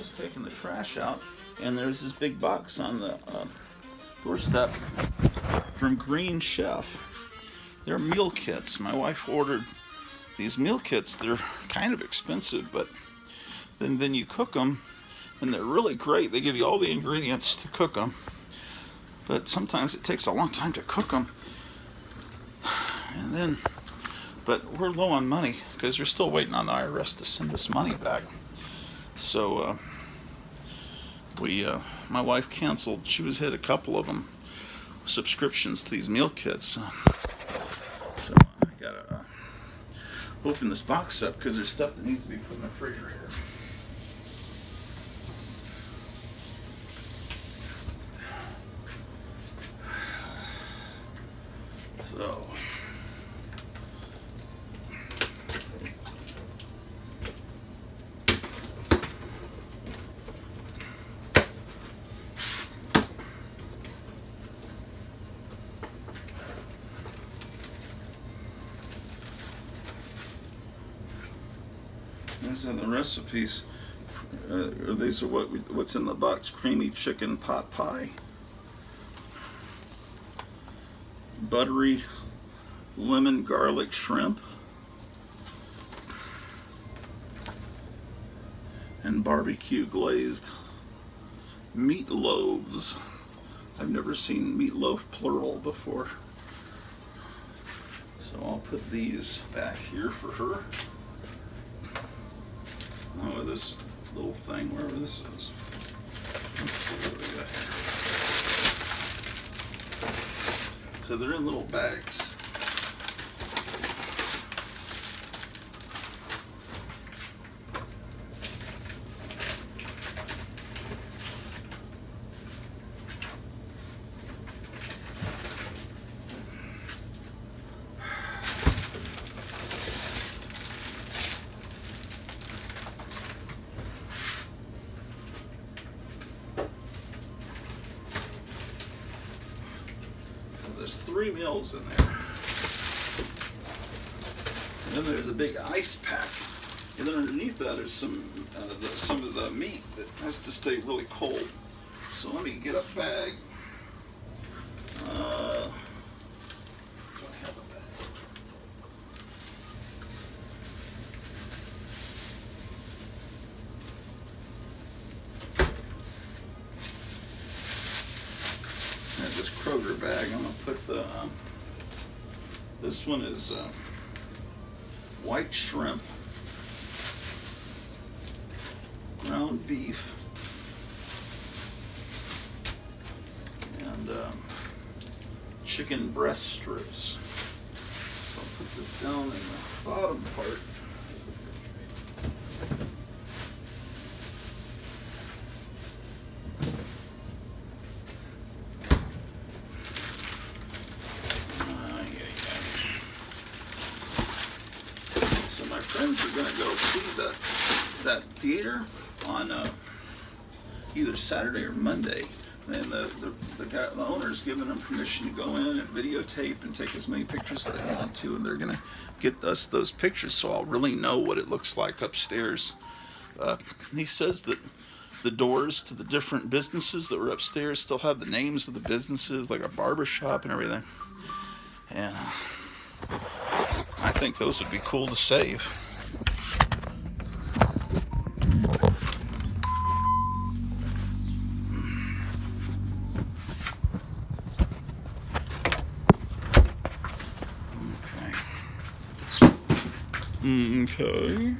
Speaker 2: was taking the trash out, and there's this big box on the uh, doorstep from Green Chef. They're meal kits. My wife ordered these meal kits. They're kind of expensive, but then then you cook them, and they're really great. They give you all the ingredients to cook them, but sometimes it takes a long time to cook them. And then, but we're low on money because we're still waiting on the IRS to send us money back. So uh, we, uh, my wife canceled. She was hit a couple of them subscriptions to these meal kits. So I gotta uh, open this box up because there's stuff that needs to be put in the refrigerator. These Uh, these are what we, what's in the box: creamy chicken pot pie, buttery lemon garlic shrimp, and barbecue glazed meatloaves. I've never seen meatloaf plural before. So I'll put these back here for her. This little thing, wherever this is. Let's see what we got here. So they're in little bags. There's three meals in there. And then there's a big ice pack. And then underneath that is some uh, the, some of the meat that has to stay really cold. So let me get a bag. Uh, a bag? This Kroger bag. I'm gonna put the. Um, this one is uh, white shrimp, ground beef, and um, chicken breast strips. So I'll put this down in the bottom part. Friends are gonna go see that that theater on uh, either Saturday or Monday. And the, the, the, guy, the owner's given them permission to go in and videotape and take as many pictures as they want to, and they're gonna get us those pictures so I'll really know what it looks like upstairs. Uh, he says that the doors to the different businesses that were upstairs still have the names of the businesses, like a barber shop and everything. And uh, I think those would be cool to save. Okay.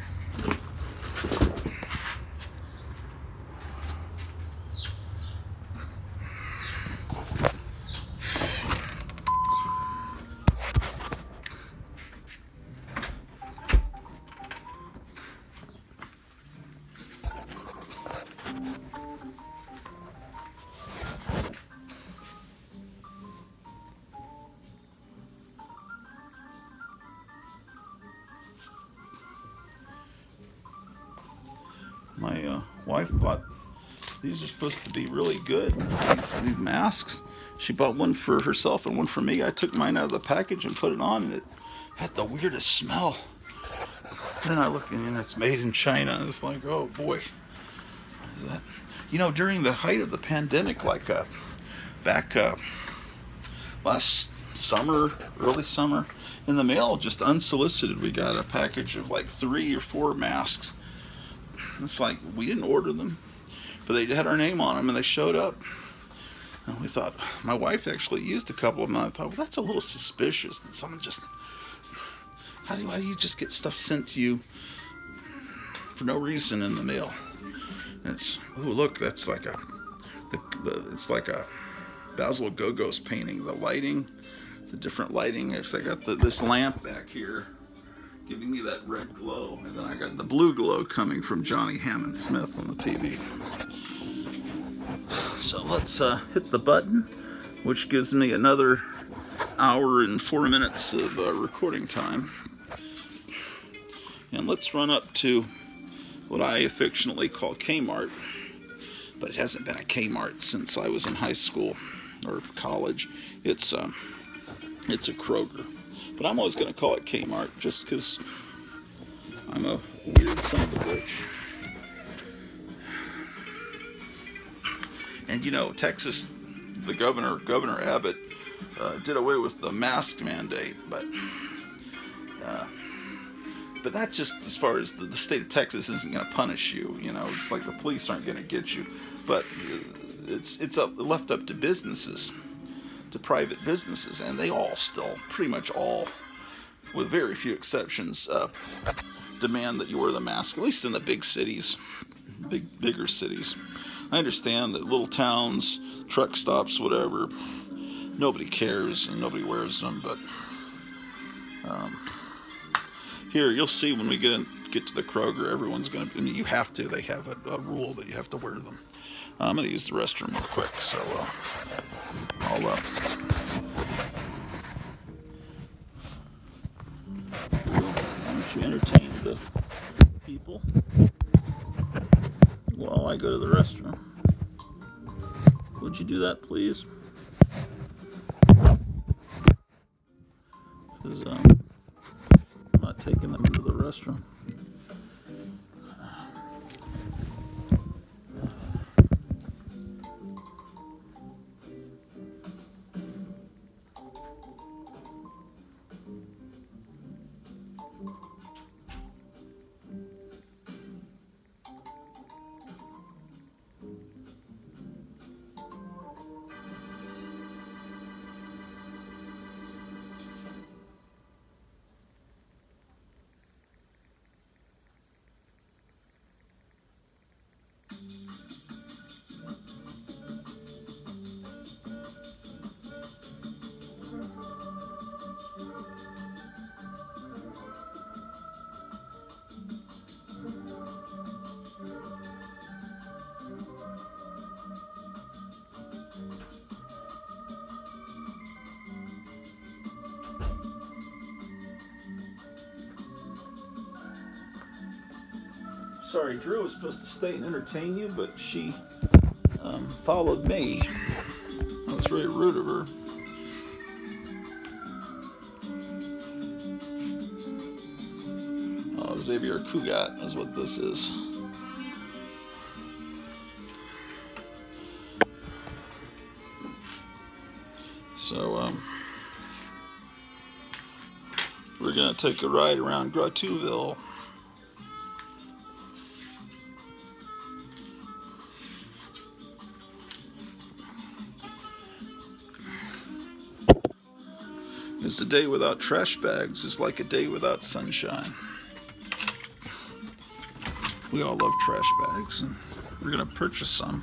Speaker 2: Supposed to be really good. These, masks. She bought one for herself and one for me. I took mine out of the package and put it on, and it had the weirdest smell. Then I look and it's made in China. And it's like, oh boy, what is that? You know, during the height of the pandemic, like uh, back uh, last summer, early summer, in the mail, just unsolicited, we got a package of like three or four masks. It's like we didn't order them, but they had our name on them and they showed up. And we thought, my wife actually used a couple of them. I thought, well, that's a little suspicious that someone just. How do, you, how do you just get stuff sent to you for no reason in the mail? And it's, oh, look, that's like a. The, the, it's like a Basil Gogos painting. The lighting, the different lighting. It's, I got the, this lamp back here giving me that red glow. And then I got the blue glow coming from Johnny Hammond Smith on the TV. So let's uh, hit the button, which gives me another hour and four minutes of uh, recording time. And let's run up to what I affectionately call Kmart. But it hasn't been a Kmart since I was in high school or college. It's um, it's a Kroger. But I'm always going to call it Kmart just because I'm a weird son of a bitch. And you know, Texas, the governor, Governor Abbott, uh, did away with the mask mandate, but uh, but that's just as far as the, the state of Texas isn't going to punish you. You know, it's like the police aren't going to get you, but uh, it's it's up, left up to businesses, to private businesses, and they all still, pretty much all, with very few exceptions, uh, demand that you wear the mask. At least in the big cities, big bigger cities. I understand that little towns, truck stops, whatever, nobody cares and nobody wears them, but. Um, here, you'll see when we get in, get to the Kroger, everyone's going to. I mean, you have to. They have a, a rule that you have to wear them. I'm going to use the restroom real quick, so uh, I'll. Uh, you entertain the people while I go to the restroom? Would you do that, please? Because um, I'm not taking them to the restroom. Sorry, Drew was supposed to stay and entertain you, but she um, followed me. That was very rude of her. Oh, Xavier Cugat is what this is. So, um, we're going to take a ride around Grottuville. Because a day without trash bags is like a day without sunshine. We all love trash bags, and we're going to purchase some.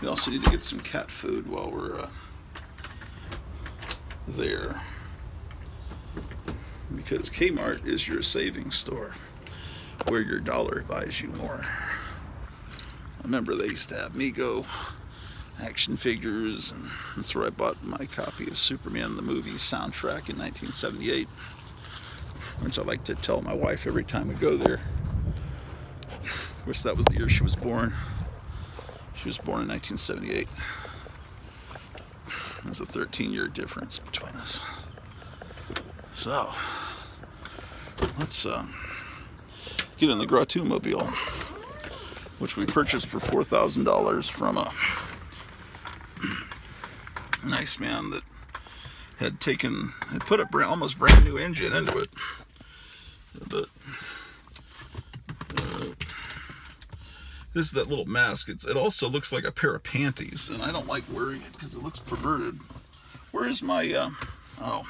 Speaker 2: We also need to get some cat food while we're uh, there. Because Kmart is your savings store, where your dollar buys you more. I remember they used to have Mego action figures, and that's where I bought my copy of Superman the movie soundtrack in 1978, which I like to tell my wife every time we go there. Course, that was the year she was born. She was born in 1978. There's a 13 year difference between us. So, let's um, get in the Grottu Mobile, which we purchased for $4,000 from a nice man that had taken had put a brand, almost brand new engine into it. But uh, this is that little mask. It's, it also looks like a pair of panties and I don't like wearing it because it looks perverted. Where's my uh, oh.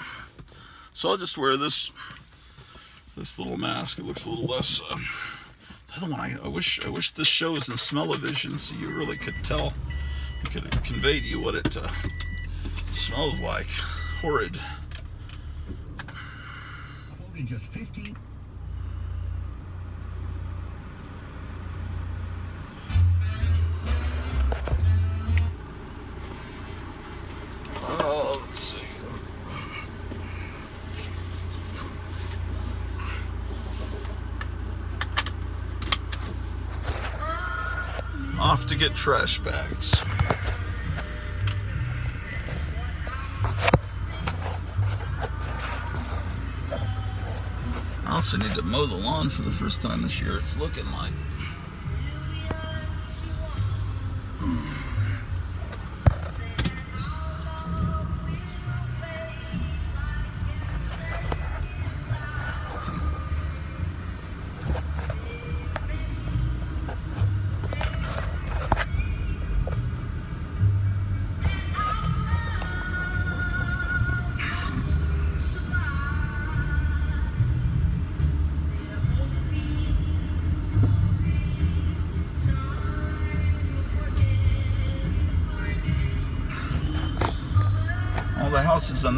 Speaker 2: So I'll just wear this this little mask. It looks a little less uh, the other one I, I wish I wish this show was in smell-o-vision so you really could tell could convey to you what it uh, smells like. Horrid.
Speaker 4: Only just 15.
Speaker 2: Oh, let's see. Off to get trash bags. I need to mow the lawn for the first time this year. It's looking like.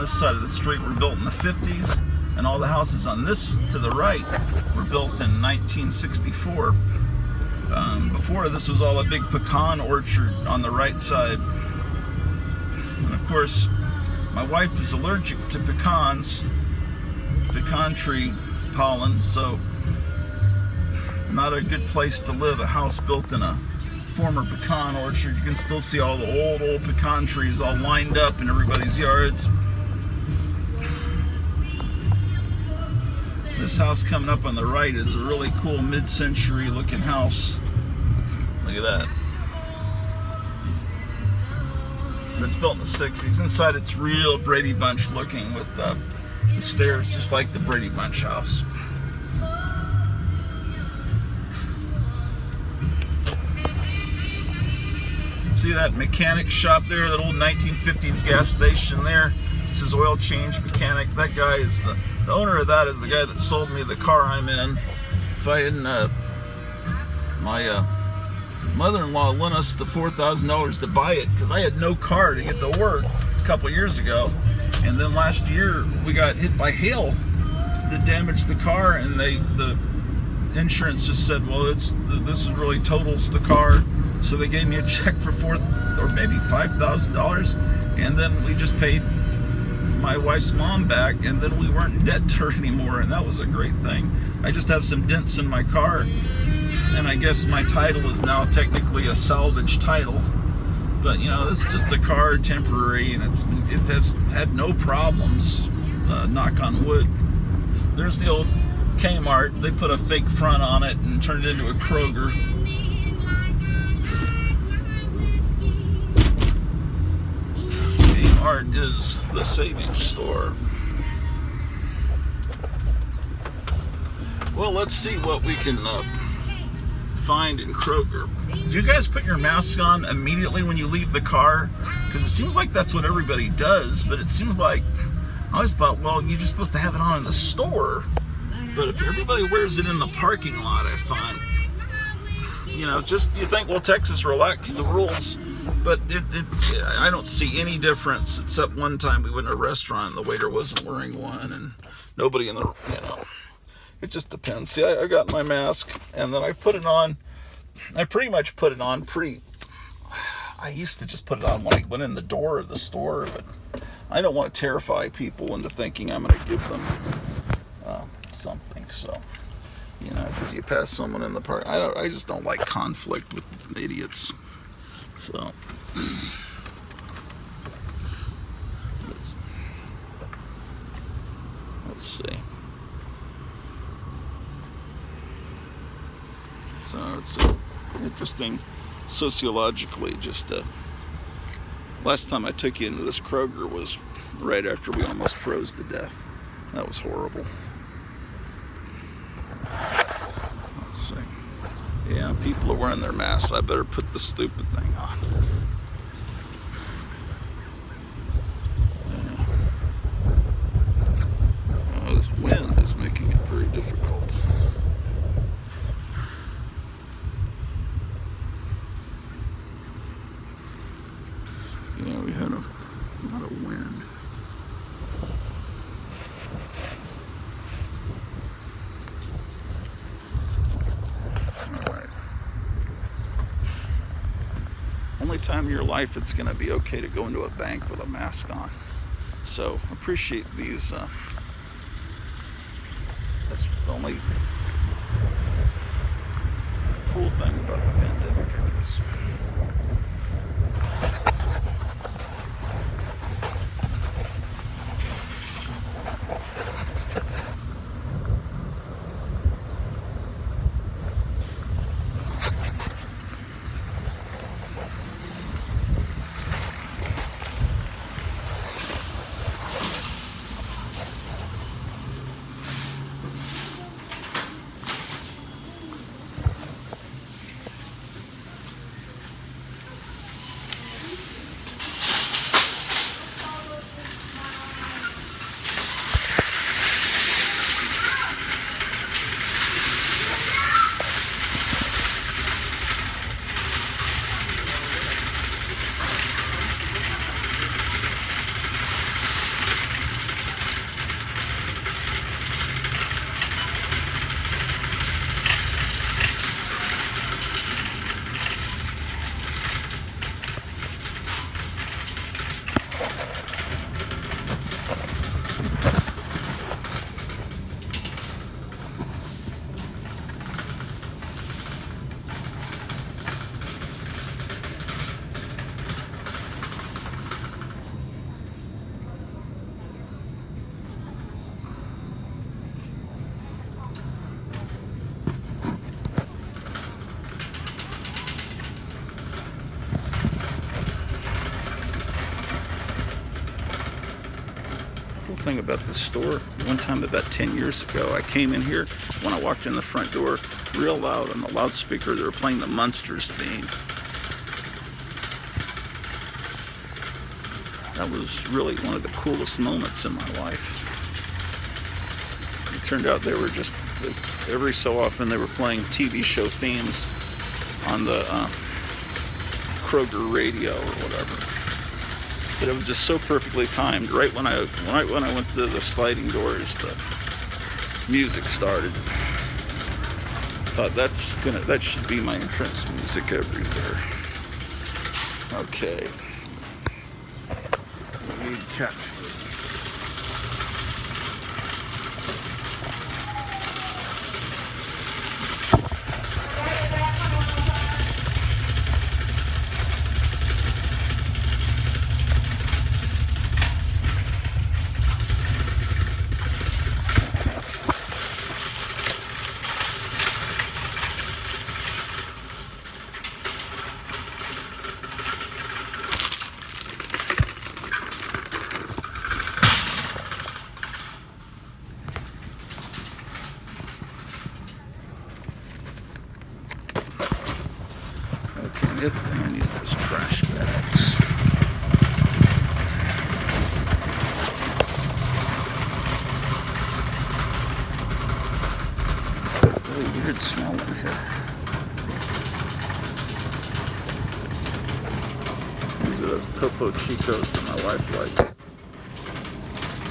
Speaker 2: This side of the street were built in the 50s, and all the houses on this to the right were built in 1964. Um, before this was all a big pecan orchard on the right side. And of course, my wife is allergic to pecans, pecan tree pollen, so not a good place to live. A house built in a former pecan orchard. You can still see all the old, old pecan trees all lined up in everybody's yards. This house coming up on the right is a really cool mid-century looking house. Look at that. It's built in the 60s. Inside it's real Brady Bunch looking with uh, the stairs just like the Brady Bunch house. See that mechanic shop there, that old 1950s gas station there? This is oil change mechanic. That guy is the, the owner of that is the guy that sold me the car I'm in. If I hadn't, uh, my uh, mother-in-law lent us the $4,000 to buy it because I had no car to get to work a couple years ago. And then last year we got hit by hail that damaged the car and they, the insurance just said, well, it's this is really totals the car. So they gave me a check for four or maybe five thousand dollars, and then we just paid my wife's mom back, and then we weren't debt to her anymore, and that was a great thing. I just have some dents in my car, and I guess my title is now technically a salvage title. But you know, this is just the car temporary, and it's it has had no problems. Uh, knock on wood. There's the old Kmart. They put a fake front on it and turned it into a Kroger. Is the savings store. Well, let's see what we can uh, find in Kroger. Do you guys put your mask on immediately when you leave the car? Because it seems like that's what everybody does, but it seems like I always thought, well, you're just supposed to have it on in the store. But if everybody wears it in the parking lot, I find, you know, just you think, well, Texas relaxed the rules, but it, it, I don't see any difference except one time we went to a restaurant and the waiter wasn't wearing one, and nobody in the, you know, it just depends. See, I, I got my mask and then I put it on. I pretty much put it on pre. I used to just put it on when I went in the door of the store, but I don't want to terrify people into thinking I'm going to give them uh, something. So, you know, because you pass someone in the park, I don't. I just don't like conflict with idiots. So, let's let's see. So it's interesting sociologically. Just uh, last time I took you into this Kroger was right after we almost froze to death. That was horrible. Yeah, people are wearing their masks. I better put the stupid thing on. Oh, this wind is making it very difficult. Yeah, we had a lot of wind. All right. Only time in your life it's going to be okay to go into a bank with a mask on. So appreciate these. Uh, that's the only cool thing about the pandemic, I guess. Thing about this store. One time, about 10 years ago, I came in here. When I walked in the front door, real loud on the loudspeaker, they were playing the Munsters theme. That was really one of the coolest moments in my life. It turned out they were just every so often they were playing TV show themes on the uh, Kroger radio or whatever. But it was just so perfectly timed. Right when I right when I went to the sliding doors, the music started. Thought that's gonna that should be my entrance music everywhere. Okay. We need cat food. Okay, the other thing I need is trash bags. It's smell in here. These are those Topo Chicos that my wife likes.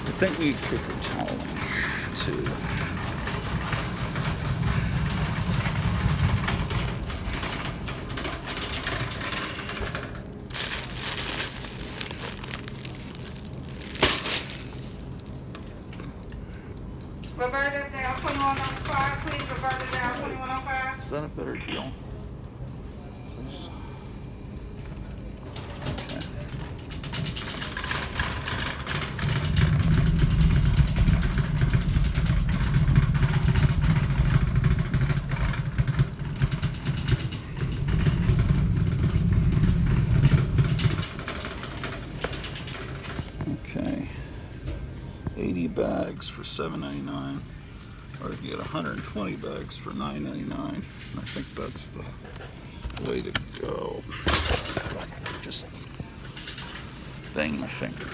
Speaker 2: I think we need paper towel too.
Speaker 8: Revert it down, twenty-one oh five, please revert it down, twenty-one oh five.
Speaker 2: Is that a better deal? Please. Okay. Okay. 80 bags for $7.99 or you get 120 bags for $9.99. I think that's the way to go. Just bang my finger.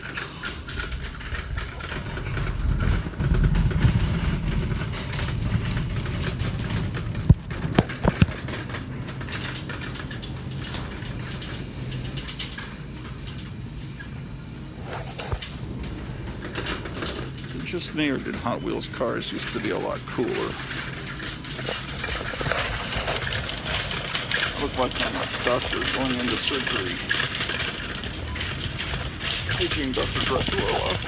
Speaker 2: Me or did Hot Wheels cars used to be a lot cooler? I look like I'm doctor going into surgery. Paging Dr. Dracula.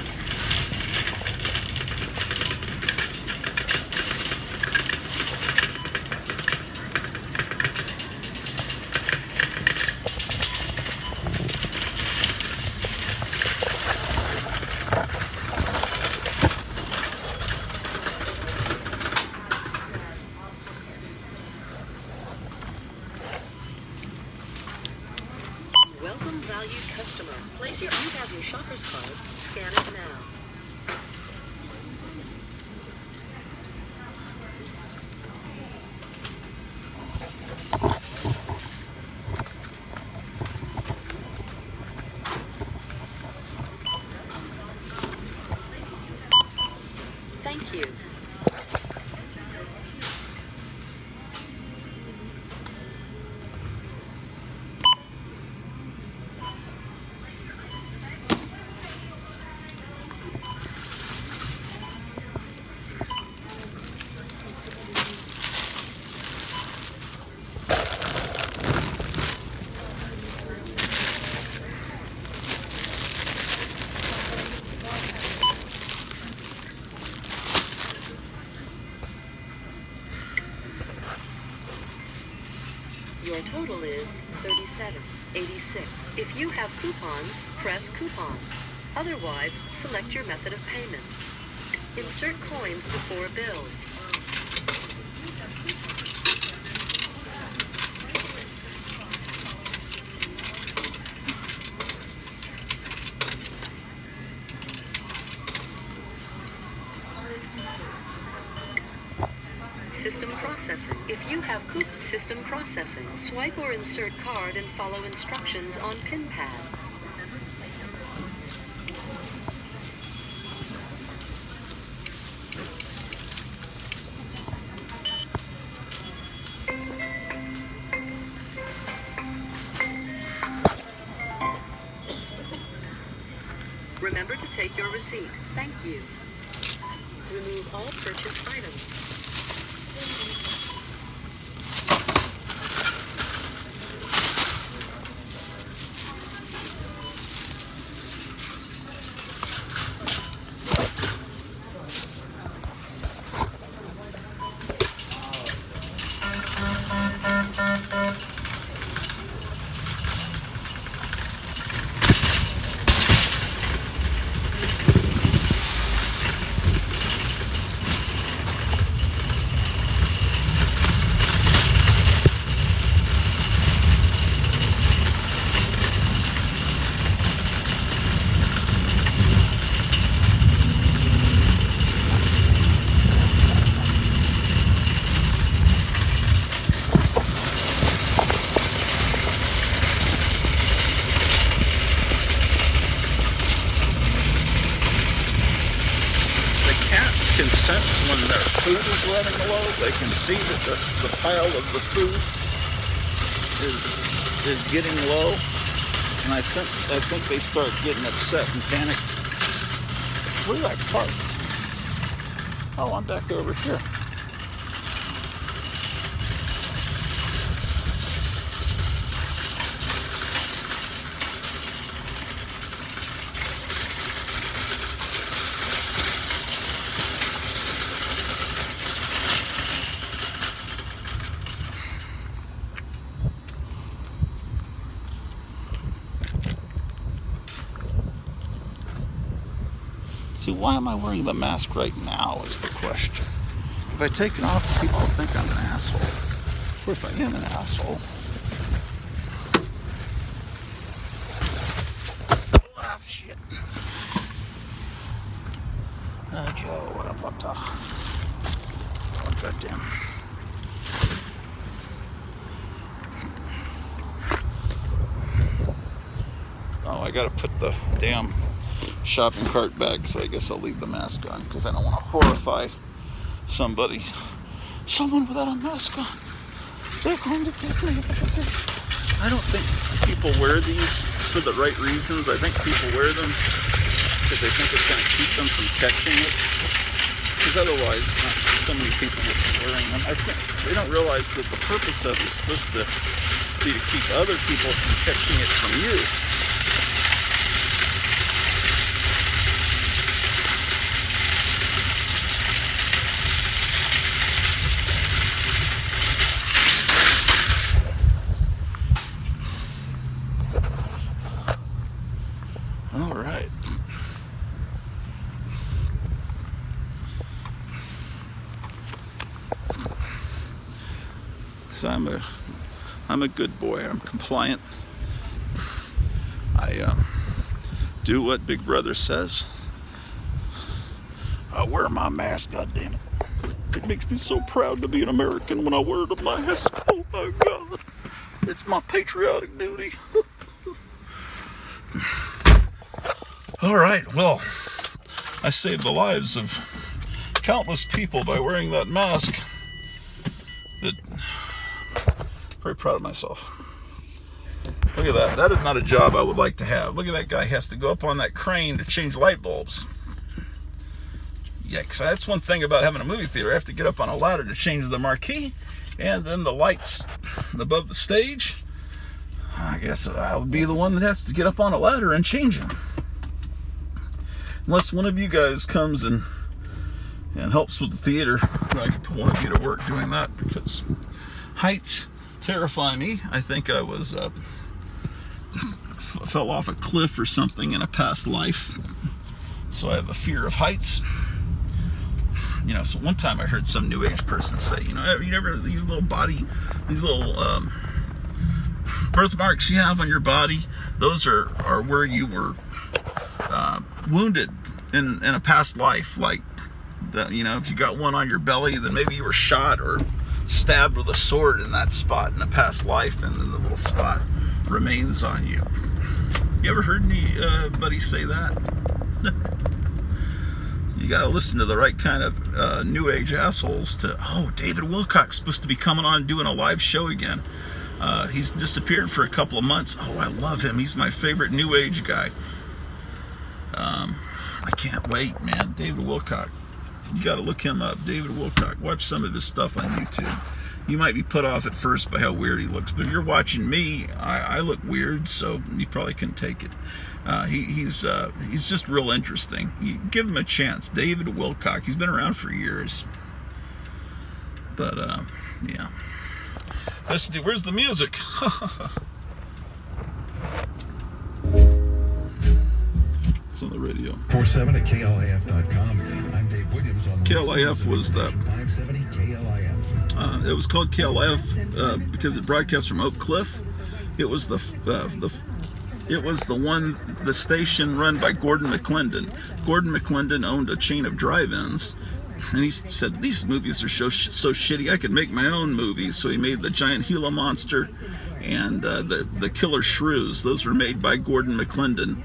Speaker 9: select your method of payment. Insert coins before bills. System processing. If you have system processing, swipe or insert card and follow instructions on pin pad.
Speaker 2: The, the pile of the food is is getting low. And I sense I think they start getting upset and panicked. Where did I park? Oh, I'm back over here. See, why am I wearing the mask right now is the question. If I take it off, people think I'm an asshole. Of course, I am an asshole. Oh, shit. Oh, Joe, what up, what the? Oh, goddamn. Oh, I gotta put the damn shopping cart bag, so I guess I'll leave the mask on because I don't want to horrify somebody. Someone without a mask on. They're going to get me. I don't think people wear these for the right reasons. I think people wear them because they think it's going to keep them from catching it. Because otherwise, not so many people be wearing them. I think they don't realize that the purpose of it is supposed to be to keep other people from catching it from you. All right. So I'm a, I'm a good boy. I'm compliant. I um, do what Big Brother says. I wear my mask. God damn it! It makes me so proud to be an American when I wear the mask. Oh my God! It's my patriotic duty. All right, well, I saved the lives of countless people by wearing that mask. That very proud of myself. Look at that. That is not a job I would like to have. Look at that guy. He has to go up on that crane to change light bulbs. Yikes. That's one thing about having a movie theater. I have to get up on a ladder to change the marquee and then the lights above the stage. I guess I would be the one that has to get up on a ladder and change them unless one of you guys comes and and helps with the theater, I could put one of you to work doing that because heights terrify me. I think I was uh, fell off a cliff or something in a past life, so I have a fear of heights. You know, so one time I heard some new age person say, you know, you ever these little body, these little um, birthmarks you have on your body, those are are where you were uh, wounded in, in a past life. Like, that, you know, if you got one on your belly, then maybe you were shot or stabbed with a sword in that spot in a past life, and then the little spot remains on you. You ever heard anybody say that? you got to listen to the right kind of uh, new age assholes to. Oh, David Wilcock's supposed to be coming on doing a live show again. Uh, he's disappeared for a couple of months. Oh, I love him. He's my favorite new age guy. Um, I can't wait, man. David Wilcock. You got to look him up. David Wilcock. Watch some of his stuff on YouTube. You might be put off at first by how weird he looks, but if you're watching me, I, I look weird, so you probably can take it. Uh, he, he's uh, he's just real interesting. You give him a chance. David Wilcock. He's been around for years. But uh, yeah. Listen to where's the music? it's on the radio.
Speaker 4: 47 at KLAF.com.
Speaker 2: KLIF was the
Speaker 4: 570 KLIF.
Speaker 2: Uh, it was called KLIF uh, because it broadcast from Oak Cliff. It was the uh, the it was the one the station run by Gordon McLendon. Gordon McLendon owned a chain of drive-ins, and he said these movies are so so shitty. I could make my own movies. So he made the giant Gila monster and uh, the the Killer Shrews. Those were made by Gordon McLendon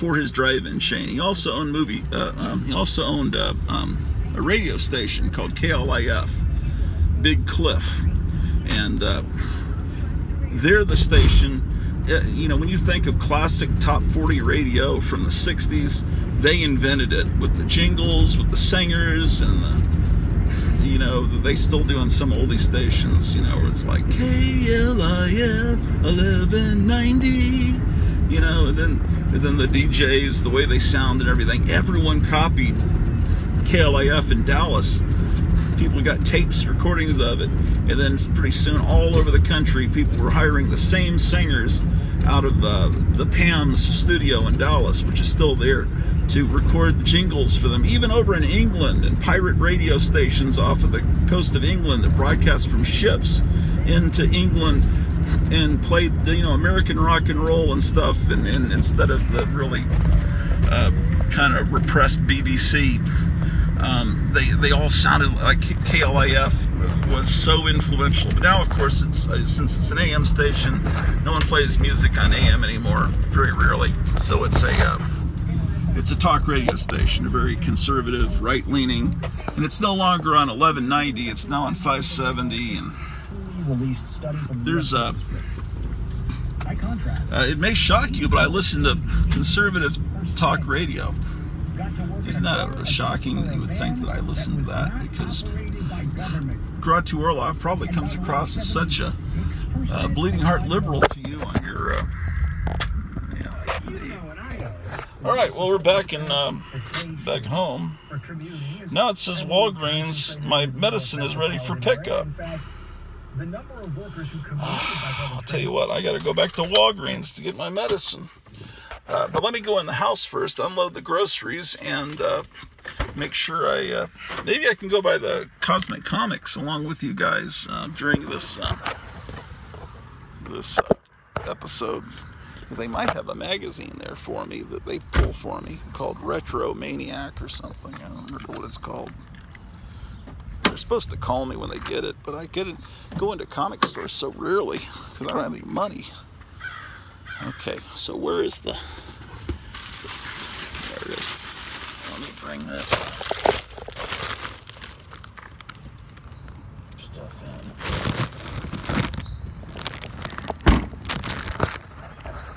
Speaker 2: for his drive-in chain. He also owned movie. Uh, um, he also owned uh, um, a radio station called KLIF. Big Cliff, and uh, they're the station. uh, You know, when you think of classic top 40 radio from the 60s, they invented it with the jingles, with the singers, and the, you know, they still do on some oldie stations, you know, where it's like KLIF 1190, you know, and then, and then the DJs, the way they sound and everything, everyone copied KLIF in Dallas. People got tapes, recordings of it, and then pretty soon all over the country, people were hiring the same singers out of uh, the PAMS studio in Dallas, which is still there, to record jingles for them, even over in England, and pirate radio stations off of the coast of England that broadcast from ships into England and played, you know, American rock and roll and stuff, and, and instead of the really uh, kind of repressed BBC um, they they all sounded like KLIF was so influential. But now, of course, it's uh, since it's an AM station, no one plays music on AM anymore, very rarely. So it's a uh, it's a talk radio station, a very conservative, right-leaning, and it's no longer on 1190. It's now on 570, and there's a. Uh, it may shock you, but I listen to conservative talk radio. Isn't that shocking? You would think that I listen to that because Grottu Orloff probably comes across as such a uh, bleeding heart liberal to you on your. Uh, yeah. All right, well we're back in um, back home. Now it says Walgreens. My medicine is ready for pickup. I'll tell you what, I got to go back to Walgreens to get my medicine. Uh, but let me go in the house first, unload the groceries, and uh, make sure I. Uh, maybe I can go by the Cosmic Comics along with you guys uh, during this uh, this uh, episode. They might have a magazine there for me that they pull for me called Retro Maniac or something. I don't remember what it's called. They're supposed to call me when they get it, but I get it go into comic stores so rarely because I don't have any money. Okay, so where is the? There it is. Let me bring this stuff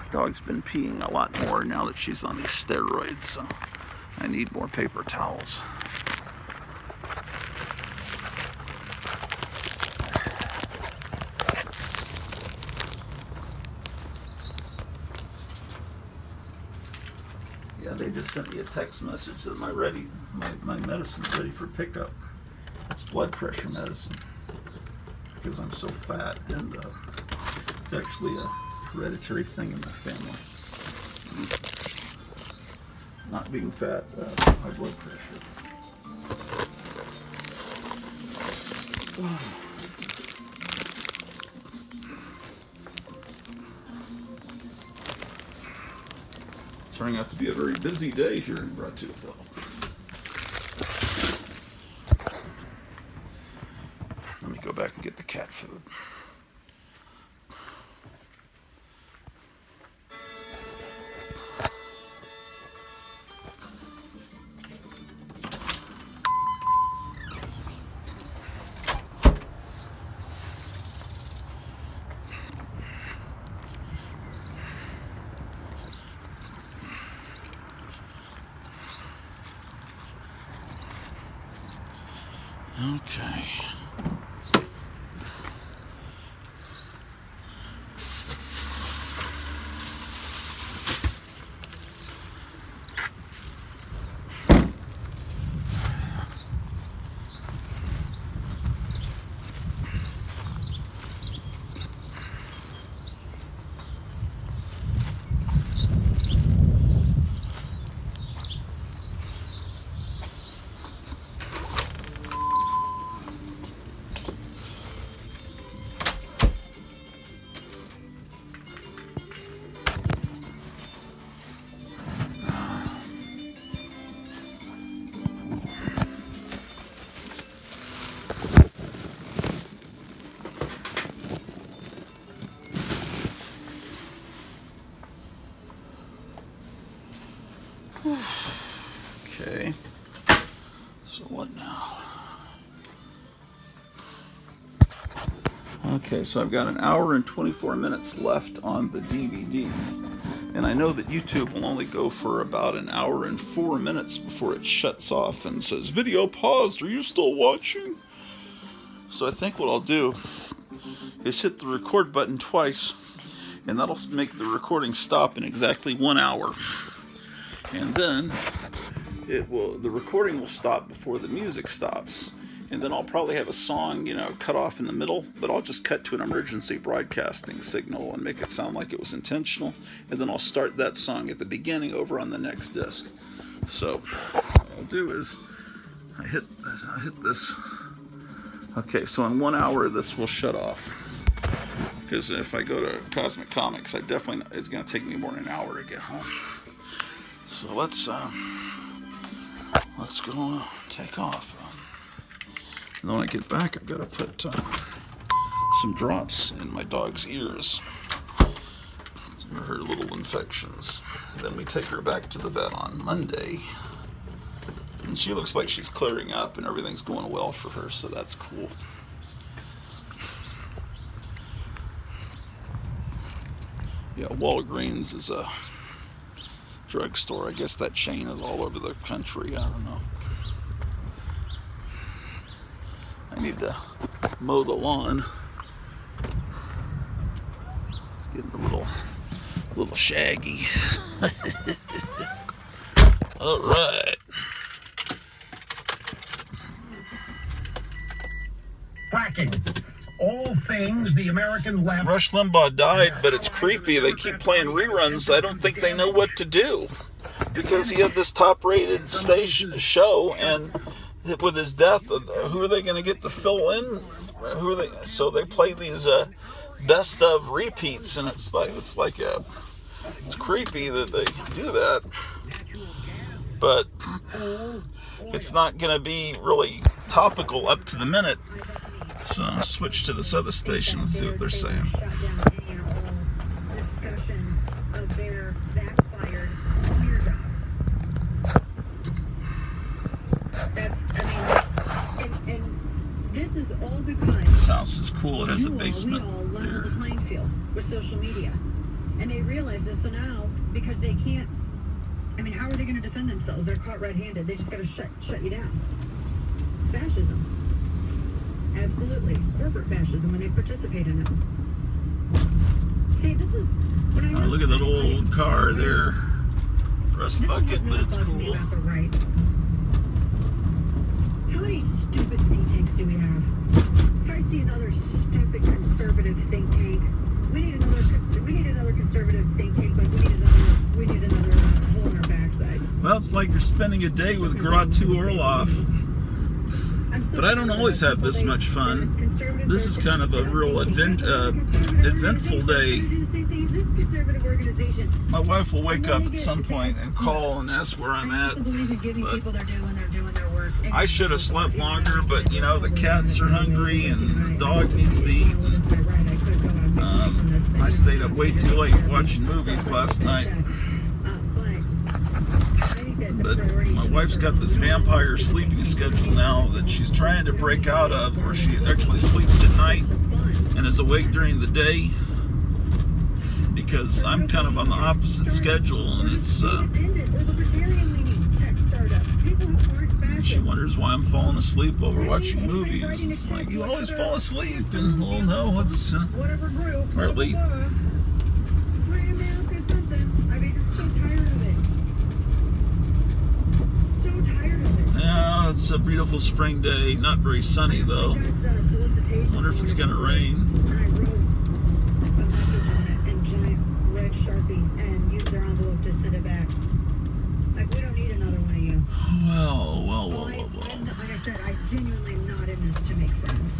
Speaker 2: in. Dog's been peeing a lot more now that she's on these steroids, so I need more paper towels. Yeah, they just sent me a text message that my ready, my, my medicine's ready for pickup. It's blood pressure medicine because I'm so fat, and uh, it's actually a hereditary thing in my family. Not being fat, uh, high blood pressure. It's turning out to be a very busy day here in Grottuville. Let me go back. and get the cat food. Okay, so I've got an hour and 24 minutes left on the DVD. And I know that YouTube will only go for about an hour and four minutes before it shuts off and says, Video paused, are you still watching? So I think what I'll do is hit the record button twice, and that'll make the recording stop in exactly one hour. And then it will the recording will stop before the music stops and then I'll probably have a song, you know, cut off in the middle, but I'll just cut to an emergency broadcasting signal and make it sound like it was intentional, and then I'll start that song at the beginning over on the next disc. So what I'll do is I hit I hit this. Okay, so in one hour this will shut off. Because if I go to Cosmic Comics, I definitely it's gonna take me more than an hour to get home. So let's um, let's go take off. And then when I get back, I've got to put uh, some drops in my dog's ears her little infections. Then we take her back to the vet on Monday. And she looks like she's clearing up and everything's going well for her, so that's cool. Yeah, Walgreens is a drugstore. I guess that chain is all over the country. I don't know. I need to mow the lawn. It's getting a little, little shaggy. all right.
Speaker 10: Fracking. All things the American left.
Speaker 2: Rush Limbaugh died, but it's creepy. They keep playing reruns. I don't think they know what to do because he had this top-rated station show, and with his death, uh, who are they going to get to fill in? Who are they? So they play these uh, best of repeats, and it's like it's like a, it's creepy that they do that, but it's not going to be really topical up to the minute. So I'll switch to this other station and see what they're saying. This house is cool. It has a basement there.
Speaker 11: with social media. And they realize this, so now, because they can't, I mean, how are they going to defend themselves? They're caught red-handed. They just got to shut, shut you down. Fascism. Absolutely. Corporate fascism when they participate in it. See, this is... When I
Speaker 2: Oh, look at that old car there. Rust bucket, but it's cool.
Speaker 11: About the right. How many stupid think tanks do we have? If I see another stupid conservative think tank, we need another we need another conservative think tank, but we need another we need another hole in our backside.
Speaker 2: Well, it's like you're spending a day with Grottu Orloff. But I don't always have this much fun. This is kind of a real advent, uh, eventful day. My wife will wake up at some point and call and ask where I'm at.
Speaker 11: I believe in giving
Speaker 2: But I should have slept longer, but you know the cats are hungry and the dog needs to eat. And, um, I stayed up way too late watching movies last night. But my wife's got this vampire sleeping schedule now that she's trying to break out of, where she actually sleeps at night and is awake during the day. Because I'm kind of on the opposite schedule, and it's. Uh, she wonders why I'm falling asleep over watching movies. It's like you always fall asleep, and well, no, it's uh, partly. Yeah, it's a beautiful spring day. Not very sunny though. Wonder if it's gonna rain. Well, well, well, well, well.
Speaker 11: Like I said, I genuinely am not in this to make friends.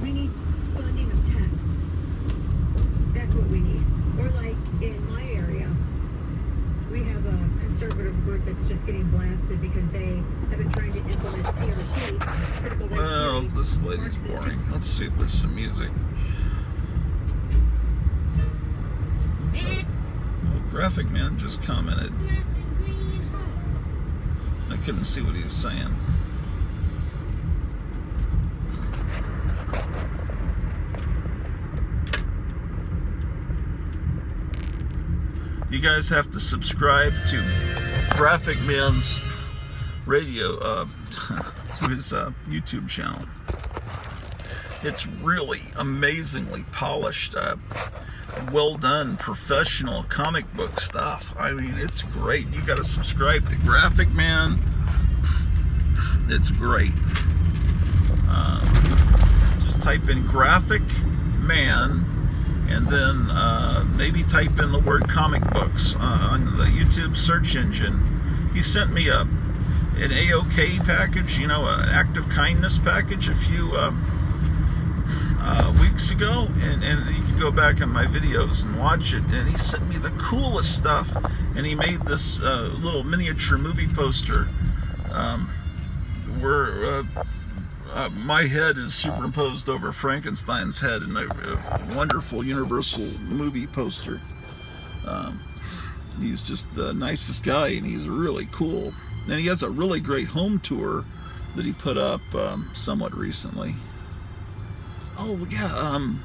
Speaker 11: We need funding of. That's what we need. Or like in my area, we have a conservative group that's just getting blasted because they have been trying to implement CRT.
Speaker 2: Well, this lady's boring. Let's see if there's some music. Oh, Graphic Man just commented. I couldn't see what he was saying. You guys have to subscribe to Graphic Man's radio, uh, to his uh, YouTube channel. It's really amazingly polished, uh, well done, professional comic book stuff. I mean, it's great. You got to subscribe to Graphic Man. It's great. Uh, just type in Graphic Man and then uh, maybe type in the word comic books uh, on the YouTube search engine. He sent me a an AOK package, you know, an act of kindness package a few um, uh, weeks ago, and, and you can go back on my videos and watch it. And he sent me the coolest stuff, and he made this uh, little miniature movie poster um, where uh, uh, my head is superimposed over Frankenstein's head in a, a wonderful Universal movie poster. Um, he's just the nicest guy, and he's really cool. And he has a really great home tour that he put up um, somewhat recently. Oh yeah, um,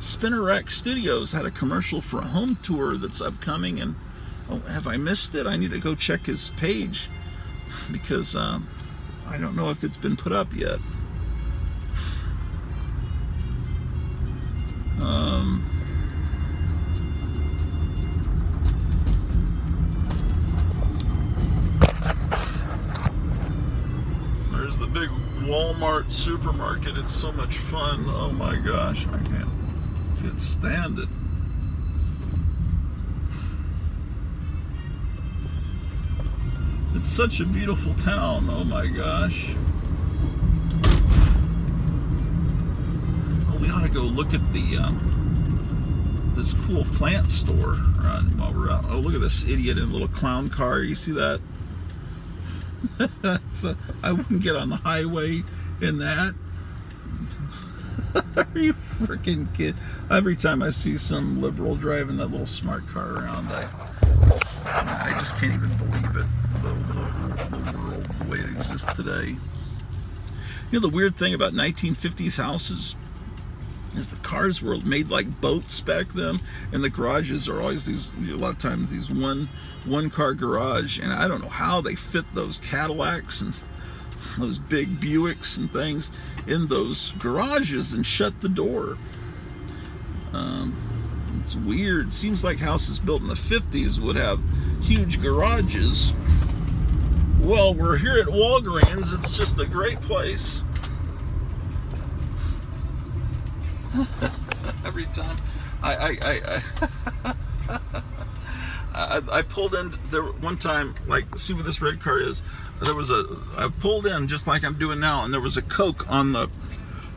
Speaker 2: Spinner Rack Studios had a commercial for a home tour that's upcoming, and oh, have I missed it? I need to go check his page because um, I don't know if it's been put up yet. Um, there's the big Walmart supermarket. It's so much fun. Oh my gosh, I can't, can't stand it. It's such a beautiful town. Oh my gosh. Oh, we ought to go look at the um, this cool plant store uh, while we're out. Oh, look at this idiot in a little clown car. You see that? I wouldn't get on the highway in that. Are you freaking kid? Every time I see some liberal driving that little smart car around, I I just can't even believe it. The, the, the world, the way it exists today. You know the weird thing about 1950s houses is the cars were made like boats back then, and the garages are always these. A lot of times these one one car garage, and I don't know how they fit those Cadillacs and those big Buicks and things in those garages and shut the door. Um, it's weird. Seems like houses built in the 50s would have huge garages. Well, we're here at Walgreens. It's just a great place. Every time I I I, I, I, I pulled in there one time, like see where this red car is. There was a I pulled in just like I'm doing now, and there was a Coke on the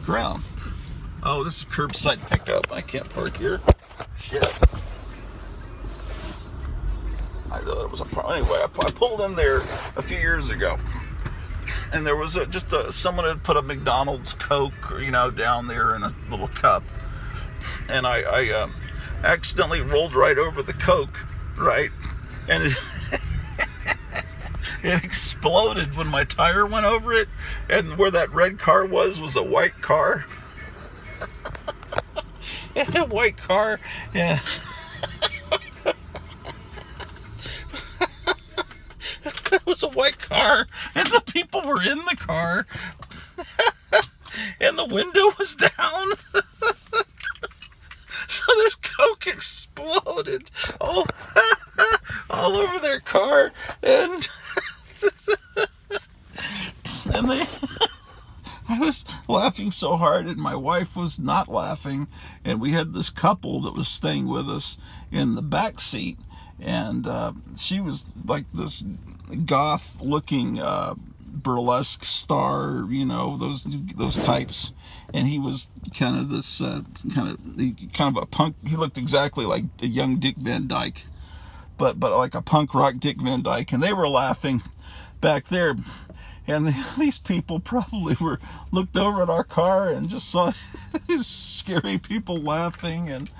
Speaker 2: ground. Oh, this is curbside pickup. I can't park here. Shit. I thought it was a problem. Anyway, I, I pulled in there a few years ago, and there was a, just a, someone had put a McDonald's Coke, you know, down there in a little cup, and I, I uh, accidentally rolled right over the Coke, right, and it, it exploded when my tire went over it, and where that red car was was a white car. a white car, yeah. it was a white car, and the people were in the car, and the window was down. so this coke exploded all, all over their car, and and they. I was laughing so hard, and my wife was not laughing. And we had this couple that was staying with us in the back seat, and uh, she was like this goth-looking uh, burlesque star, you know, those those types. And he was kind of this uh, kind of kind of a punk. He looked exactly like a young Dick Van Dyke, but but like a punk rock Dick Van Dyke. And they were laughing back there and the, these people probably were looked over at our car and just saw these scary people laughing and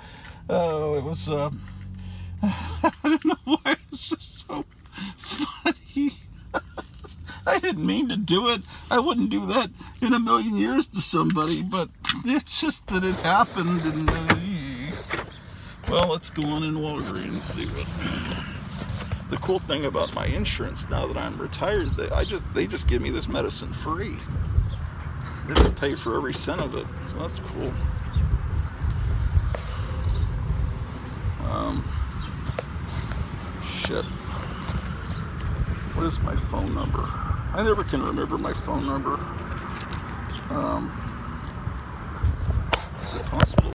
Speaker 2: oh it was uh, I don't know why it was just so funny I didn't mean to do it I wouldn't do that in a million years to somebody but it's just that it happened and uh, well let's go on in Walgreens and see what the cool thing about my insurance now that I'm retired, they, I just they just give me this medicine free. They don't pay for every cent of it, so that's cool. Um, shit. What is my phone number? I never can remember my phone number. Um, is it possible?